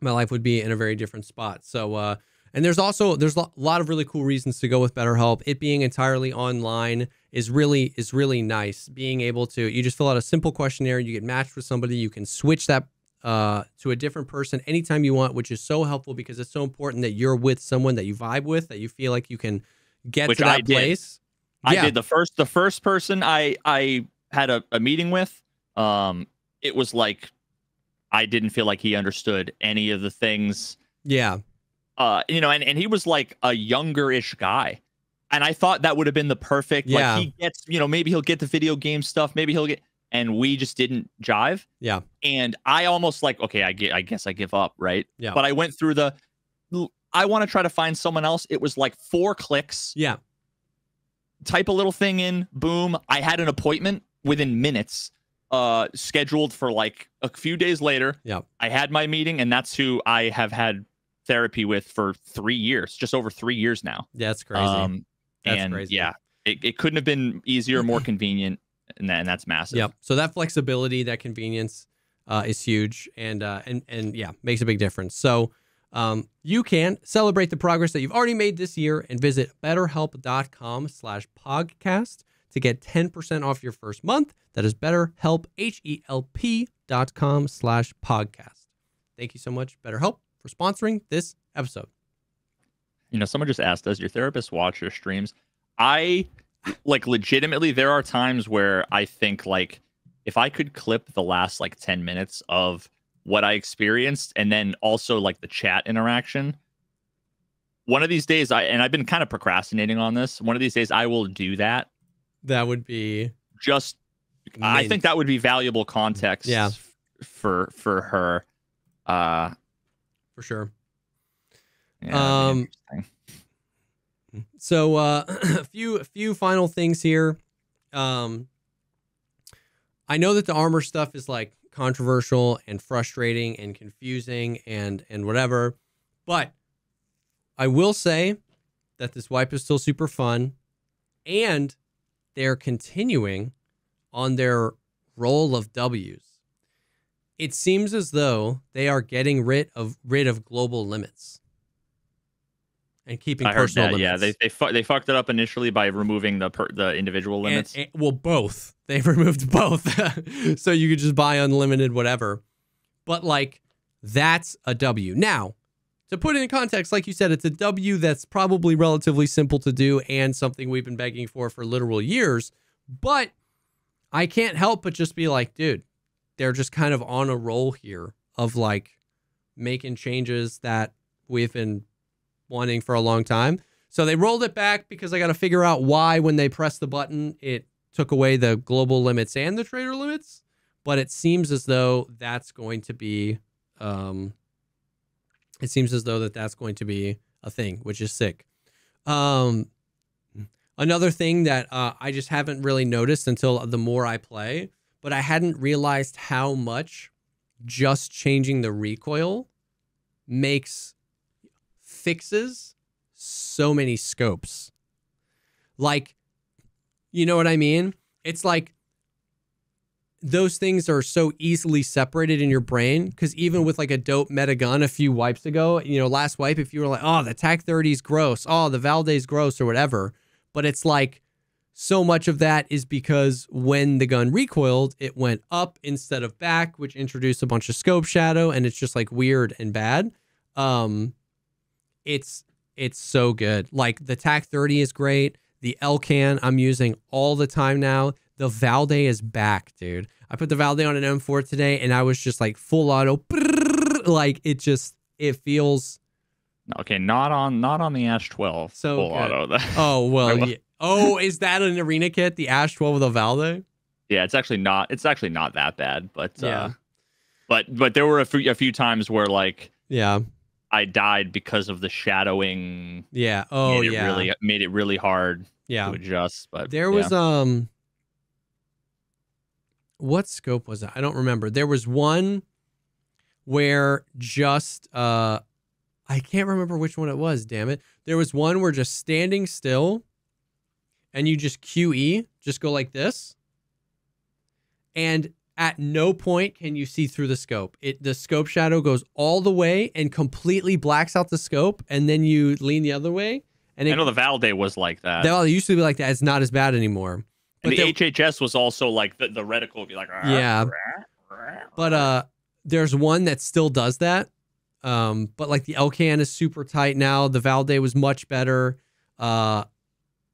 my life would be in a very different spot so uh and there's also there's a lot of really cool reasons to go with BetterHelp. It being entirely online is really is really nice. Being able to you just fill out a simple questionnaire, you get matched with somebody, you can switch that uh, to a different person anytime you want, which is so helpful because it's so important that you're with someone that you vibe with, that you feel like you can get which to that I place. Did. I did the first the first person I I had a, a meeting with. Um, it was like I didn't feel like he understood any of the things. Yeah uh, you know, and, and he was like a younger-ish guy. And I thought that would have been the perfect, yeah. like he gets, you know, maybe he'll get the video game stuff, maybe he'll get and we just didn't jive. Yeah. And I almost like, okay, I get I guess I give up, right? Yeah. But I went through the I want to try to find someone else. It was like four clicks. Yeah. Type a little thing in, boom. I had an appointment within minutes, uh, scheduled for like a few days later. Yeah. I had my meeting, and that's who I have had therapy with for three years, just over three years now. Yeah, that's crazy. Um, that's and crazy. yeah, it, it couldn't have been easier, more convenient, and, that, and that's massive. Yep. So that flexibility, that convenience, uh, is huge, and uh, and and yeah, makes a big difference. So. Um, you can celebrate the progress that you've already made this year and visit betterhelp.com slash pogcast to get 10% off your first month. That is betterhelp, H-E-L-P dot com slash pogcast. Thank you so much, BetterHelp for sponsoring this episode. You know, someone just asked, does your therapist watch your streams? I like legitimately, there are times where I think like if I could clip the last like 10 minutes of what I experienced and then also like the chat interaction. One of these days, I and I've been kind of procrastinating on this. One of these days, I will do that. That would be just. Amazing. I think that would be valuable context. Yeah. For for her. Uh, for sure. Yeah, um, so uh, (clears throat) a few a few final things here. Um, I know that the armor stuff is like controversial and frustrating and confusing and and whatever, but I will say that this wipe is still super fun, and they're continuing on their roll of W's it seems as though they are getting rid of rid of global limits and keeping I personal that, limits. Yeah, they they, fu- they fucked it up initially by removing the per- the individual limits. And, and, well, both (laughs) they've removed both, (laughs) so you could just buy unlimited whatever. But like that's a W. Now, to put it in context, like you said, it's a W that's probably relatively simple to do and something we've been begging for for literal years. But I can't help but just be like, dude, they're just kind of on a roll here of like making changes that we've been wanting for a long time. So they rolled it back because I got to figure out why when they pressed the button it took away the global limits and the trader limits. But it seems as though that's going to be, um, it seems as though that that's going to be a thing, which is sick. Um, another thing that uh, I just haven't really noticed until the more I play but I hadn't realized how much just changing the recoil makes fixes so many scopes. Like, you know what I mean? It's like those things are so easily separated in your brain because even with like a dope meta gun a few wipes ago, you know, last wipe, if you were like, oh, the TAC 30 is gross, oh, the Valday's gross or whatever, but it's like so much of that is because when the gun recoiled, it went up instead of back, which introduced a bunch of scope shadow, and it's just like weird and bad. Um, it's it's so good. Like the TAC 30 is great. The Elcan I'm using all the time now. The Valday is back, dude. I put the Valday on an M4 today, and I was just like full auto, like it just it feels. Okay, not on not on the Ash 12 so full good. auto. oh well, (laughs) yeah. Oh, is that an arena kit? The Ash 12 with a Valday? Yeah, it's actually not. It's actually not that bad, but yeah. Uh, but but there were a few, a few times where like yeah, I died because of the shadowing. Yeah. Oh made it yeah. really made it really hard yeah. to adjust. But There yeah. was um what scope was that? I don't remember. There was one where just uh I can't remember which one it was, damn it. There was one where just standing still and you just QE, just go like this. And at no point can you see through the scope. It the scope shadow goes all the way and completely blacks out the scope and then you lean the other way and it I know the Valday was like that. that it used to be like that. It's not as bad anymore. And the there- HHS was also like the, the reticle would be like Yeah. But uh, there's one that still does that. Um, but like the Elcan is super tight now. The Valday was much better. Uh,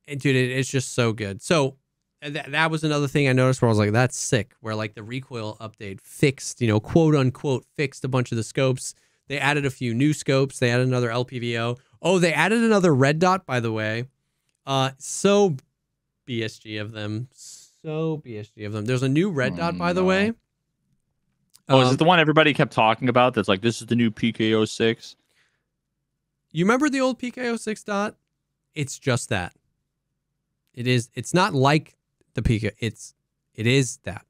and dude, it, it's just so good. So and that that was another thing I noticed where I was like, that's sick. Where like the recoil update fixed, you know, quote unquote, fixed a bunch of the scopes. They added a few new scopes. They added another LPVO. Oh, they added another red dot, by the way. Uh, so BSG of them. So BSG of them. There's a new red dot, by the way. Oh, is Um, it the one everybody kept talking about? That's like this is the new PKO six. You remember the old PKO six dot? It's just that. It is. It's not like the PK. It's. It is that.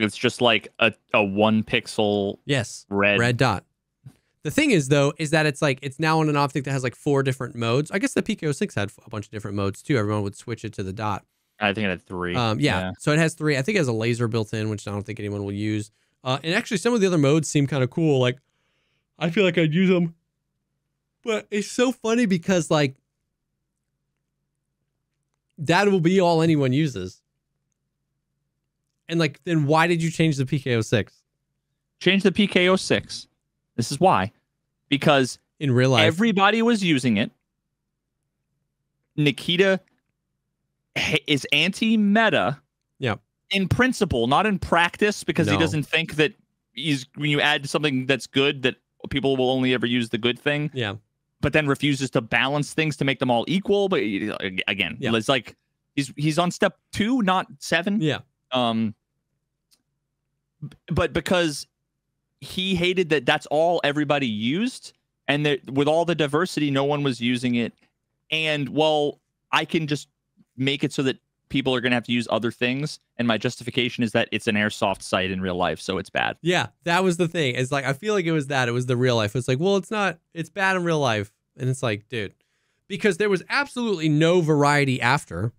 It's just like a, a one pixel Yes. red. Red dot. The thing is though, is that it's like it's now on an optic that has like four different modes. I guess the PKO six had a bunch of different modes too. Everyone would switch it to the dot. I think it had three. Um, yeah. So it has three. I think it has a laser built in, which I don't think anyone will use. Uh, and actually, some of the other modes seem kind of cool. Like, I feel like I'd use them, but it's so funny because like that will be all anyone uses. And like, then why did you change the PKO six Change the PKO six. This is why, because in real life? everybody was using it. Nikita is anti-meta. Yeah. In principle, not in practice, because he doesn't think that he's when you add something that's good that people will only ever use the good thing. yeah, but then refuses to balance things to make them all equal. But again, Yeah. it's like he's he's on step two, not seven. yeah, Um, but because he hated that that's all everybody used, and that with all the diversity, no one was using it. And well, I can just make it so that people are going to have to use other things. And my justification is that it's an airsoft sight in real life, so it's bad. yeah. That was the thing. It's like I feel like it was that. It was the real life. It's like, well, it's not. It's bad in real life, and it's like, dude, because there was absolutely no variety after.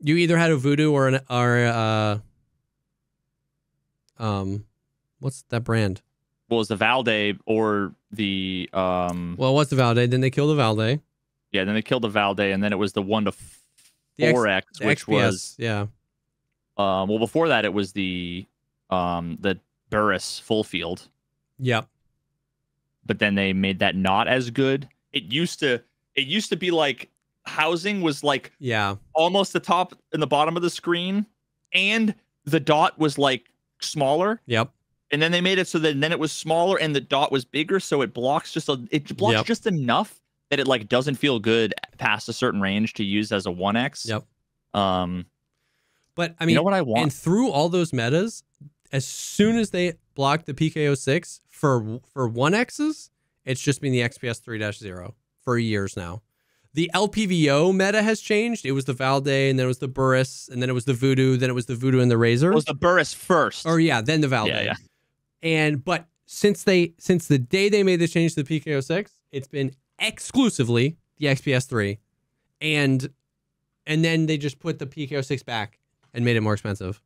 You either had a voodoo or an or uh um what's that brand? Well, it's the Valday or the um. Well, what's the Valday? Then they killed the Valday. Yeah, then they killed the Valday, and then it was the one to The X- four X, The which XPS, was yeah. um. Well, before that, it was the um the Burris full field, Yep. but then they made that not as good. It used to it used to be like housing was like Yeah. almost the top and the bottom of the screen, and the dot was like smaller. Yep. And then they made it so that then it was smaller and the dot was bigger, so it blocks just a it blocks Yep. just enough that it like doesn't feel good past a certain range to use as a one X. Yep. Um, But I mean, you know what I want? and through all those metas, as soon as they blocked the PKO six for for one X's, it's just been the XPS 3-0 for years now. The LPVO meta has changed. It was the Valday, and then it was the Burris, and then it was the Voodoo, then it was the Voodoo and the Razor. It was the Burris first. or yeah, then the Valday. yeah, yeah. And but since they since the day they made the change to the PKO six, it's been exclusively the XPS three, and and then they just put the PKO six back and made it more expensive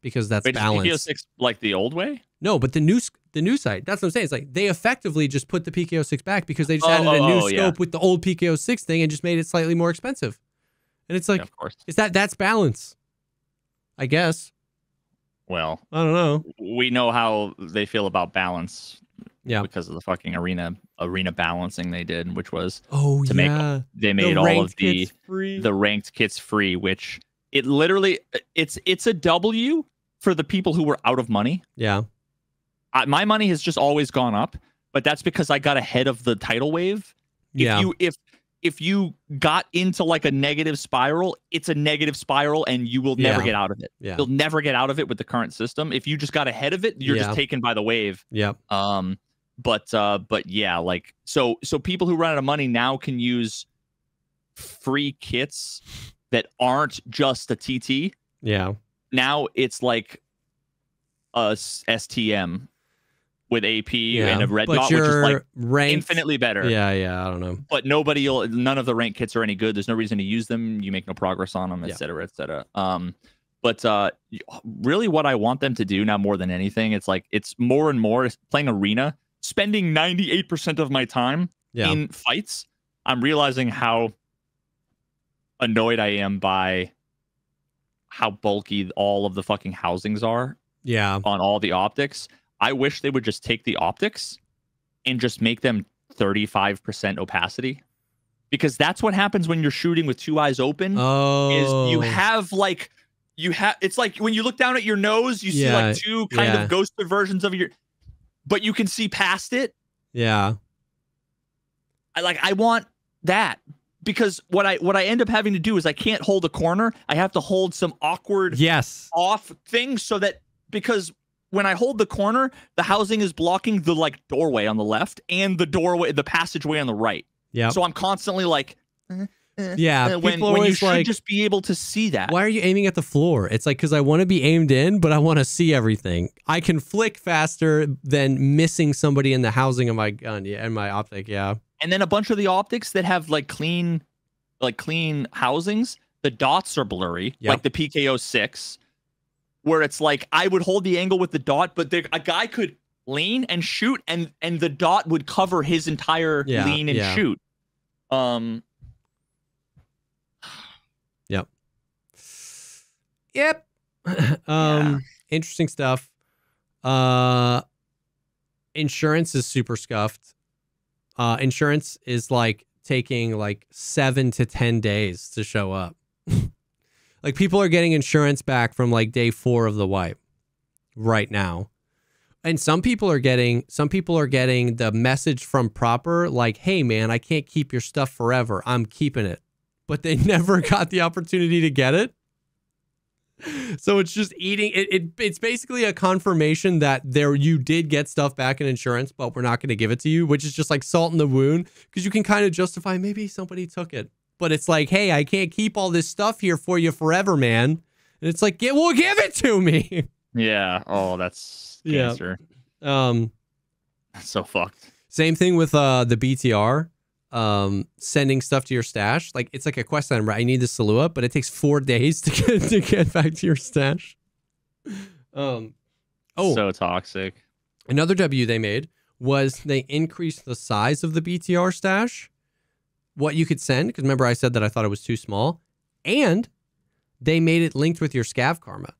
because that's Wait, balance. PKO six like the old way? No, but the new the new sight. That's what I'm saying. It's like they effectively just put the PKO six back because they just Oh, added a oh, new oh, yeah. scope with the old PKO six thing and just made it slightly more expensive. And it's like, Yeah, of course. is that that's balance? I guess. Well, I don't know. we know how they feel about balance. Yeah. Because of the fucking arena arena balancing they did, which was Oh To make- yeah. they The made all of the free. the ranked kits free, which it literally it's it's a W for the people who were out of money. yeah. I, my money has just always gone up, but that's because I got ahead of the tidal wave. If Yeah. you if if you got into like a negative spiral, it's a negative spiral and you will never Yeah. get out of it. Yeah. You'll never get out of it with the current system. If you just got ahead of it, you're Yeah. just taken by the wave. Yep. Um but uh, but yeah, like so so people who run out of money now can use free kits that aren't just a TT. Yeah. Now it's like a STM with AP Yeah. and a red but dot, which is like ranked. infinitely better. Yeah, yeah. I don't know. But nobody, will none of the rank kits are any good. There's no reason to use them. You make no progress on them, et Yeah. cetera, et cetera. Um, but uh, really, what I want them to do now more than anything, it's like it's more and more playing arena, spending 98% of my time Yeah. in fights. I'm realizing how annoyed I am by how bulky all of the fucking housings are yeah. on all the optics. I wish they would just take the optics and just make them 35% opacity. Because that's what happens when you're shooting with two eyes open Oh. is you oh. have like you have it's like when you look down at your nose, you see like two kind yeah. of ghosted versions of your but you can see past it. Yeah. I like I want that because what I what I end up having to do is I can't hold a corner. I have to hold some awkward Yes. off things so that because when I hold the corner, the housing is blocking the like doorway on the left and the doorway, the passageway on the right. Yeah. So I'm constantly like, eh, eh, Yeah. eh, when, when you should like, just be able to see that. why are you aiming at the floor? It's like because I want to be aimed in, but I want to see everything. I can flick faster than missing somebody in the housing of my gun. Yeah, and my optic. Yeah. And then a bunch of the optics that have like clean, like clean housings, the dots are blurry, Yep. like the PKO six, where it's like I would hold the angle with the dot, but there, a guy could lean and shoot, and and the dot would cover his entire Yeah, lean and yeah. shoot. Um, Yep. (laughs) um interesting stuff. Uh insurance is super scuffed. Uh insurance is like taking like 7 to 10 days to show up. (laughs) like people are getting insurance back from like day 4 of the wipe right now. And some people are getting some people are getting the message from Prapor like, "Hey man, I can't keep your stuff forever. I'm keeping it." But they (laughs) never got the opportunity to get it so it's just eating it, it it's basically a confirmation that there you did get stuff back in insurance but we're not going to give it to you which is just like salt in the wound because you can kind of justify maybe somebody took it but it's like hey i can't keep all this stuff here for you forever man and it's like get well give it to me yeah. Oh, that's Yeah. cancer. um That's so fucked. same thing with uh the btr um sending stuff to your stash. Like it's like a quest item right? I need the Salewa but it takes four (laughs) days to get to get back to your stash. Um oh. So toxic. Another W they made was they increased the size of the BTR stash, what you could send, because remember I said that I thought it was too small, and they made it linked with your scav karma.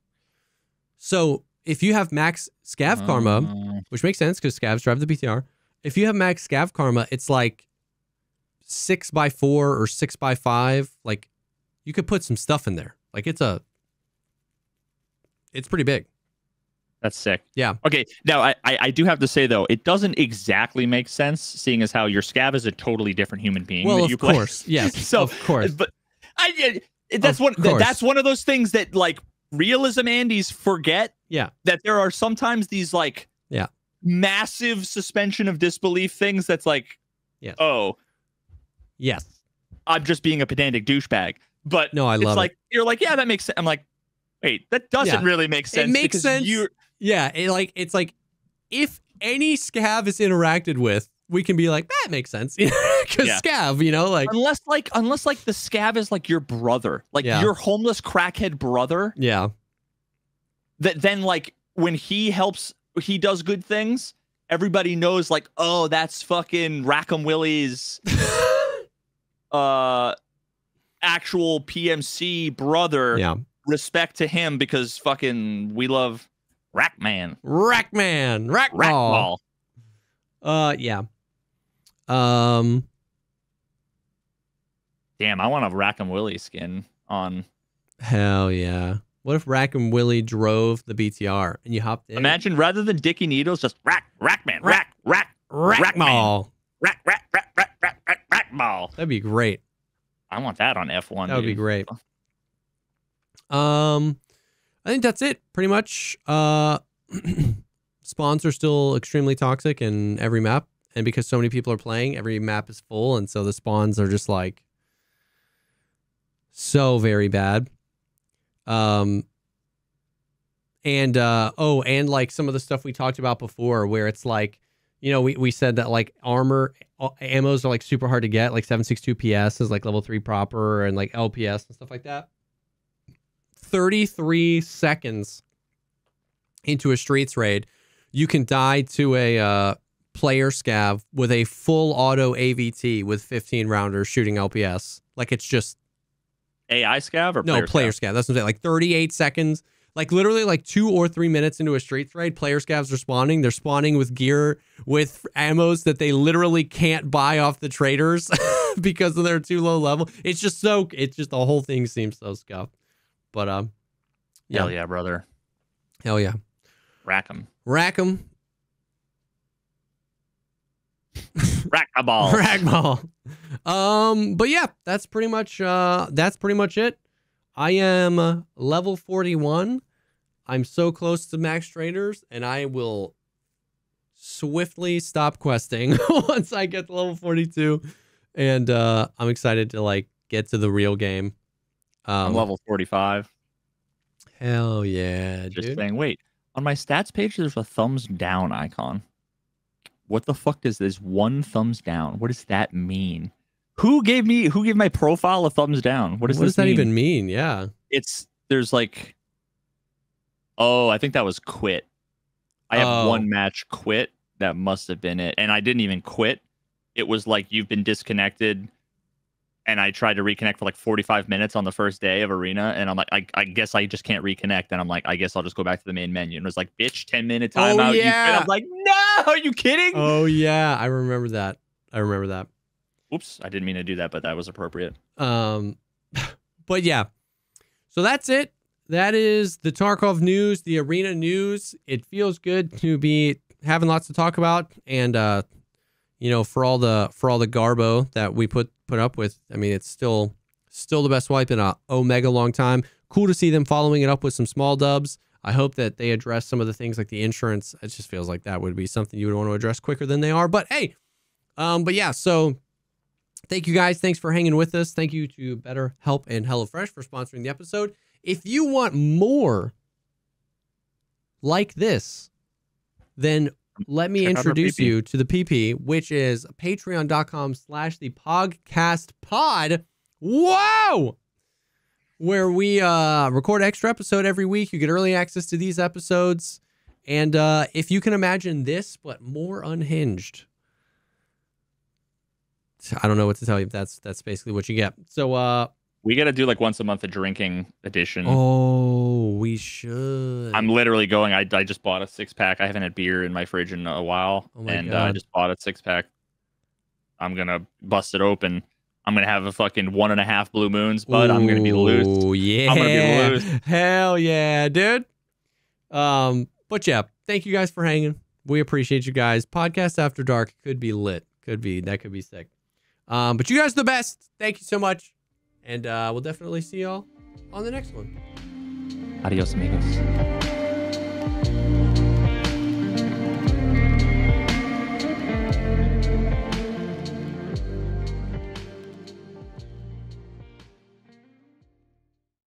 So if you have max scav karma, Uh, which makes sense because scavs drive the BTR, if you have max scav karma, it's like six by four or six by five. Like you could put some stuff in there. Like it's a, it's pretty big. That's sick. Yeah. Okay. Now I, I do have to say though, it doesn't exactly make sense, seeing as how your scav is a totally different human being. Well, of you play. course, yes, (laughs) So, of course. But I that's Of one course. that's one of those things that like realism Andys forget. Yeah. That there are sometimes these like Yeah. massive suspension of disbelief things that's like Yes. oh Yes. I'm just being a pedantic douchebag. But No, I love it's like it. you're like yeah that makes sense. I'm like wait that doesn't Yeah. really make sense. It makes sense. You Yeah, it like it's like if any scav is interacted with, we can be like that makes sense (laughs) because Yeah. scav, you know, like unless like unless like the scav is like your brother, like Yeah. your homeless crackhead brother. yeah, That then like when he helps, he does good things. Everybody knows like oh that's fucking Rackham Willie's (laughs) uh actual PMC brother. yeah. Respect to him because fucking we love Rackman. Rackman, Rackball. Rackball. Uh, yeah. Um, Damn, I want a Rackham Willie skin on. hell yeah. What if Rack and Willie drove the BTR and you hopped in? Imagine rather than Dickie Needles, just Rack Rackman, Rack Rack. Rack Rack Rack Rack Rack Rackball. That'd be great. I want that on F1. That would be great. Um, I think that's it pretty much. Uh, (clears throat) spawns are still extremely toxic in every map, and because so many people are playing, every map is full, and so the spawns are just like so very bad. Um, and uh, oh, and like some of the stuff we talked about before, where it's like, you know, we, we said that like armor ammos are like super hard to get, like 762 PS is like level three Prapor, and like LPS and stuff like that. 33 seconds into a streets raid, you can die to a uh, player scav with a full auto AVT with 15 rounders shooting LPS. Like it's just AI scav or no player, player scav? scav. That's what I'm saying. Like 38 seconds. Like literally like two or three minutes into a streets raid, player scavs are spawning. They're spawning with gear with ammos that they literally can't buy off the traders (laughs) because they're too low level. It's just so it's just the whole thing seems so scuffed. But um yeah. Hell yeah, brother. Hell yeah. Rack 'em. Rack 'em. (laughs) Rack the ball. Rack ball. Um, but yeah, that's pretty much uh that's pretty much it. I am level 41. I'm so close to max trainers, and I will swiftly stop questing (laughs) once I get to level 42. And uh I'm excited to like get to the real game. Um I'm level 45. hell yeah, Just dude. saying, wait, on my stats page, there's a thumbs down icon. What the fuck does this one thumbs down? What does that mean? Who gave me who gave my profile a thumbs down? What does what this does that mean? even mean? Yeah. It's there's like Oh, I think that was quit. I have Oh. one match quit. That must have been it. And I didn't even quit. It was like you've been disconnected and I tried to reconnect for like 45 minutes on the first day of arena, and I'm like, I, I guess I just can't reconnect, and I'm like, I guess I'll just go back to the main menu. And it was like, bitch, 10 minute Oh, timeout. quit. yeah. I'm like, no, are you kidding? Oh yeah, I remember that. I remember that. Oops, I didn't mean to do that, but that was appropriate. Um, (laughs) but yeah, so that's it. That is the Tarkov news, the arena news. It feels good to be having lots to talk about, and uh, you know, for all the for all the garbo that we put put up with. I mean, it's still still the best wipe in a omega long time. Cool to see them following it up with some small dubs. I hope that they address some of the things like the insurance. It just feels like that would be something you would want to address quicker than they are. But hey, um, but yeah, so thank you guys. Thanks for hanging with us. Thank you to BetterHelp and HelloFresh for sponsoring the episode. If you want more like this, then let me Check introduce you to the PP, which is patreon.com slash the Pogcast pod. Whoa! Where we uh, record extra episode every week. You get early access to these episodes. And uh, if you can imagine this, but more unhinged. I don't know what to tell you. That's that's basically what you get. So uh We got to do like once a month a drinking edition. oh, we should. I'm literally going. I, I just bought a six pack. I haven't had beer in my fridge in a while, Oh and uh, I just bought a six pack. I'm gonna bust it open. I'm gonna have a fucking one and a half blue moons, but I'm gonna be loose. Oh yeah. I'm gonna be loose. Hell yeah, dude. Um, but yeah, thank you guys for hanging. We appreciate you guys. Pogcast after dark could be lit. Could be that could be sick. Um, but you guys are the best. Thank you so much. And uh we'll definitely see y'all on the next one. Adios, amigos.